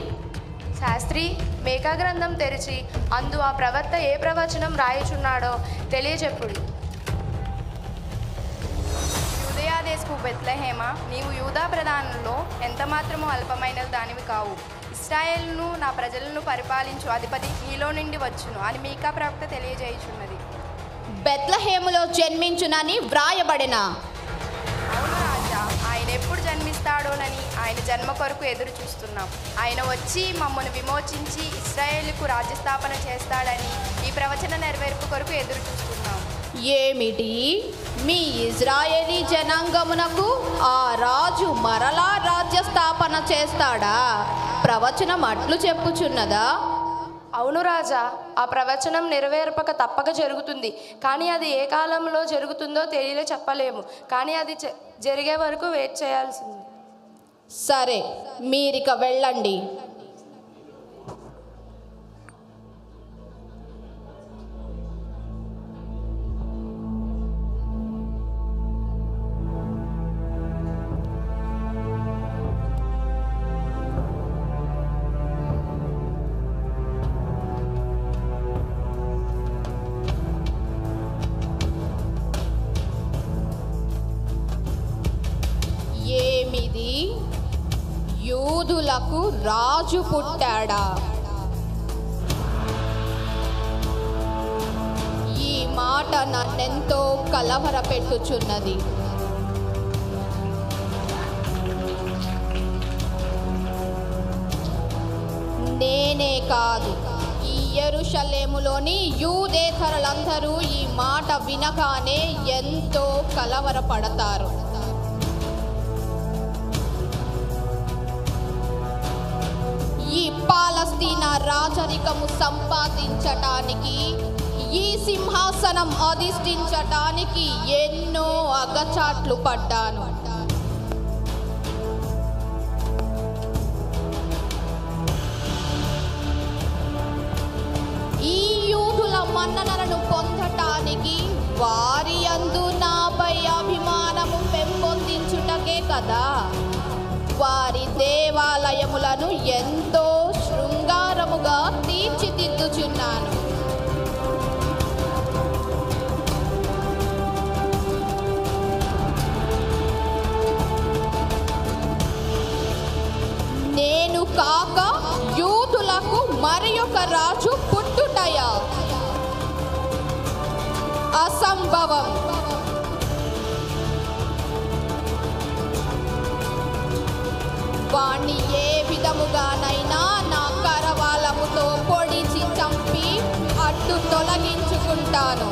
S26: శాస్త్రి మేకా గ్రంథం తెరిచి అందు ఆ ప్రవక్త ఏ ప్రవచనం రాయుచున్నాడో తెలియచెప్పుడు. యూదయాదేశపు బెత్లహేమ నీవు యూదా ప్రధానుల్లో ఎంత మాత్రమూ అల్పమైన దానివి కావు. ఇస్రాయేల్ను నా ప్రజలను పరిపాలించు అధిపతి నీలో నుండి వచ్చును అని మీకా ప్రవక్త తెలియజేయుచున్నది.
S30: బెత్లహేములో జన్మించునని వ్రాయబడిన?
S26: అవును రాజా ఆయన ఎప్పుడు జన్మిస్తాడోనని ఆయన జన్మ కొరకు ఎదురు చూస్తున్నాం. ఆయన వచ్చి మమ్మల్ని విమోచించి ఇస్రాయేలుకు రాజ్యస్థాపన చేస్తాడని ఈ ప్రవచన నెరవేర్పు కొరకు ఎదురు చూస్తున్నాం.
S30: ఏమిటి? మీ ఇజ్రాయేలీ జనాంగమునకు ఆ రాజు మరలా రాజ్య స్థాపన చేస్తాడా? ప్రవచనం అట్లు చెప్పుచున్నదా?
S26: అవును రాజా ఆ ప్రవచనం నెరవేర్పక తప్పక జరుగుతుంది. కానీ అది ఏ కాలంలో జరుగుతుందో తెలియలే చెప్పలేము. కానీ అది జరిగే వరకు వెయిట్ చేయాల్సింది.
S30: సరే మీరిక వెళ్ళండి. రాజు పుట్టాడా? ఈ మాట నన్నెంతో కలవరపెట్టుచున్నది. నేనే కాదు ఈ ఎరుషలేములోని యూదేతరులందరూ ఈ మాట వినగానే ఎంతో కలవరపడతారు. పాలస్తీనా రాజరికము సంపాదించటానికి ఈ సింహాసనం అధిష్ఠించటానికి ఎన్నో అగచాట్లు పడ్డాను. ఈ యూదుల మన్ననలను పొందటానికి వారి అందు నాపై అభిమానము పెంపొందించుటకే కదా. వారి దేవాలయములను ఎంతో శృంగారముగా తీర్చిదిద్దుచున్నాను. నేను కాక యూదులకు మరి ఒక రాజు పుట్టుటయా? అసంభవం. వాణ్ణి ఏ విధముగానైనా నా పొడిచి చంపి అడ్డు తొలగించుకుంటాను.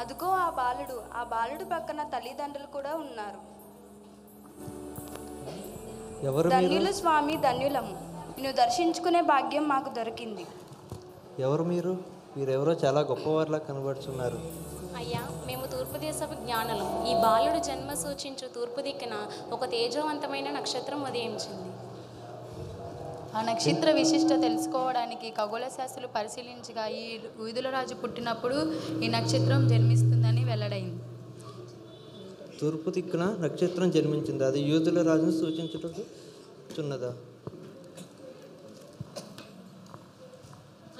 S26: అదుగో ఆ బాలుడు ఆ బాలుడు పక్కన తల్లిదండ్రులు కూడా ఉన్నారు.
S22: ఎవరు మీరు?
S26: ధన్యులు స్వామి ధన్యులము. నిన్ను దర్శించుకునే భాగ్యం మాకు దొరికింది.
S22: ఎవరు మీరు? వీరెవరో చాలా గొప్పవారిలా కనబడుతున్నారు
S32: అయ్యా మేము తూర్పు దేశపు జ్ఞానులం. ఈ బాలుడు జన్మ సూచించు తూర్పు దిక్కున ఒక తేజవంతమైన నక్షత్రం ఉదయించింది.
S33: ఆ నక్షత్ర విశిష్ట తెలుసుకోవడానికి ఖగోళ శాస్త్రులు పరిశీలించగా ఈ రాజు పుట్టినప్పుడు ఈ నక్షత్రం జన్మిస్తుందని వెల్లడైంది.
S22: తూర్పు దిక్కున నక్షత్రం జన్మించింది. అది యూదుల రాజును సూచించుచున్నదా?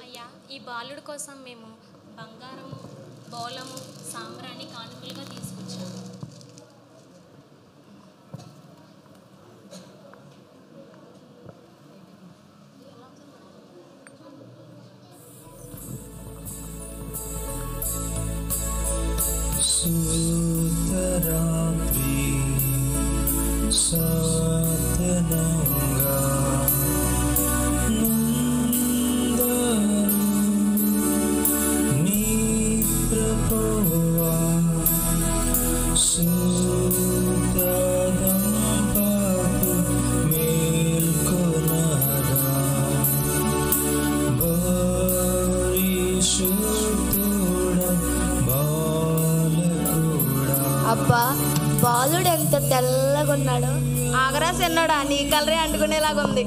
S32: అయ్యా ఈ బాలుడు కోసం మేము బంగారము బోలము సాంబ్రాణి కానుకలుగా తీసుకొచ్చాము.
S34: కలరే అంటుకునేలాగా ఉంది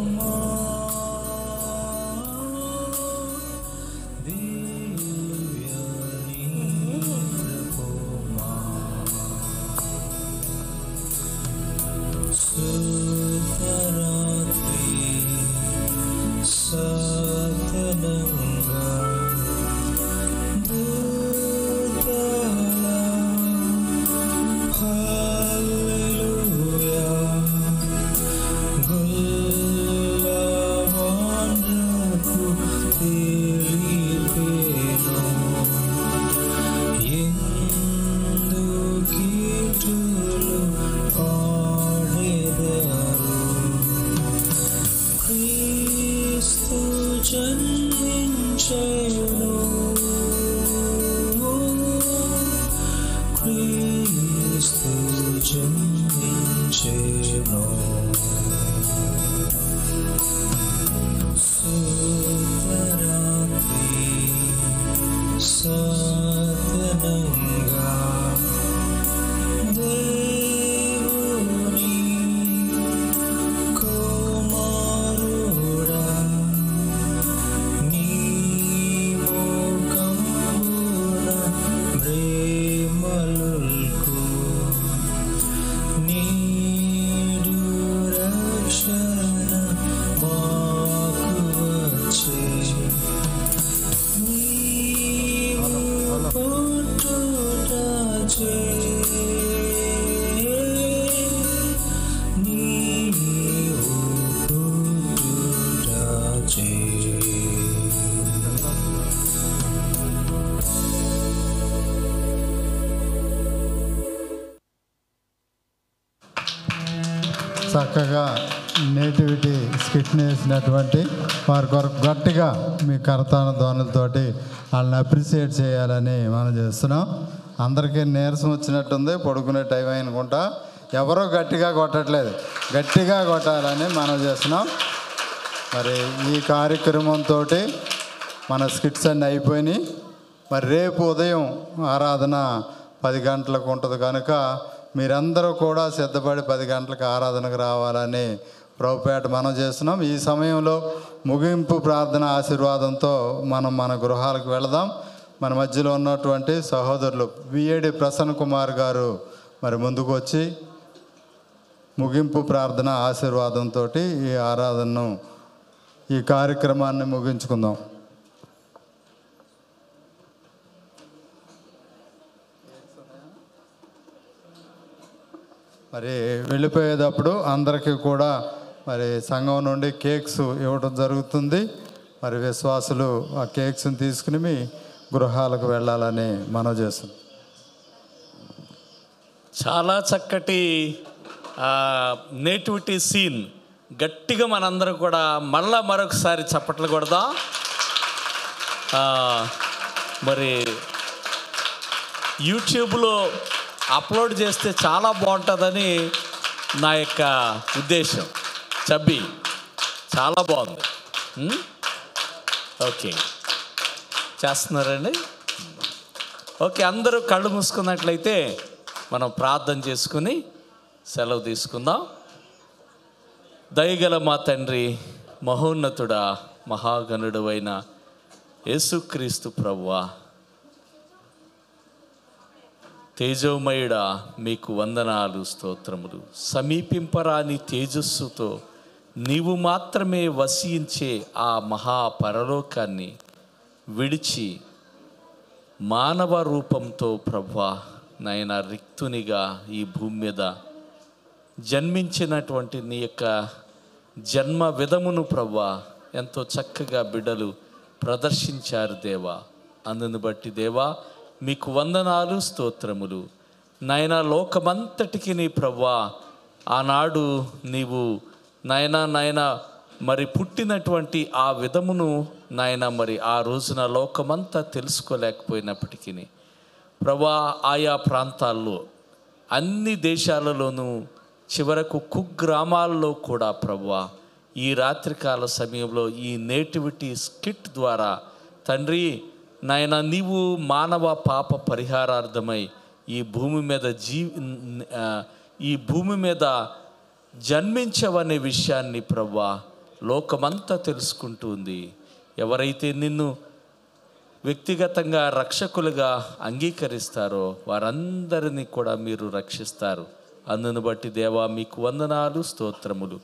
S18: చేసినటువంటి వారి కొరకు గట్టిగా మీ కరతాన ధ్వనులతోటి వాళ్ళని అప్రిషియేట్ చేయాలని మనం చేస్తున్నాం. అందరికీ నీరసం వచ్చినట్టుంది పడుకునే టైం అనుకుంటా ఎవరో గట్టిగా కొట్టట్లేదు. గట్టిగా కొట్టాలని మనం చేస్తున్నాం. మరి ఈ కార్యక్రమంతో మన స్కిట్స్ అన్నీ అయిపోయినాయి. మరి రేపు ఉదయం ఆరాధన పది గంటలకు ఉంటుంది కనుక మీరందరూ కూడా సిద్ధపడి పది గంటలకు ఆరాధనకు రావాలని ప్రభుపేట మనం చేస్తున్నాం. ఈ సమయంలో ముగింపు ప్రార్థన ఆశీర్వాదంతో మనం మన గృహాలకు వెళదాం. మన మధ్యలో ఉన్నటువంటి సహోదరులు విఏడి ప్రసన్న కుమార్ గారు మరి ముందుకు వచ్చి ముగింపు ప్రార్థన ఆశీర్వాదంతో ఈ ఆరాధనను ఈ కార్యక్రమాన్ని ముగించుకుందాం. మరి వెళ్ళిపోయేటప్పుడు అందరికీ కూడా మరి సంఘం నుండి కేక్స్ ఇవ్వడం జరుగుతుంది. మరి విశ్వాసులు ఆ కేక్స్ని తీసుకుని మీ గృహాలకు వెళ్ళాలని మనం చేస్తుంది.
S11: చాలా చక్కటి నేటివిటీ సీన్. గట్టిగా మనందరం కూడా మళ్ళా మరొకసారి చప్పట్లు కొడదాం. మరి యూట్యూబ్లో అప్లోడ్ చేస్తే చాలా బాగుంటుందని నా యొక్క ఉద్దేశం. చబ్బి. చాలా బాగుంది. ఓకే. చేస్తున్నారండి? ఓకే అందరూ కళ్ళు మూసుకున్నట్లయితే మనం ప్రార్థన చేసుకుని సెలవు తీసుకుందాం. దయగల మా తండ్రి మహోన్నతుడా మహాగణుడు అయిన యేసుక్రీస్తు ప్రభువా. తేజోమయుడా మీకు వందనాలు స్తోత్రములు. సమీపింపరాని తేజస్సుతో నీవు మాత్రమే వసించే ఆ మహా పరలోకాన్ని విడిచి మానవ రూపంతో ప్రభా నాయన రిక్తునిగా ఈ భూమి మీద జన్మించినటువంటి నీ యొక్క జన్మ విధమును ప్రభా ఎంతో చక్కగా బిడ్డలు ప్రదర్శించారు దేవా. అందును బట్టి దేవా మీకు వందనాలు స్తోత్రములు. నాయన లోకమంతటికి నీ ప్రభా ఆనాడు నీవు నాయన నాయన మరి పుట్టినటువంటి ఆ విధమును నాయన మరి ఆ రోజున లోకమంతా తెలుసుకోలేకపోయినప్పటికీ ప్రభా ఆయా ప్రాంతాల్లో అన్ని దేశాలలోనూ చివరకు కుగ్రామాల్లో కూడా ప్రభా ఈ రాత్రికాల సమయంలో ఈ నేటివిటీ స్కిట్ ద్వారా తండ్రి నాయన నీవు మానవ పాప పరిహారార్థమై ఈ భూమి మీద జీ ఈ భూమి మీద జన్మించవనే విషయాన్ని ప్రవ్వా లోకమంతా తెలుసుకుంటుంది ఎవరైతే నిన్ను వ్యక్తిగతంగా రక్షకులుగా అంగీకరిస్తారో వారందరినీ కూడా మీరు రక్షిస్తారు. అందును బట్టి దేవా మీకు వందనాలు స్తోత్రములు.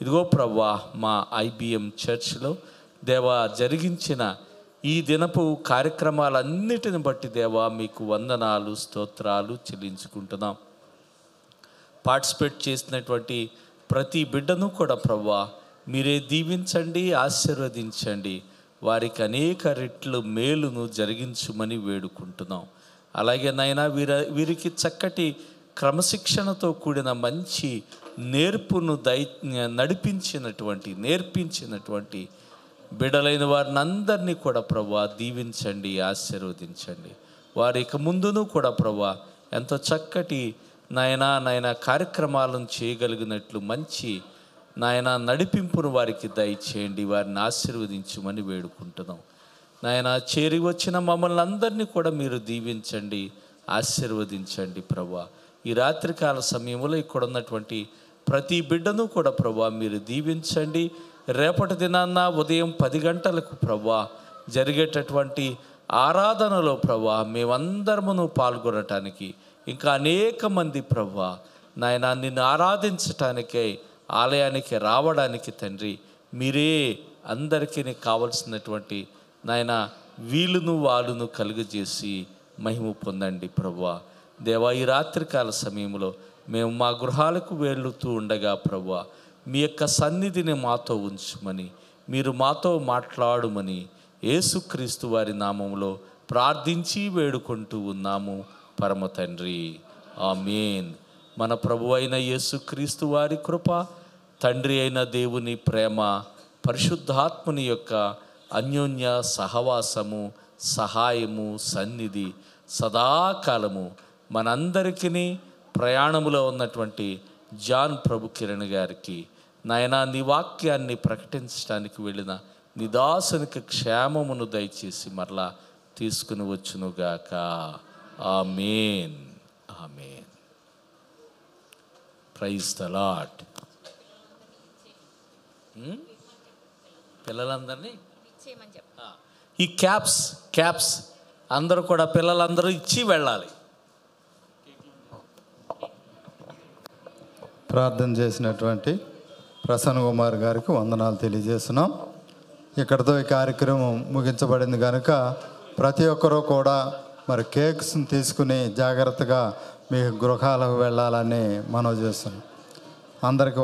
S11: ఇదిగో ప్రవ్వా మా ఐబిఎం చర్చ్లో దేవా జరిగించిన ఈ దినపు కార్యక్రమాలన్నిటిని బట్టి దేవా మీకు వందనాలు స్తోత్రాలు చెల్లించుకుంటున్నాం. పార్టిసిపేట్ చేసినటువంటి ప్రతి బిడ్డను కూడా ప్రవ్వా మీరే దీవించండి ఆశీర్వదించండి. వారికి అనేక రెట్లు మేలును జరిగించుమని వేడుకుంటున్నాం. అలాగే నాయనా వీర వీరికి చక్కటి క్రమశిక్షణతో కూడిన మంచి నేర్పును దై నడిపించినటువంటి నేర్పించినటువంటి బిడలైన వారిని అందరినీ కూడా ప్రభా దీవించండి ఆశీర్వదించండి. వారి ఇక ముందును కూడా ప్రభా ఎంతో చక్కటి నాయన నాయన కార్యక్రమాలను చేయగలిగినట్లు మంచి నాయన నడిపింపును వారికి దయచేయండి. వారిని ఆశీర్వదించమని వేడుకుంటున్నాం. నాయన చేరి వచ్చిన మమ్మల్ని అందరినీ కూడా మీరు దీవించండి ఆశీర్వదించండి ప్రభా. ఈ రాత్రికాల సమయంలో ఇక్కడ ఉన్నటువంటి ప్రతి బిడ్డను కూడా ప్రభా మీరు దీవించండి. రేపటి దినాన్న ఉదయం పది గంటలకు ప్రభా జరిగేటటువంటి ఆరాధనలో ప్రభా మేమందరమును పాల్గొనటానికి ఇంకా అనేక మంది ప్రభా నాయన నిన్ను ఆరాధించటానికై ఆలయానికి రావడానికి తండ్రి మీరే అందరికీ కావలసినటువంటి నాయన వీలును వాళ్ళును కలుగజేసి మహిమ పొందండి ప్రభా దేవా ఈ రాత్రికాల సమయంలో మేము మా గృహాలకు వెళ్తూ ఉండగా ప్రభా మీ యొక్క సన్నిధిని మాతో ఉంచుమని మీరు మాతో మాట్లాడుమని యేసుక్రీస్తు వారి నామంలో ప్రార్థించి వేడుకుంటూ ఉన్నాము. పరమ తండ్రి. ఆమేన్. మన ప్రభు అయిన యేసుక్రీస్తు వారి కృప తండ్రి అయిన దేవుని ప్రేమ పరిశుద్ధాత్ముని యొక్క అన్యోన్య సహవాసము సహాయము సన్నిధి సదాకాలము మనందరికీ ప్రయాణములో ఉన్నటువంటి జాన్ ప్రభు కిరణ్ గారికి నాయన నీ వాక్యాన్ని ప్రకటించడానికి వెళ్ళిన నిదాసునికి క్షేమమును దయచేసి మరలా తీసుకుని వచ్చునుగాక. Amen amen praise the Lord పిల్లలందరినీ? ఆ, ఈ క్యాప్స్ క్యాప్స్ అందరూ కూడా పిల్లలందరూ ఇచ్చి వెళ్ళాలి.
S18: ప్రార్థన చేసినటువంటి ప్రసన్న కుమార్ గారికి వందనాలు తెలియజేస్తున్నాం. ఇక్కడతో ఈ కార్యక్రమం ముగించబడింది కనుక ప్రతి ఒక్కరూ కూడా మరి కేక్స్ని తీసుకుని జాగ్రత్తగా మీ గృహాలకు వెళ్ళాలని మనవి చేస్తున్నాం. అందరికీ